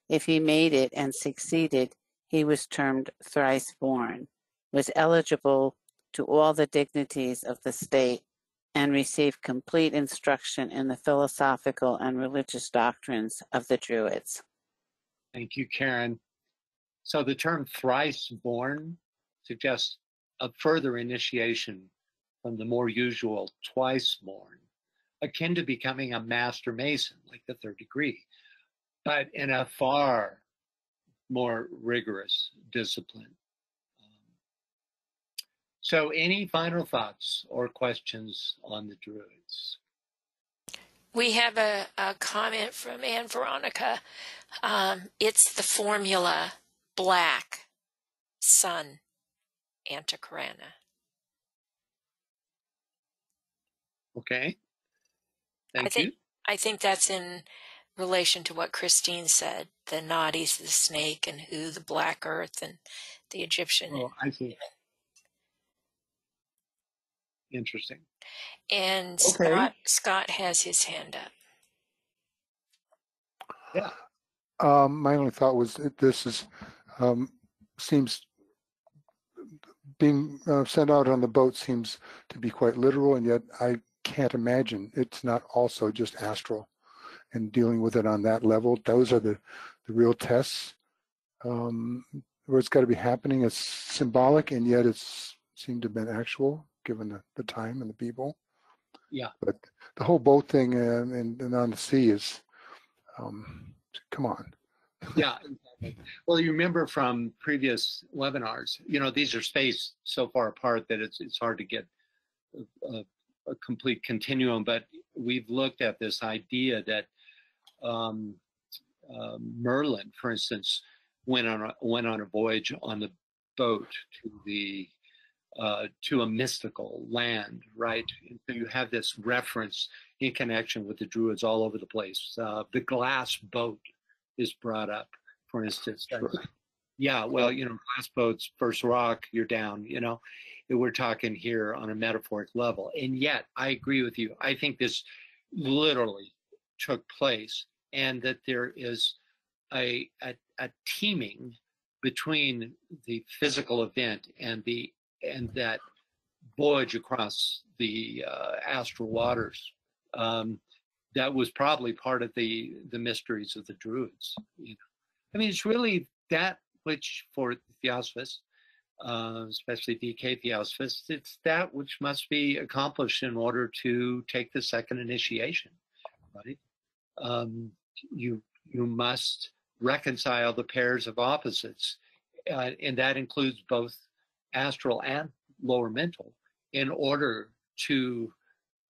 If he made it and succeeded, he was termed thrice born, was eligible to all the dignities of the state, and received complete instruction in the philosophical and religious doctrines of the Druids. Thank you, Karen. So the term thrice born suggests a further initiation from the more usual twice born, akin to becoming a master mason, like the third degree, but in a far more rigorous discipline. So, any final thoughts or questions on the Druids? We have a, a comment from Anne Veronica. Um, it's the formula black sun Antahkarana. Okay. Thank I think you. I think that's in relation to what Christine said: the Noddy's the snake, and who the black earth, and the Egyptian. Oh, I see. Interesting. And Okay. Scott Scott has his hand up. Yeah. Um, my only thought was that this is um, seems being uh, sent out on the boat seems to be quite literal, and yet I can't imagine it's not also just astral and dealing with it on that level. Those are the, the real tests um, where it's got to be happening. It's symbolic, and yet it's seemed to have been actual given the, the time and the people. Yeah. But the whole boat thing uh, and, and on the sea is, um, come on. *laughs* Yeah. exactly. Well, you remember from previous webinars, you know, these are spaced so far apart that it's it's hard to get a, a, a complete continuum. But we've looked at this idea that um, uh, Merlin, for instance, went on a, went on a voyage on the boat to the uh, to a mystical land, right? And so you have this reference in connection with the Druids all over the place. Uh, the glass boat is brought up, for instance. Yeah, well, you know, glass boats, first rock, you're down, you know. We're talking here on a metaphoric level. And yet, I agree with you. I think this literally took place and that there is a, a, a teaming between the physical event and the and that voyage across the uh, astral waters um, that was probably part of the the mysteries of the druids you know. I mean it's really that which for theosophists uh, especially dk theosophists it's that which must be accomplished in order to take the second initiation right? Um, you you must reconcile the pairs of opposites uh, and that includes both astral and lower mental in order to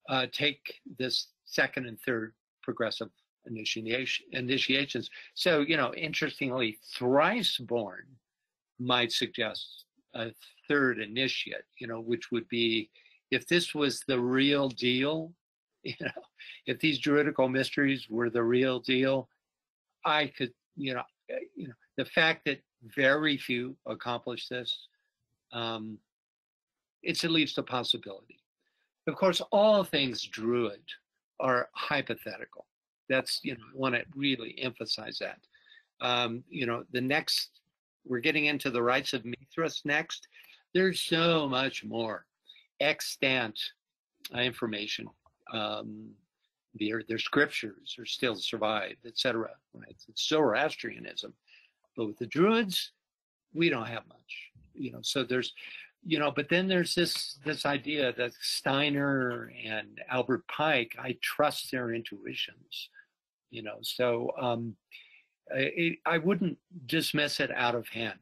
uh, take this second and third progressive initiation initiations. So, you know, interestingly, thrice born might suggest a third initiate, you know, which would be if this was the real deal, *laughs* you know, if these Druidical mysteries were the real deal, I could, you know, uh, you know, the fact that very few accomplish this, um, it's at least a possibility. Of course, all things druid are hypothetical. That's, you know, I want to really emphasize that. Um, you know, the next, we're getting into the rites of Mithras next. There's so much more extant uh, information. Um, their, their scriptures are still survived, etc. Right? It's Zoroastrianism. But with the Druids, we don't have much. You know, so there's you know, but then there's this this idea that Steiner and Albert Pike, I trust their intuitions, you know. So um, I, wouldn't dismiss it out of hand.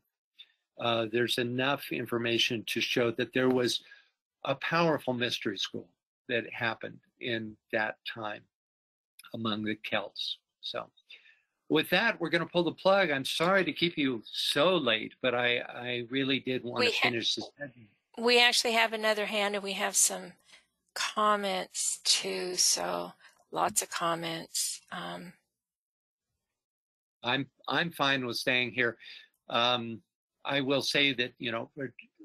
uh, there's enough information to show that there was a powerful mystery school that happened in that time among the Celts. So, with that, we're going to pull the plug. I'm sorry to keep you so late, but I, I really did want We to ha- finish this. We actually have another hand and we have some comments too. So lots of comments. Um, I'm I'm fine with staying here. Um, I will say that you know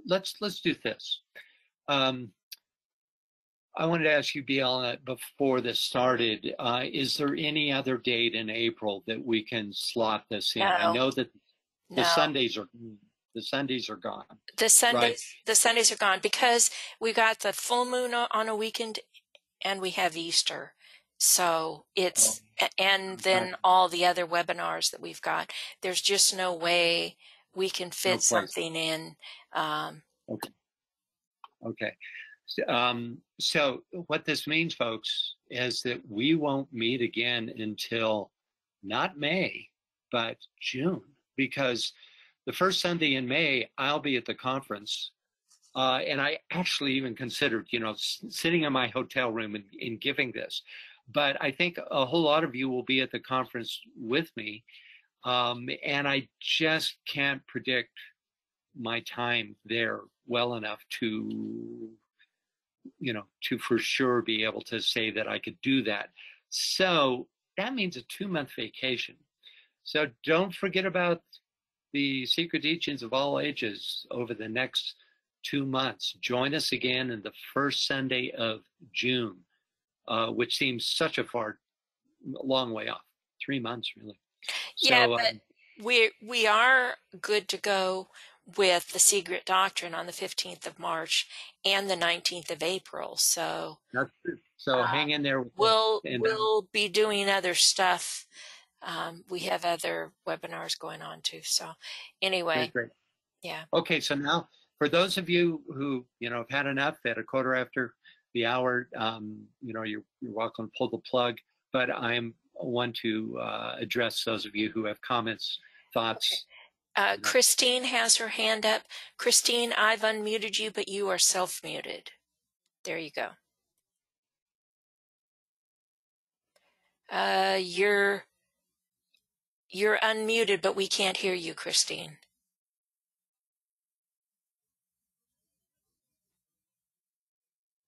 let's let's do this. Um, I wanted to ask you, BL, before this started, uh, is there any other date in April that we can slot this in? I No. know that the No. Sundays are the Sundays are gone. the Sundays, Right. the Sundays are gone because we got the full moon o- on a weekend and we have Easter. So it's, Oh. a- and then all the other webinars that we've got. There's just no way we can fit place. something in. Um, Okay. Um, so what this means, folks, is that we won't meet again until not May, but June, because the first Sunday in May, I'll be at the conference. Uh, and I actually even considered, you know, s- sitting in my hotel room and, and giving this. But I think a whole lot of you will be at the conference with me. Um, and I just can't predict my time there well enough to you know to for sure be able to say that i could do that. So that means a two month vacation. So don't forget about the secret teachings of all ages over the next two months. Join us again in the first sunday of june uh, which seems such a far long way off. Three months really. Yeah, so, but um, we we are good to go with the secret doctrine on the 15th of March and the 19th of April. So so hang in there we'll And, uh, we'll be doing other stuff. Um, we have other webinars going on too. So anyway, yeah. Okay, so now for those of you who you know have had enough at a quarter after the hour, um, you know you're you're welcome to pull the plug. But I'm one to uh, address those of you who have comments, thoughts. Uh, Christine has her hand up. Christine, I've unmuted you, but you are self muted. There you go. Uh, you're you're unmuted, but we can't hear you, Christine.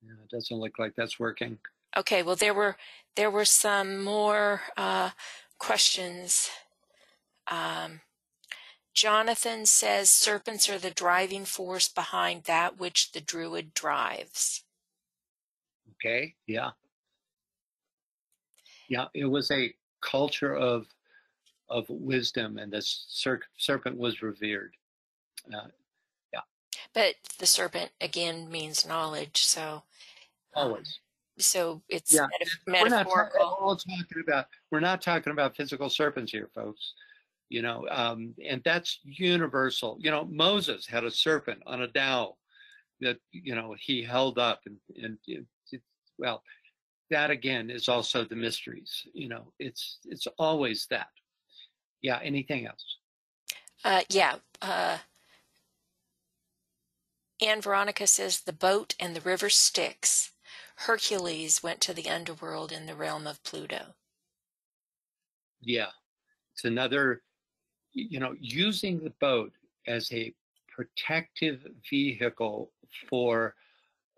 Yeah, it doesn't look like that's working. Okay, well there were there were some more uh, questions. Um, Jonathan says serpents are the driving force behind that which the druid drives. Okay, yeah, yeah. It was a culture of of wisdom, and the ser- serpent was revered. Uh, yeah, But the serpent again means knowledge, so always. so it's Yeah, meta- we're not metaphorical. all talking about. We're not talking about physical serpents here, folks. You know, um, and that's universal. You know, Moses had a serpent on a dowel that you know he held up, and and it, it, well, that again is also the mysteries. You know, it's it's always that. Yeah. Anything else? Uh, yeah. Uh, Anne Veronica says the boat and the river Styx. Hercules went to the underworld in the realm of Pluto. Yeah, it's another. You know, using the boat as a protective vehicle for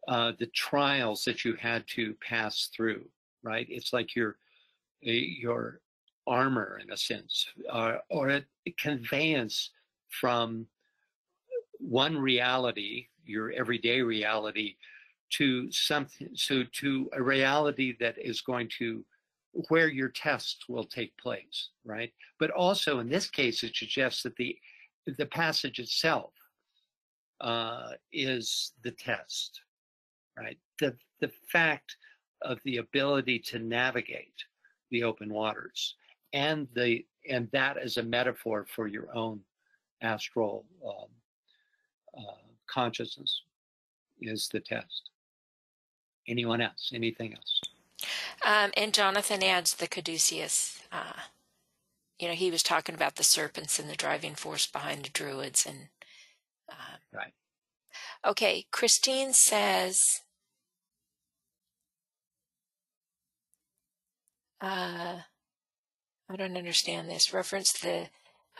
uh, the trials that you had to pass through, right? It's like your your armor in a sense, uh, or a conveyance from one reality, your everyday reality, to something, so to a reality that is going to where your tests will take place, right? But also in this case, it suggests that the the passage itself uh, is the test, right? The the fact of the ability to navigate the open waters, and the and that as a metaphor for your own astral um, uh, consciousness is the test. Anyone else? Anything else? Um, and Jonathan adds the caduceus. Uh, you know, he was talking about the serpents and the driving force behind the druids, and Right. Okay, Christine says, uh, I don't understand this. Reference the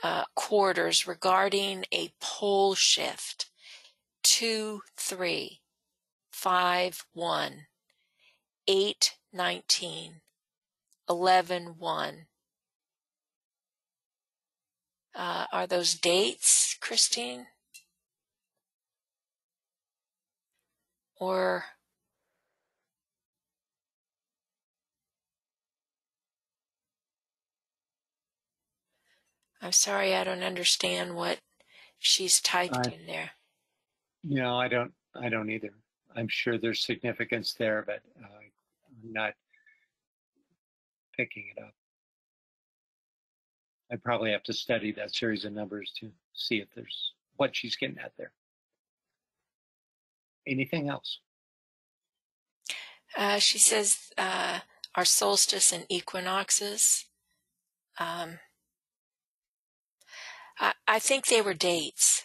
uh, quarters regarding a pole shift. Two, three, five, one, eight, nineteen, eleven, one. Uh, are those dates, Christine? Or I'm sorry, I don't understand what she's typed I- in there. No, I don't. I don't either. I'm sure there's significance there, but uh, I'm not picking it up. I probably have to study that series of numbers to see if there's what she's getting at there. Anything else? Uh, she says uh, our solstice and equinoxes. Um, I, I think they were dates.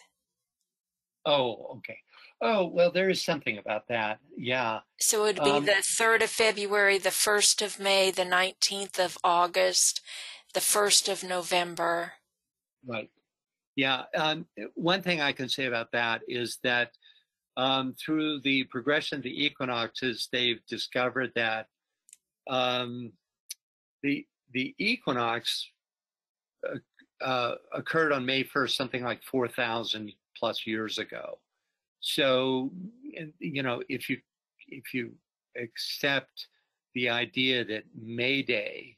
Oh, okay. Oh, well, there is something about that. Yeah. So it would be Um, the 3rd of February, the 1st of May, the 19th of August, the 1st of November. Right. Yeah. Um, one thing I can say about that is that um, through the progression of the equinoxes, they've discovered that um, the the equinox uh, uh, occurred on May 1st, something like 4,000 plus years ago. So, you know, if you if you accept the idea that May Day,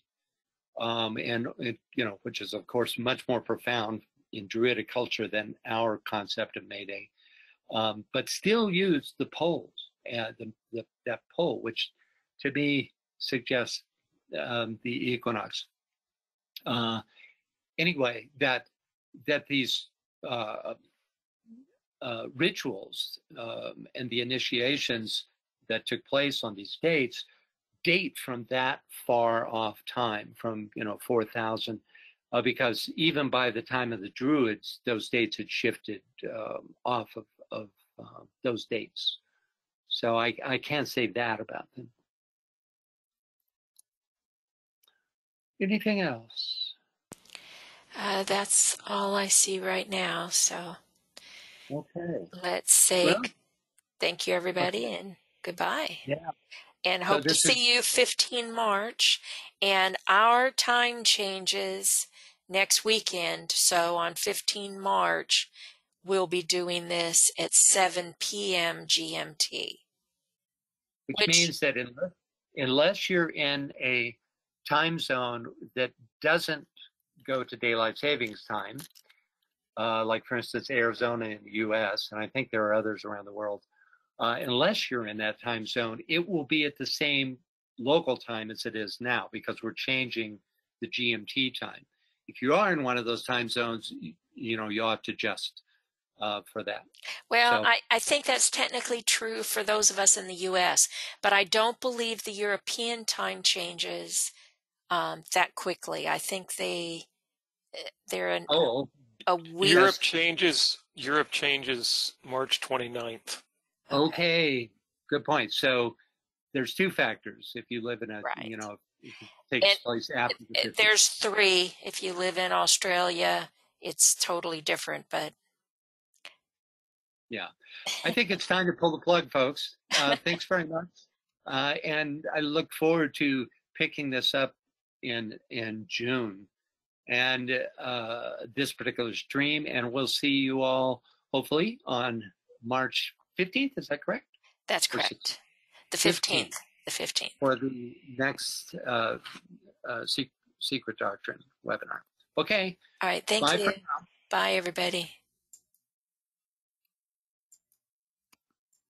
um, and it, you know, which is of course much more profound in Druidic culture than our concept of May Day, um, but still use the poles, uh, the, the, that pole, which to me suggests um, the equinox. Uh, anyway, that that these uh, uh, rituals um, and the initiations that took place on these dates date from that far off time, from you know 4,000, uh, because even by the time of the Druids, those dates had shifted um, off of, of uh, those dates. So I, I can't say that about them. Anything else? Uh, that's all I see right now. So Okay. let's say Well- thank you, everybody, and goodbye. Yeah. And So hope to this see is- you 15 March. And our time changes next weekend. So on 15 March, we'll be doing this at 7 p.m. GMT. which, Which- means that unless, unless you're in a time zone that doesn't go to daylight savings time, uh, like for instance Arizona in the U.S., and I think there are others around the world, uh, unless you're in that time zone, it will be at the same local time as it is now because we're changing the GMT time. If you are in one of those time zones, you, you know you ought to adjust uh, for that. Well, So- I, I think that's technically true for those of us in the U.S., but I don't believe the European time changes um, that quickly. I think they they're an, Oh, a week. Europe changes. Europe changes March 29th. Okay, good point. So there's two factors. If you live in a, you know, it takes And- place after the 15th. There's three. If you live in Australia, it's totally different. But Yeah, I think it's time to pull the plug, folks. Uh, *laughs* thanks very much, uh, and I look forward to picking this up in in June, and uh, this particular stream. And we'll see you all hopefully on March 15th. Is that correct? that's correct. The 15th. 15th. The 15th. For the next uh, uh, Secret Doctrine webinar. Okay. All right. Thank Bye you. Bye, everybody.